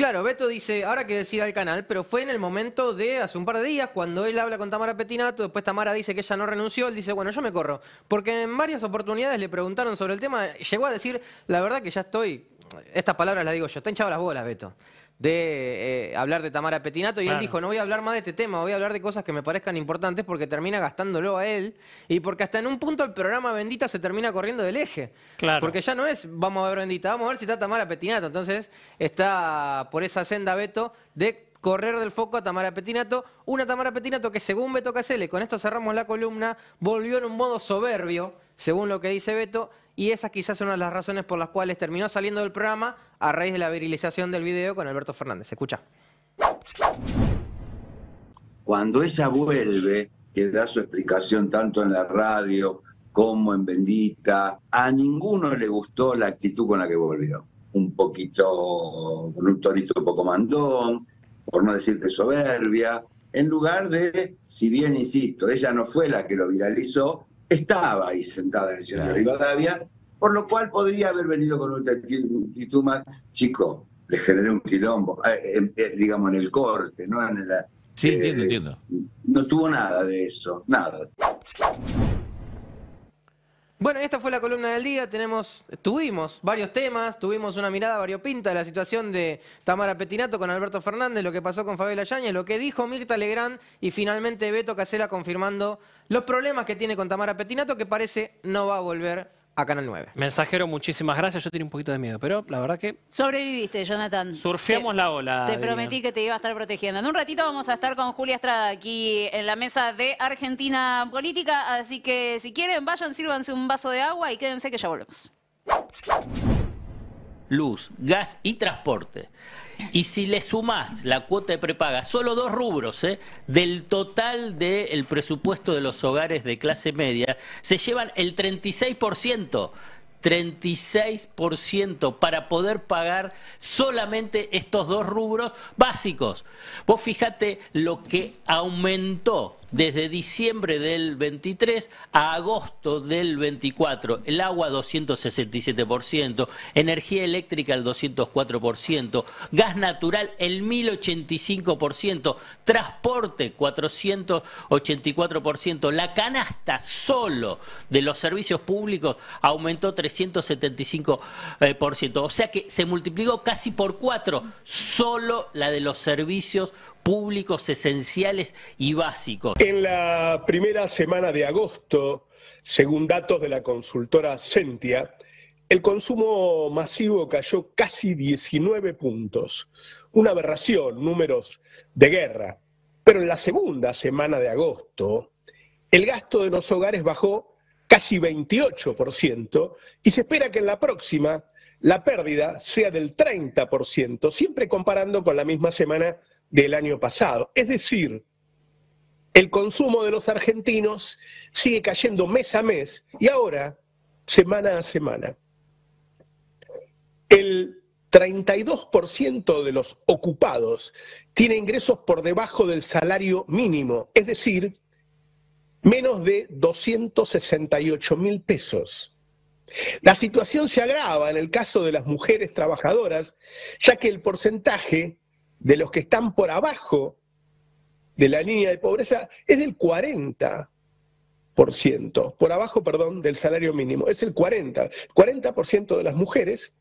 Claro, Beto dice, ahora que decida el canal, pero fue en el momento de hace un par de días, cuando él habla con Tamara Petinato, después Tamara dice que ella no renunció, él dice, bueno, yo me corro. Porque en varias oportunidades le preguntaron sobre el tema, llegó a decir, la verdad que ya estoy, estas palabras las digo yo, está hinchado las bolas, Beto, de eh, hablar de Tamara Petinato, y él dijo, no voy a hablar más de este tema, voy a hablar de cosas que me parezcan importantes porque termina gastándolo a él, y porque hasta en un punto el programa Bendita se termina corriendo del eje. Claro. Porque ya no es vamos a ver Bendita, vamos a ver si está Tamara Petinato. Entonces está por esa senda Beto de correr del foco a Tamara Petinato. Una Tamara Petinato que según Beto Casele, con esto cerramos la columna, volvió en un modo soberbio, según lo que dice Beto, y esa quizás es una de las razones por las cuales terminó saliendo del programa a raíz de la virilización del video con Alberto Fernández. Escucha. Cuando ella vuelve, que da su explicación tanto en la radio como en Bendita, a ninguno le gustó la actitud con la que volvió. Un poquito, con un tonito un poco mandón, por no decirte soberbia, en lugar de, si bien insisto, ella no fue la que lo viralizó, estaba ahí sentada en el sillón de Rivadavia, por lo cual podría haber venido con una actitud más, chico, le generé un quilombo, eh, eh, eh, digamos en el corte, no en la... Sí, eh, entiendo, entiendo. No tuvo nada de eso, nada. Bueno, esta fue la columna del día. Tenemos, tuvimos varios temas, tuvimos una mirada variopinta de la situación de Tamara Petinato con Alberto Fernández, lo que pasó con Fabiola Yáñez, lo que dijo Mirta Legrand y finalmente Beto Casela confirmando los problemas que tiene con Tamara Petinato, que parece no va a volver a Canal 9. Mensajero, muchísimas gracias. Yo tenía un poquito de miedo, pero la verdad que Sobreviviste, Jonathan. surfeamos Te- la ola. Te diría. prometí que te iba a estar protegiendo. En un ratito vamos a estar con Julia Estrada aquí en la mesa de Argentina Política, así que si quieren vayan, sírvanse un vaso de agua y quédense que ya volvemos. luz, gas y transporte. Y si le sumás la cuota de prepaga, solo dos rubros ¿eh? del total del presupuesto de los hogares de clase media, se llevan el 36%. 36% para poder pagar solamente estos dos rubros básicos. Vos fíjate lo que aumentó desde diciembre del 23 a agosto del 24. El agua 267%, energía eléctrica el 204%, gas natural el 1085%, transporte 484%, la canasta solo de los servicios públicos aumentó 375%. eh, por ciento. O sea que se multiplicó casi por cuatro solo la de los servicios públicos esenciales y básicos. En la primera semana de agosto, según datos de la consultora Sentia, el consumo masivo cayó casi 19 puntos. Una aberración, números de guerra. Pero en la segunda semana de agosto, el gasto de los hogares bajó casi 28% y se espera que en la próxima la pérdida sea del 30%, siempre comparando con la misma semana del año pasado. Es decir, el consumo de los argentinos sigue cayendo mes a mes y ahora semana a semana. El 32% de los ocupados tiene ingresos por debajo del salario mínimo, es decir, menos de 268 mil pesos. La situación se agrava en el caso de las mujeres trabajadoras, ya que el porcentaje de los que están por abajo de la línea de pobreza es del 40%, por abajo, perdón, del salario mínimo, es el 40%. 40% de las mujeres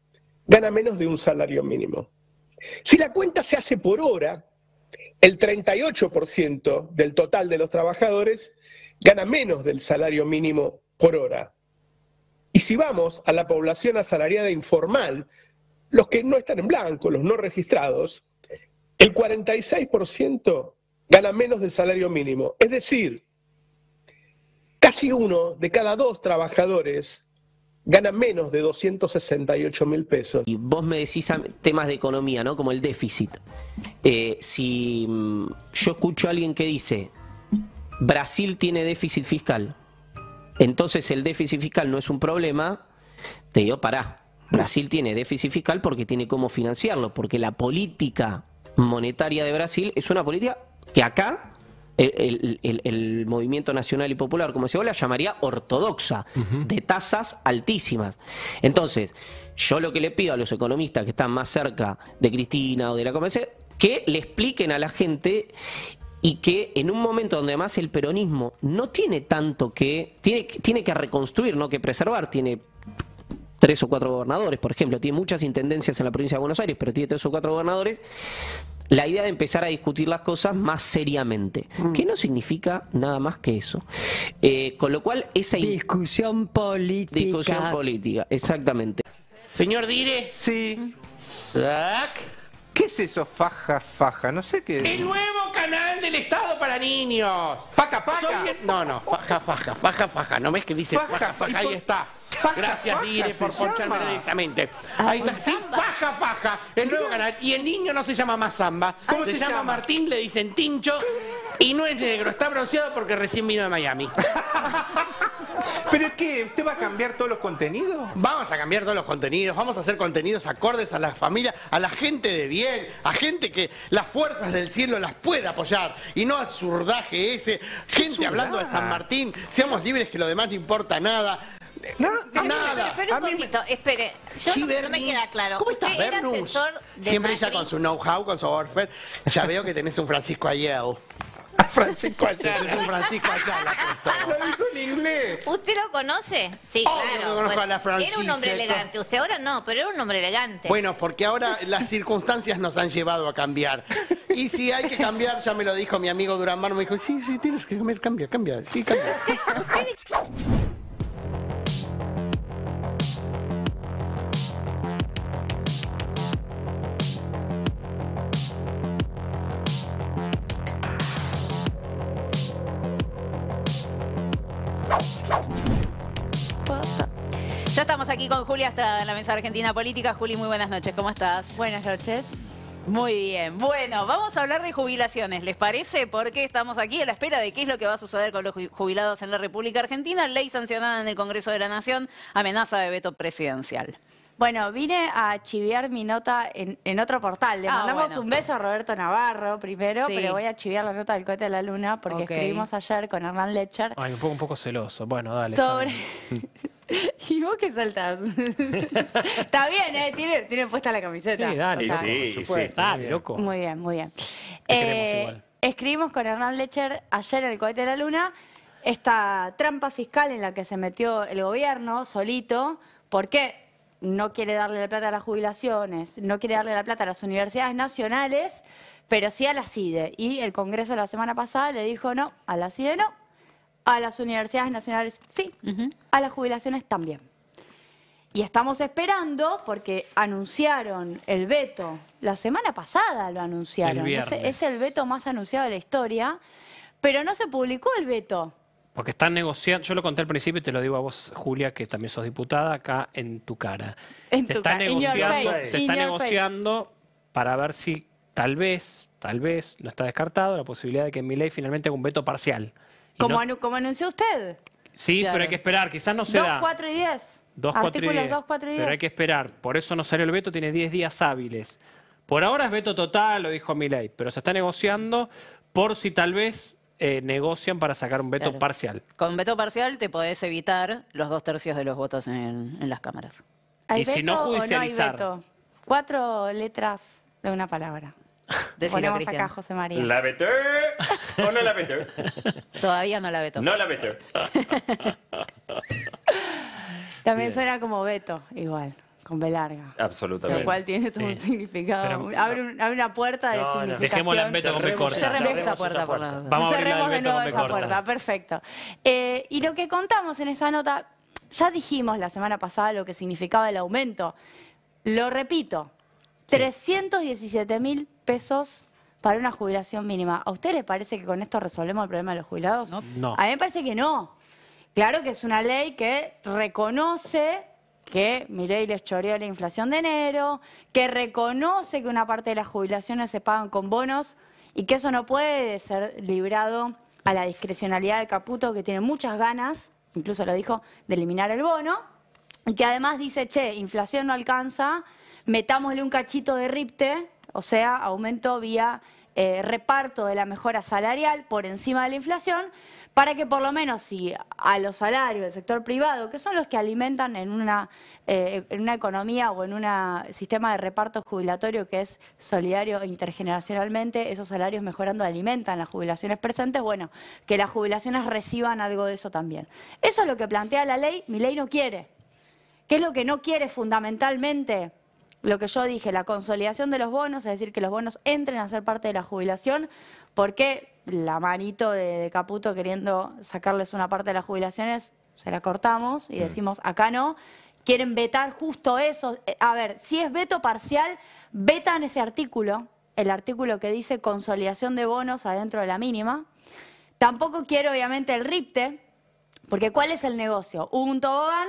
gana menos de un salario mínimo. Si la cuenta se hace por hora, el 38% del total de los trabajadores gana menos del salario mínimo por hora. Y si vamos a la población asalariada informal, los que no están en blanco, los no registrados, el 46% gana menos del salario mínimo. Es decir, casi uno de cada dos trabajadores gana menos de 268 mil pesos. Y vos me decís temas de economía, ¿no? Como el déficit. Eh, si mm, yo escucho a alguien que dice, Brasil tiene déficit fiscal, entonces el déficit fiscal no es un problema, te digo, pará. Brasil tiene déficit fiscal porque tiene cómo financiarlo, porque la política monetaria de Brasil es una política que acá el, el- movimiento nacional y popular, como se la llamaría ortodoxa, de tasas altísimas. Entonces, yo lo que le pido a los economistas que están más cerca de Cristina o de la convención, que le expliquen a la gente y que en un momento donde además el peronismo no tiene tanto que, tiene, tiene que reconstruir, no que preservar, tiene tres o cuatro gobernadores, por ejemplo, tiene muchas intendencias en la provincia de Buenos Aires, pero tiene tres o cuatro gobernadores, la idea de empezar a discutir las cosas más seriamente, que no significa nada más que eso. Eh, con lo cual, esa discusión política. Discusión política, exactamente. Señor Dire. Sí. Sac. ¿Qué es eso, faja, faja? No sé qué. El nuevo canal del Estado para niños. Paca, paca. Soy el- No, no, faja, faja, faja, faja. ¿No ves que dice Faja, faja, Ahí por- está. Faja, Gracias, Dire, por poncharme llama. directamente. Ahí está. Sí, faja, faja. El nuevo canal. Y el niño no se llama más Zamba. ¿Cómo se, se llama, llama? Martín, le dicen Tincho. Y no es negro, está bronceado porque recién vino de Miami. *laughs* ¿Pero es que usted va a cambiar todos los contenidos? Vamos a cambiar todos los contenidos, vamos a hacer contenidos acordes a la familia, a la gente de bien, a gente que las fuerzas del cielo las pueda apoyar y no al zurdaje ese, gente hablando de San Martín, seamos libres que lo demás no importa nada. nada. Pero un poquito, espere. Yo Sí, no, no me queda claro. ¿Cómo estás, Usted era Bernus? asesor de Siempre ella con su know-how, con su Orfer. Ya veo que tenés un Francisco Ayel. *laughs* Francisco Tenés un Francisco Ayala. *laughs* Lo dijo en inglés. ¿Usted lo conoce? Sí, Obvio claro. conozco pues, a la era un hombre elegante. Usted ahora no, pero era un hombre elegante. Bueno, porque ahora las circunstancias nos han llevado a cambiar. Y si hay que cambiar, ya me lo dijo mi amigo Durán Mar, me dijo, sí, sí, tienes que cambiar, cambia, cambia, sí, cambia. *laughs* Ya estamos aquí con Julia Estrada en la Mesa Argentina Política. Juli, muy buenas noches, ¿cómo estás? Buenas noches. Muy bien, bueno, vamos a hablar de jubilaciones, ¿les parece? Porque estamos aquí a la espera de qué es lo que va a suceder con los jubilados en la República Argentina. Ley sancionada en el Congreso de la Nación, amenaza de veto presidencial. Bueno, vine a chiviar mi nota en, en otro portal. Le Ah, mandamos bueno. un beso a Roberto Navarro primero, Sí. pero voy a chiviar la nota del cohete de la luna porque escribimos ayer con Hernán Lecher Ay, un poco, un poco celoso. Bueno, dale. sobre... *laughs* ¿Y vos qué saltás? *laughs* Está bien, ¿eh? Tiene, tiene puesta la camiseta. Sí, dale. O sea, sí, por supuesto. Dale, loco. Muy bien, muy bien. Eh, igual. escribimos con Hernán Lecher ayer en el cohete de la luna esta trampa fiscal en la que se metió el gobierno solito, porque no quiere darle la plata a las jubilaciones, no quiere darle la plata a las universidades nacionales, pero sí a la CIDE. Y el Congreso la semana pasada le dijo no, a la CIDE no, a las universidades nacionales sí, a las jubilaciones también. Y estamos esperando porque anunciaron el veto, la semana pasada lo anunciaron, El es, es el veto más anunciado de la historia, pero no se publicó el veto. Porque están negociando, yo lo conté al principio y te lo digo a vos, Julia, que también sos diputada, acá en tu cara. En se tu está cara, negociando, se in está negociando para ver si tal vez, tal vez, no está descartado la posibilidad de que Milei finalmente haga un veto parcial. Como, no- anu- como anunció usted. sí, Claro. pero hay que esperar, quizás no se 2, da. 4 y 10. 2, 4 y Artículos 10. 2, 4 y 10. Pero hay que esperar. Por eso no salió el veto, tiene 10 días hábiles. Por ahora es veto total, lo dijo Milei, pero se está negociando por si tal vez eh, negocian para sacar un veto Claro. parcial. Con veto parcial te podés evitar los dos tercios de los votos en, en las cámaras. ¿Hay Y si no, o judicializar. hay veto? Cuatro letras de una palabra. Decilo, Ponemos Cristian. acá, José María. ¿La veto o no la veto? Todavía no la veto. No la veto. *laughs* También Bien. suena como veto, igual, con B larga. Absolutamente. Lo cual tiene todo un Sí. significado. Pero- abre, un- abre una puerta de No, no. significación. Dejémosla en veto con B corta. Cerremos esa puerta por la Vamos Cerremos de nuevo con B esa corta. puerta, perfecto. Eh, y lo que contamos en esa nota, ya dijimos la semana pasada lo que significaba el aumento. Lo repito, 317 mil pesos para una jubilación mínima. ¿A usted le parece que con esto resolvemos el problema de los jubilados? No. A mí me parece que no. Claro que es una ley que reconoce que Milei les choreó la inflación de enero, que reconoce que una parte de las jubilaciones se pagan con bonos y que eso no puede ser librado a la discrecionalidad de Caputo, que tiene muchas ganas, incluso lo dijo, de eliminar el bono, y que además dice, che, inflación no alcanza, metámosle un cachito de RIPTE, o sea, aumento vía eh, reparto de la mejora salarial por encima de la inflación, para que por lo menos si a los salarios del sector privado, que son los que alimentan en una, eh, en una economía o en un sistema de reparto jubilatorio que es solidario intergeneracionalmente, esos salarios mejorando alimentan las jubilaciones presentes, bueno, que las jubilaciones reciban algo de eso también. Eso es lo que plantea la ley, mi ley no quiere. ¿Qué es lo que no quiere fundamentalmente? Lo que yo dije, la consolidación de los bonos, es decir, que los bonos entren a ser parte de la jubilación, porque la manito de, de Caputo queriendo sacarles una parte de las jubilaciones, se la cortamos y decimos, acá no. Quieren vetar justo eso. Eh, A ver, si es veto parcial, vetan ese artículo, el artículo que dice consolidación de bonos adentro de la mínima. Tampoco quiero, obviamente, el RIPTE, porque ¿cuál es el negocio? Hubo un tobogán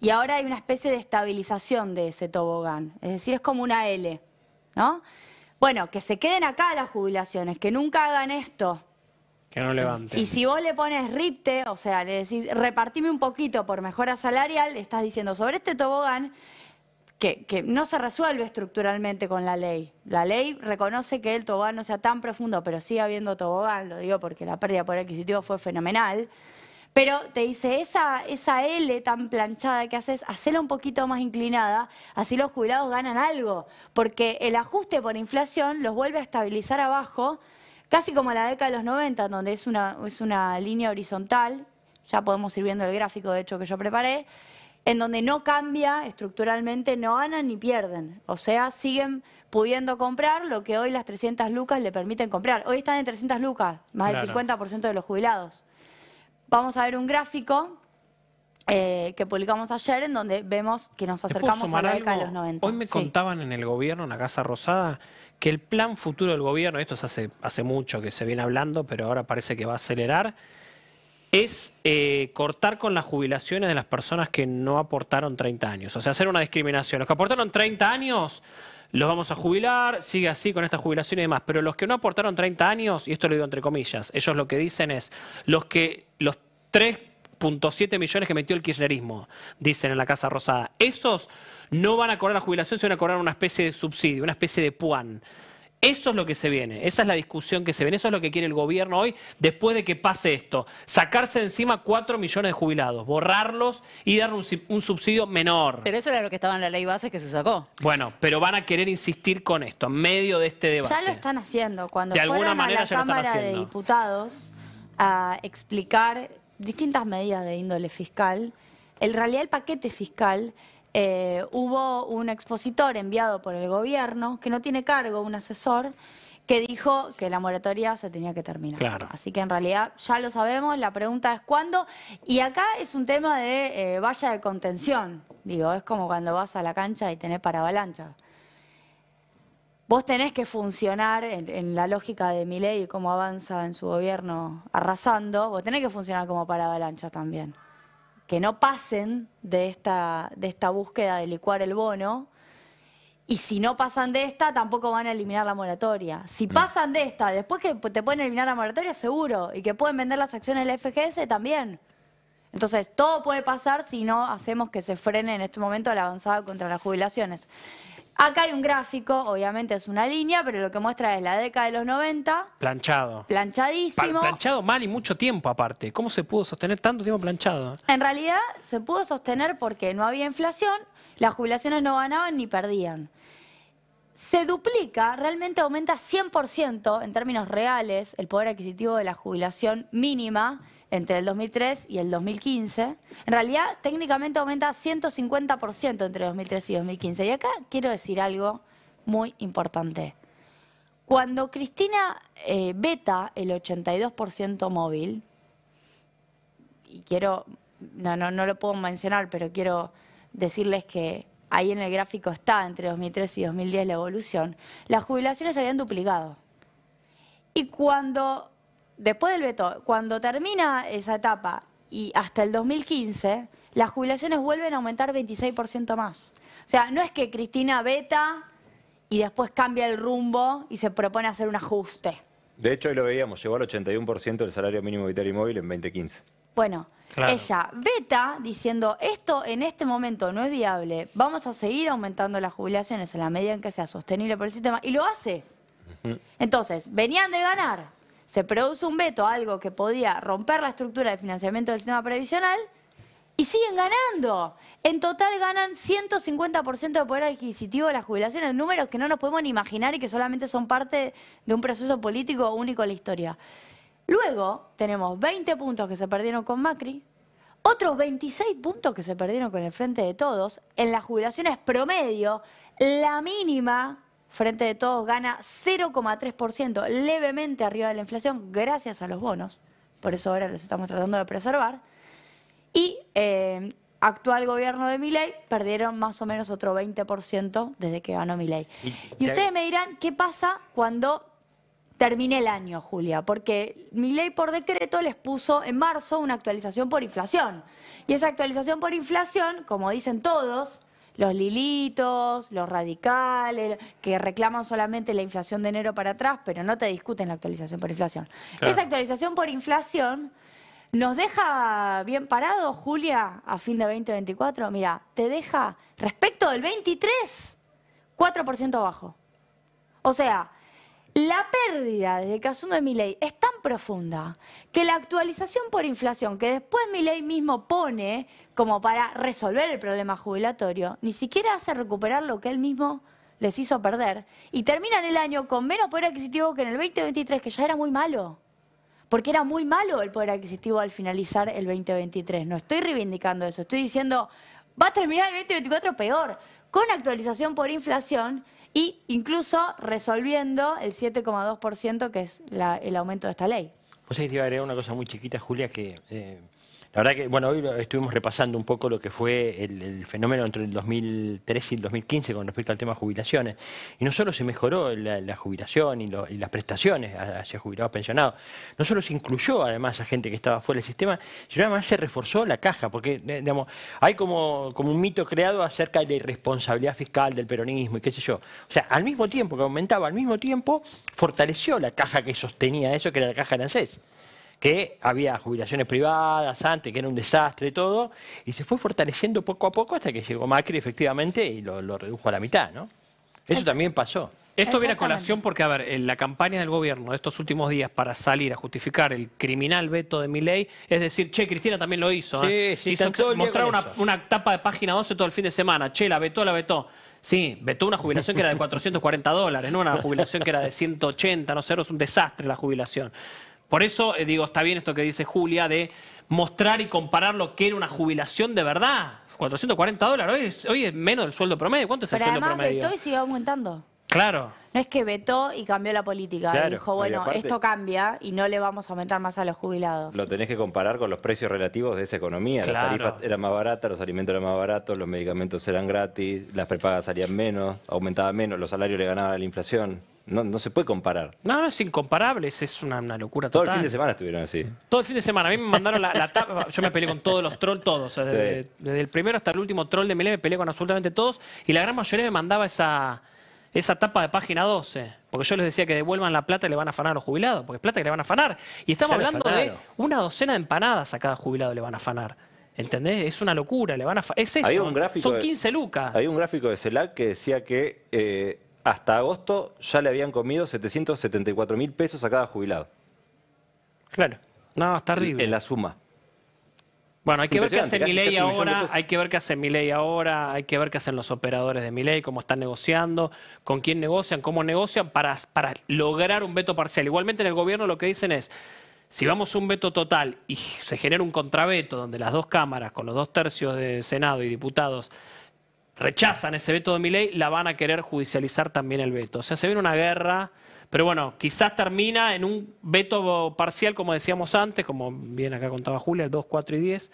y ahora hay una especie de estabilización de ese tobogán. Es decir, es como una L, ¿no? Bueno, que se queden acá las jubilaciones, que nunca hagan esto. Que no levanten. Y si vos le pones RIPTE, o sea, le decís, repartime un poquito por mejora salarial, le estás diciendo sobre este tobogán que, que no se resuelve estructuralmente con la ley. La ley reconoce que el tobogán no sea tan profundo, pero sigue habiendo tobogán, lo digo porque la pérdida por adquisitivo fue fenomenal. Pero te dice, esa, esa L tan planchada que haces, hacela un poquito más inclinada, así los jubilados ganan algo, porque el ajuste por inflación los vuelve a estabilizar abajo, casi como la década de los 90, donde es una, es una línea horizontal, ya podemos ir viendo el gráfico de hecho que yo preparé, en donde no cambia estructuralmente, no ganan ni pierden, o sea, siguen pudiendo comprar lo que hoy las 300 lucas le permiten comprar. Hoy están en 300 lucas, más Claro. del 50% de los jubilados. Vamos a ver un gráfico eh, que publicamos ayer en donde vemos que nos ¿Te puedo acercamos a la década de los 90. Hoy me Sí. contaban en el gobierno, en la Casa Rosada, que el plan futuro del gobierno, esto es hace, hace mucho que se viene hablando, pero ahora parece que va a acelerar, es eh, cortar con las jubilaciones de las personas que no aportaron 30 años. O sea, hacer una discriminación. Los que aportaron 30 años los vamos a jubilar, sigue así con esta jubilación y demás. Pero los que no aportaron 30 años, y esto lo digo entre comillas, ellos lo que dicen es, los que los 3.7 millones que metió el kirchnerismo, dicen en la Casa Rosada, esos no van a cobrar la jubilación, se van a cobrar una especie de subsidio, una especie de puan. Eso es lo que se viene, esa es la discusión que se viene, eso es lo que quiere el gobierno hoy después de que pase esto. Sacarse de encima 4 millones de jubilados, borrarlos y dar un, si- un subsidio menor. Pero eso era lo que estaba en la ley base que se sacó. Bueno, pero van a querer insistir con esto, en medio de este debate. Ya lo están haciendo. Cuando De alguna manera a la ya lo están Cámara de haciendo. Diputados a explicar distintas medidas de índole fiscal, en realidad el paquete fiscal eh, hubo un expositor enviado por el gobierno que no tiene cargo, un asesor, que dijo que la moratoria se tenía que terminar. Claro. Así que en realidad ya lo sabemos, la pregunta es cuándo. Y acá es un tema de eh, valla de contención. Digo, es como cuando vas a la cancha y tenés para avalancha. Vos tenés que funcionar en, en la lógica de Milei y cómo avanza en su gobierno arrasando, vos tenés que funcionar como para avalancha también. Que no pasen de esta, de esta búsqueda de licuar el bono. Y si no pasan de esta, tampoco van a eliminar la moratoria. Si pasan de esta, después que te pueden eliminar la moratoria, seguro. Y que pueden vender las acciones del FGS, también. Entonces, todo puede pasar si no hacemos que se frene en este momento la avanzada contra las jubilaciones. Acá hay un gráfico, obviamente es una línea, pero lo que muestra es la década de los 90, Planchado. Pa- planchadísimo. planchado mal y mucho tiempo aparte. ¿Cómo se pudo sostener tanto tiempo planchado? En realidad se pudo sostener porque no había inflación, las jubilaciones no ganaban ni perdían. Se duplica, realmente aumenta 100% en términos reales el poder adquisitivo de la jubilación mínima entre el 2003 y el 2015. En realidad, técnicamente aumenta 150% entre 2003 y 2015. Y acá quiero decir algo muy importante. Cuando Cristina eh, veta el 82% móvil, y quiero, no, no, no lo puedo mencionar, pero quiero decirles que ahí en el gráfico está entre 2003 y 2010 la evolución, las jubilaciones se habían duplicado. Y cuando, después del veto, cuando termina esa etapa y hasta el 2015, las jubilaciones vuelven a aumentar 26% más. O sea, no es que Cristina veta y después cambia el rumbo y se propone hacer un ajuste. De hecho, hoy lo veíamos, llegó al 81% del salario mínimo vital y móvil en 2015. Bueno, Claro. ella veta diciendo esto en este momento no es viable, vamos a seguir aumentando las jubilaciones en la medida en que sea sostenible por el sistema y lo hace. Entonces, venían de ganar, se produce un veto, algo que podía romper la estructura de financiamiento del sistema previsional y siguen ganando. En total ganan 150% de poder adquisitivo de las jubilaciones, números que no nos podemos ni imaginar y que solamente son parte de un proceso político único en la historia. Luego tenemos 20 puntos que se perdieron con Macri, otros 26 puntos que se perdieron con el Frente de Todos. En las jubilaciones promedio, la mínima Frente de Todos gana 0,3%, levemente arriba de la inflación, gracias a los bonos. Por eso ahora los estamos tratando de preservar. Y eh, actual gobierno de Milei perdieron más o menos otro 20% desde que ganó Milei. Y ustedes me dirán, ¿qué pasa cuando termine el año, Julia? Porque Milei por decreto les puso en marzo una actualización por inflación. Y esa actualización por inflación, como dicen todos, los lilitos, los radicales, que reclaman solamente la inflación de enero para atrás, pero no te discuten la actualización por inflación. Claro. Esa actualización por inflación nos deja bien parado, Julia, a fin de 2024. Mira, te deja, respecto del 23, 4% abajo. O sea, la pérdida desde que asume Milei es tan profunda que la actualización por inflación que después Milei mismo pone como para resolver el problema jubilatorio, ni siquiera hace recuperar lo que él mismo les hizo perder y terminan el año con menos poder adquisitivo que en el 2023, que ya era muy malo. Porque era muy malo el poder adquisitivo al finalizar el 2023. No estoy reivindicando eso, estoy diciendo, va a terminar el 2024 peor, con actualización por inflación y incluso resolviendo el 7,2% que es la- el aumento de esta ley. Vos sabés te iba a agregar una cosa muy chiquita, Julia, que eh, La verdad que, bueno, hoy estuvimos repasando un poco lo que fue el, fenómeno entre el 2013 y el 2015 con respecto al tema de jubilaciones. Y no solo se mejoró la, la jubilación y, lo- y las prestaciones hacia jubilados pensionados, no solo se incluyó además a gente que estaba fuera del sistema, sino además se reforzó la caja, porque eh, digamos, hay como, como un mito creado acerca de la irresponsabilidad fiscal del peronismo y qué sé yo. O sea, al mismo tiempo que aumentaba, al mismo tiempo fortaleció la caja que sostenía eso, que era la caja de ANSES que había jubilaciones privadas antes, que era un desastre y todo, y se fue fortaleciendo poco a poco hasta que llegó Macri efectivamente y lo, lo redujo a la mitad, ¿no? Eso también pasó. Esto viene a colación porque, a ver, en la campaña del gobierno de estos últimos días para salir a justificar el criminal veto de Milei, es decir, che, Cristina también lo hizo. ¿eh? Sí, sí, hizo mostrar una, una tapa de página 12 todo el fin de semana. Che, la vetó, la vetó. Sí, vetó una jubilación que era de 440 dólares, no una jubilación que era de 180, no sé, es un desastre la jubilación. Por eso, eh, digo, está bien esto que dice Julia de mostrar y comparar lo que era una jubilación de verdad. 440 dólares, hoy es, hoy es menos del sueldo promedio. ¿Cuánto es Pero el sueldo además promedio? vetó y siguió aumentando. Claro. No es que vetó y cambió la política. Claro, Dijo, bueno, aparte- esto cambia y no le vamos a aumentar más a los jubilados. Lo tenés que comparar con los precios relativos de esa economía. Claro. Las tarifas eran más baratas, los alimentos eran más baratos, los medicamentos eran gratis, las prepagas salían menos, aumentaba menos, los salarios le ganaban a la inflación. No, no se puede comparar. No, no, es incomparable, es, es una, una locura Todo total. el fin de semana estuvieron así. Todo el fin de semana. A mí me mandaron la, la tapa. Yo me peleé con todos los trolls, todos. o sea, desde, Sí. desde el primero hasta el último troll de Milei me peleé con absolutamente todos. Y la gran mayoría me mandaba esa, esa tapa de página 12. Porque yo les decía que devuelvan la plata y le van a afanar a los jubilados. Porque es plata que le van a afanar. Y estamos Ya hablando de una docena de empanadas a cada jubilado le van a afanar. ¿Entendés? Es una locura. Le van a Es eso. Un gráfico Son de- 15 lucas. Había un gráfico de CELAC que decía que eh, hasta agosto ya le habían comido 774 mil pesos a cada jubilado. Claro. No, es terrible. En la suma. Bueno, hay que ver qué hace Milei ahora, hay que ver qué hace Milei ahora, hay que ver qué hacen los operadores de Milei, cómo están negociando, con quién negocian, cómo negocian para, para lograr un veto parcial. Igualmente en el gobierno lo que dicen es, si vamos a un veto total y se genera un contraveto donde las dos cámaras, con los dos tercios de Senado y diputados, rechazan ese veto de Milei, la van a querer judicializar también el veto. O sea, se viene una guerra, pero bueno, quizás termina en un veto parcial, como decíamos antes, como bien acá contaba Julia, el 2, 4 y 10.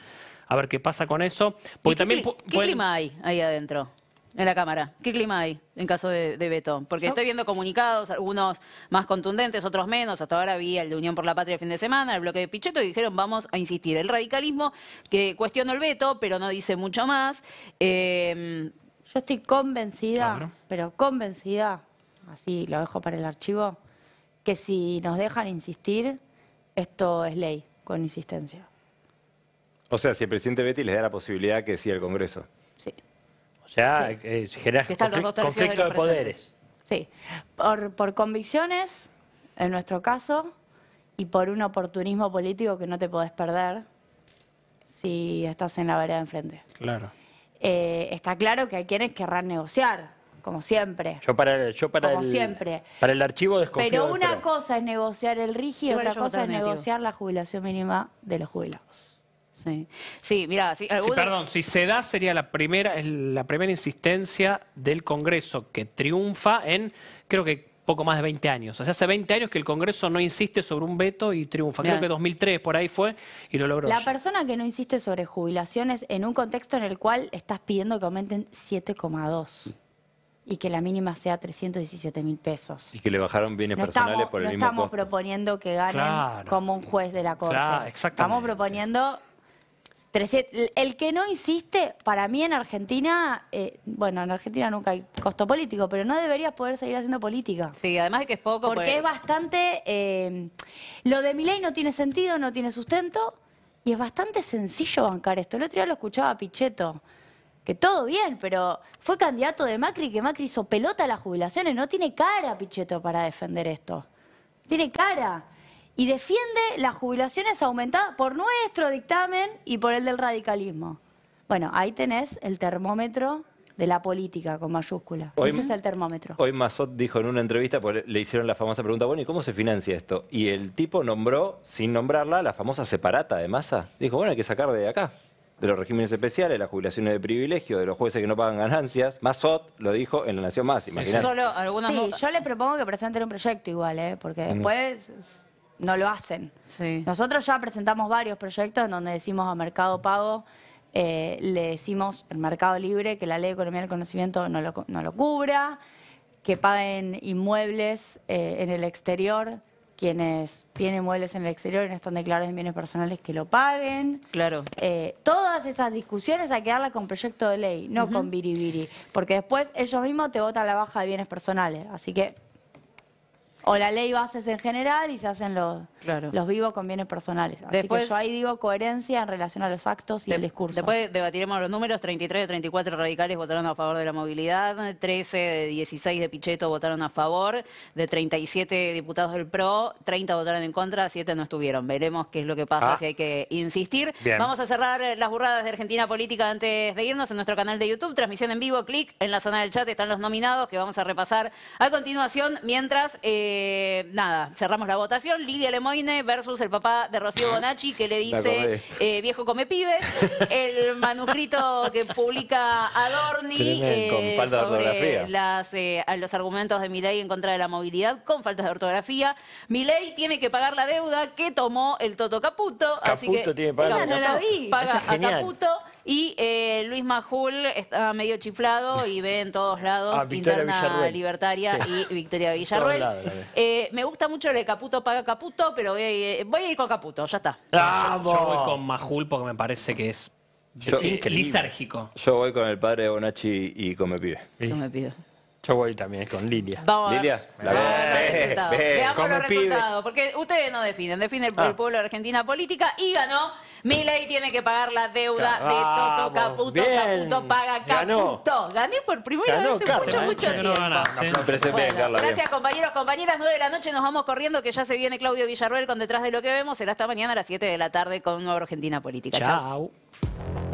A ver qué pasa con eso. ¿Y Porque qué, también cli- pu- qué pueden- clima hay ahí adentro? En la Cámara. ¿Qué clima hay en caso de, de veto? Porque estoy viendo comunicados, algunos más contundentes, otros menos. Hasta ahora vi el de Unión por la Patria el fin de semana, el bloque de Pichetto, y dijeron vamos a insistir. El radicalismo, que cuestionó el veto, pero no dice mucho más. Eh, Yo estoy convencida, Claro. pero convencida, así lo dejo para el archivo, que si nos dejan insistir, esto es ley, con insistencia. O sea, si el presidente Betty les da la posibilidad que decida el Congreso. O sea, eh, genera Que están los conflic- de conflicto de, poderes. Sí, por, por convicciones, en nuestro caso, y por un oportunismo político que no te podés perder si estás en la vereda de enfrente. Claro. Eh, está claro que hay quienes querrán negociar, como siempre. Yo para, el- yo para Como el, siempre. Para el archivo desconfío Pero una PRO. cosa es negociar el RIGI y otra cosa es negociar la jubilación mínima de los jubilados. Sí, sí mira, sí, Sí, perdón, si se da sería la primera, es la primera insistencia del Congreso que triunfa en, creo que poco más de 20 años. O sea, hace 20 años que el Congreso no insiste sobre un veto y triunfa. Creo que 2003 por ahí fue y lo logró. La persona que no insiste sobre jubilaciones en un contexto en el cual estás pidiendo que aumenten 7,2 y que la mínima sea 317 mil pesos. Y que le bajaron bienes No personales estamos, por el no mismo estamos costo. proponiendo que ganen Claro. como un juez de la Corte. Claro, exactamente. Estamos proponiendo... 300 el- que no insiste, para mí en Argentina, eh, bueno, en Argentina nunca hay costo político, pero no debería poder seguir haciendo política. Sí, además de que es poco. Porque pues- es bastante... eh, lo de mi ley no tiene sentido, no tiene sustento, y es bastante sencillo bancar esto. El otro día lo escuchaba a Pichetto, que todo bien, pero fue candidato de Macri, que Macri hizo pelota a las jubilaciones. No tiene cara Pichetto para defender esto. Tiene cara. Y defiende las jubilaciones aumentadas por nuestro dictamen y por el del radicalismo. Bueno, ahí tenés el termómetro de la política con mayúscula. Hoy- Ese es el termómetro. Hoy Mazot dijo en una entrevista, le hicieron la famosa pregunta, bueno, ¿y cómo se financia esto? Y el tipo nombró, sin nombrarla, la famosa separata de masa. Dijo, bueno, hay que sacar de acá, de los regímenes especiales, las jubilaciones de privilegio, de los jueces que no pagan ganancias. Mazot lo dijo en La Nación Más, imagínate. Solo algunas Sí, yo le propongo que presenten un proyecto igual, ¿eh? porque Mm. después no lo hacen. Nosotros ya presentamos varios proyectos en donde decimos a Mercado Pago, eh, le decimos el Mercado Libre que la Ley de Economía del Conocimiento no lo, no lo cubra, que paguen inmuebles eh, en el exterior, quienes tienen muebles en el exterior y no están declarados en bienes personales que lo paguen. Claro. Eh, todas esas discusiones hay que darlas con proyecto de ley, no Ujú. con biribiri, porque después ellos mismos te votan la baja de bienes personales. Así que o la ley bases en general y se hacen los, los vivos con bienes personales. Así Después- que yo ahí digo coherencia en relación a los actos y el discurso. Después debatiremos los números. 33 de 34 radicales votaron a favor de la movilidad. 13 de 16 de Pichetto votaron a favor. De 37 diputados del PRO, 30 votaron en contra, 7 no estuvieron. Veremos qué es lo que pasa, Ah. si hay que insistir. Bien. Vamos a cerrar eh, las burradas de Argentina Política antes de irnos en nuestro canal de YouTube. Transmisión en vivo, clic en la zona del chat, están los nominados que vamos a repasar a continuación. Mientras, eh, nada, cerramos la votación. Lidia Versus el papá de Rocío Bonacci, que le dice eh, viejo come pibes. El *laughs* manuscrito que publica Adorni eh, sobre las, eh, los argumentos de Milei en contra de la movilidad con faltas de ortografía. Milei tiene que pagar la deuda que tomó el Toto Caputo. así que Caputo tiene que pagar Esa la no la vi. Paga es a. Caputo. Y eh, Luis Majul está medio chiflado y ve en todos lados Ah, interna Villarruel. libertaria Sí. y Victoria Villarruel. lados la. Eh, me gusta mucho el de Caputo paga Caputo, pero voy a, ir- voy a ir con Caputo, ya está. Yo, yo voy con Majul porque me parece que es Yo- eh, lisérgico. Yo voy con el padre de Bonachi y come pibe. me pido. Yo voy también con Lilia. Vamos a ver. Lilia, la Veamos los ve, resultados. ve, Veamos come los pibe. resultados, porque ustedes no definen, define el, Ah. el pueblo de Argentina política y ganó. Milei tiene que pagar la deuda de Toto Caputo. bien. Caputo paga Ganó. Caputo. Gané por primera Ganó vez en mucho, mucho Yo no tiempo. ¿eh? Bueno, Carla. bien. gracias compañeros, compañeras. 9 de la noche nos vamos corriendo que ya se viene Claudio Villarruel con Detrás de lo que vemos. Será hasta mañana a las 7 de la tarde con un nuevo Argentina Política. Chao. Chao.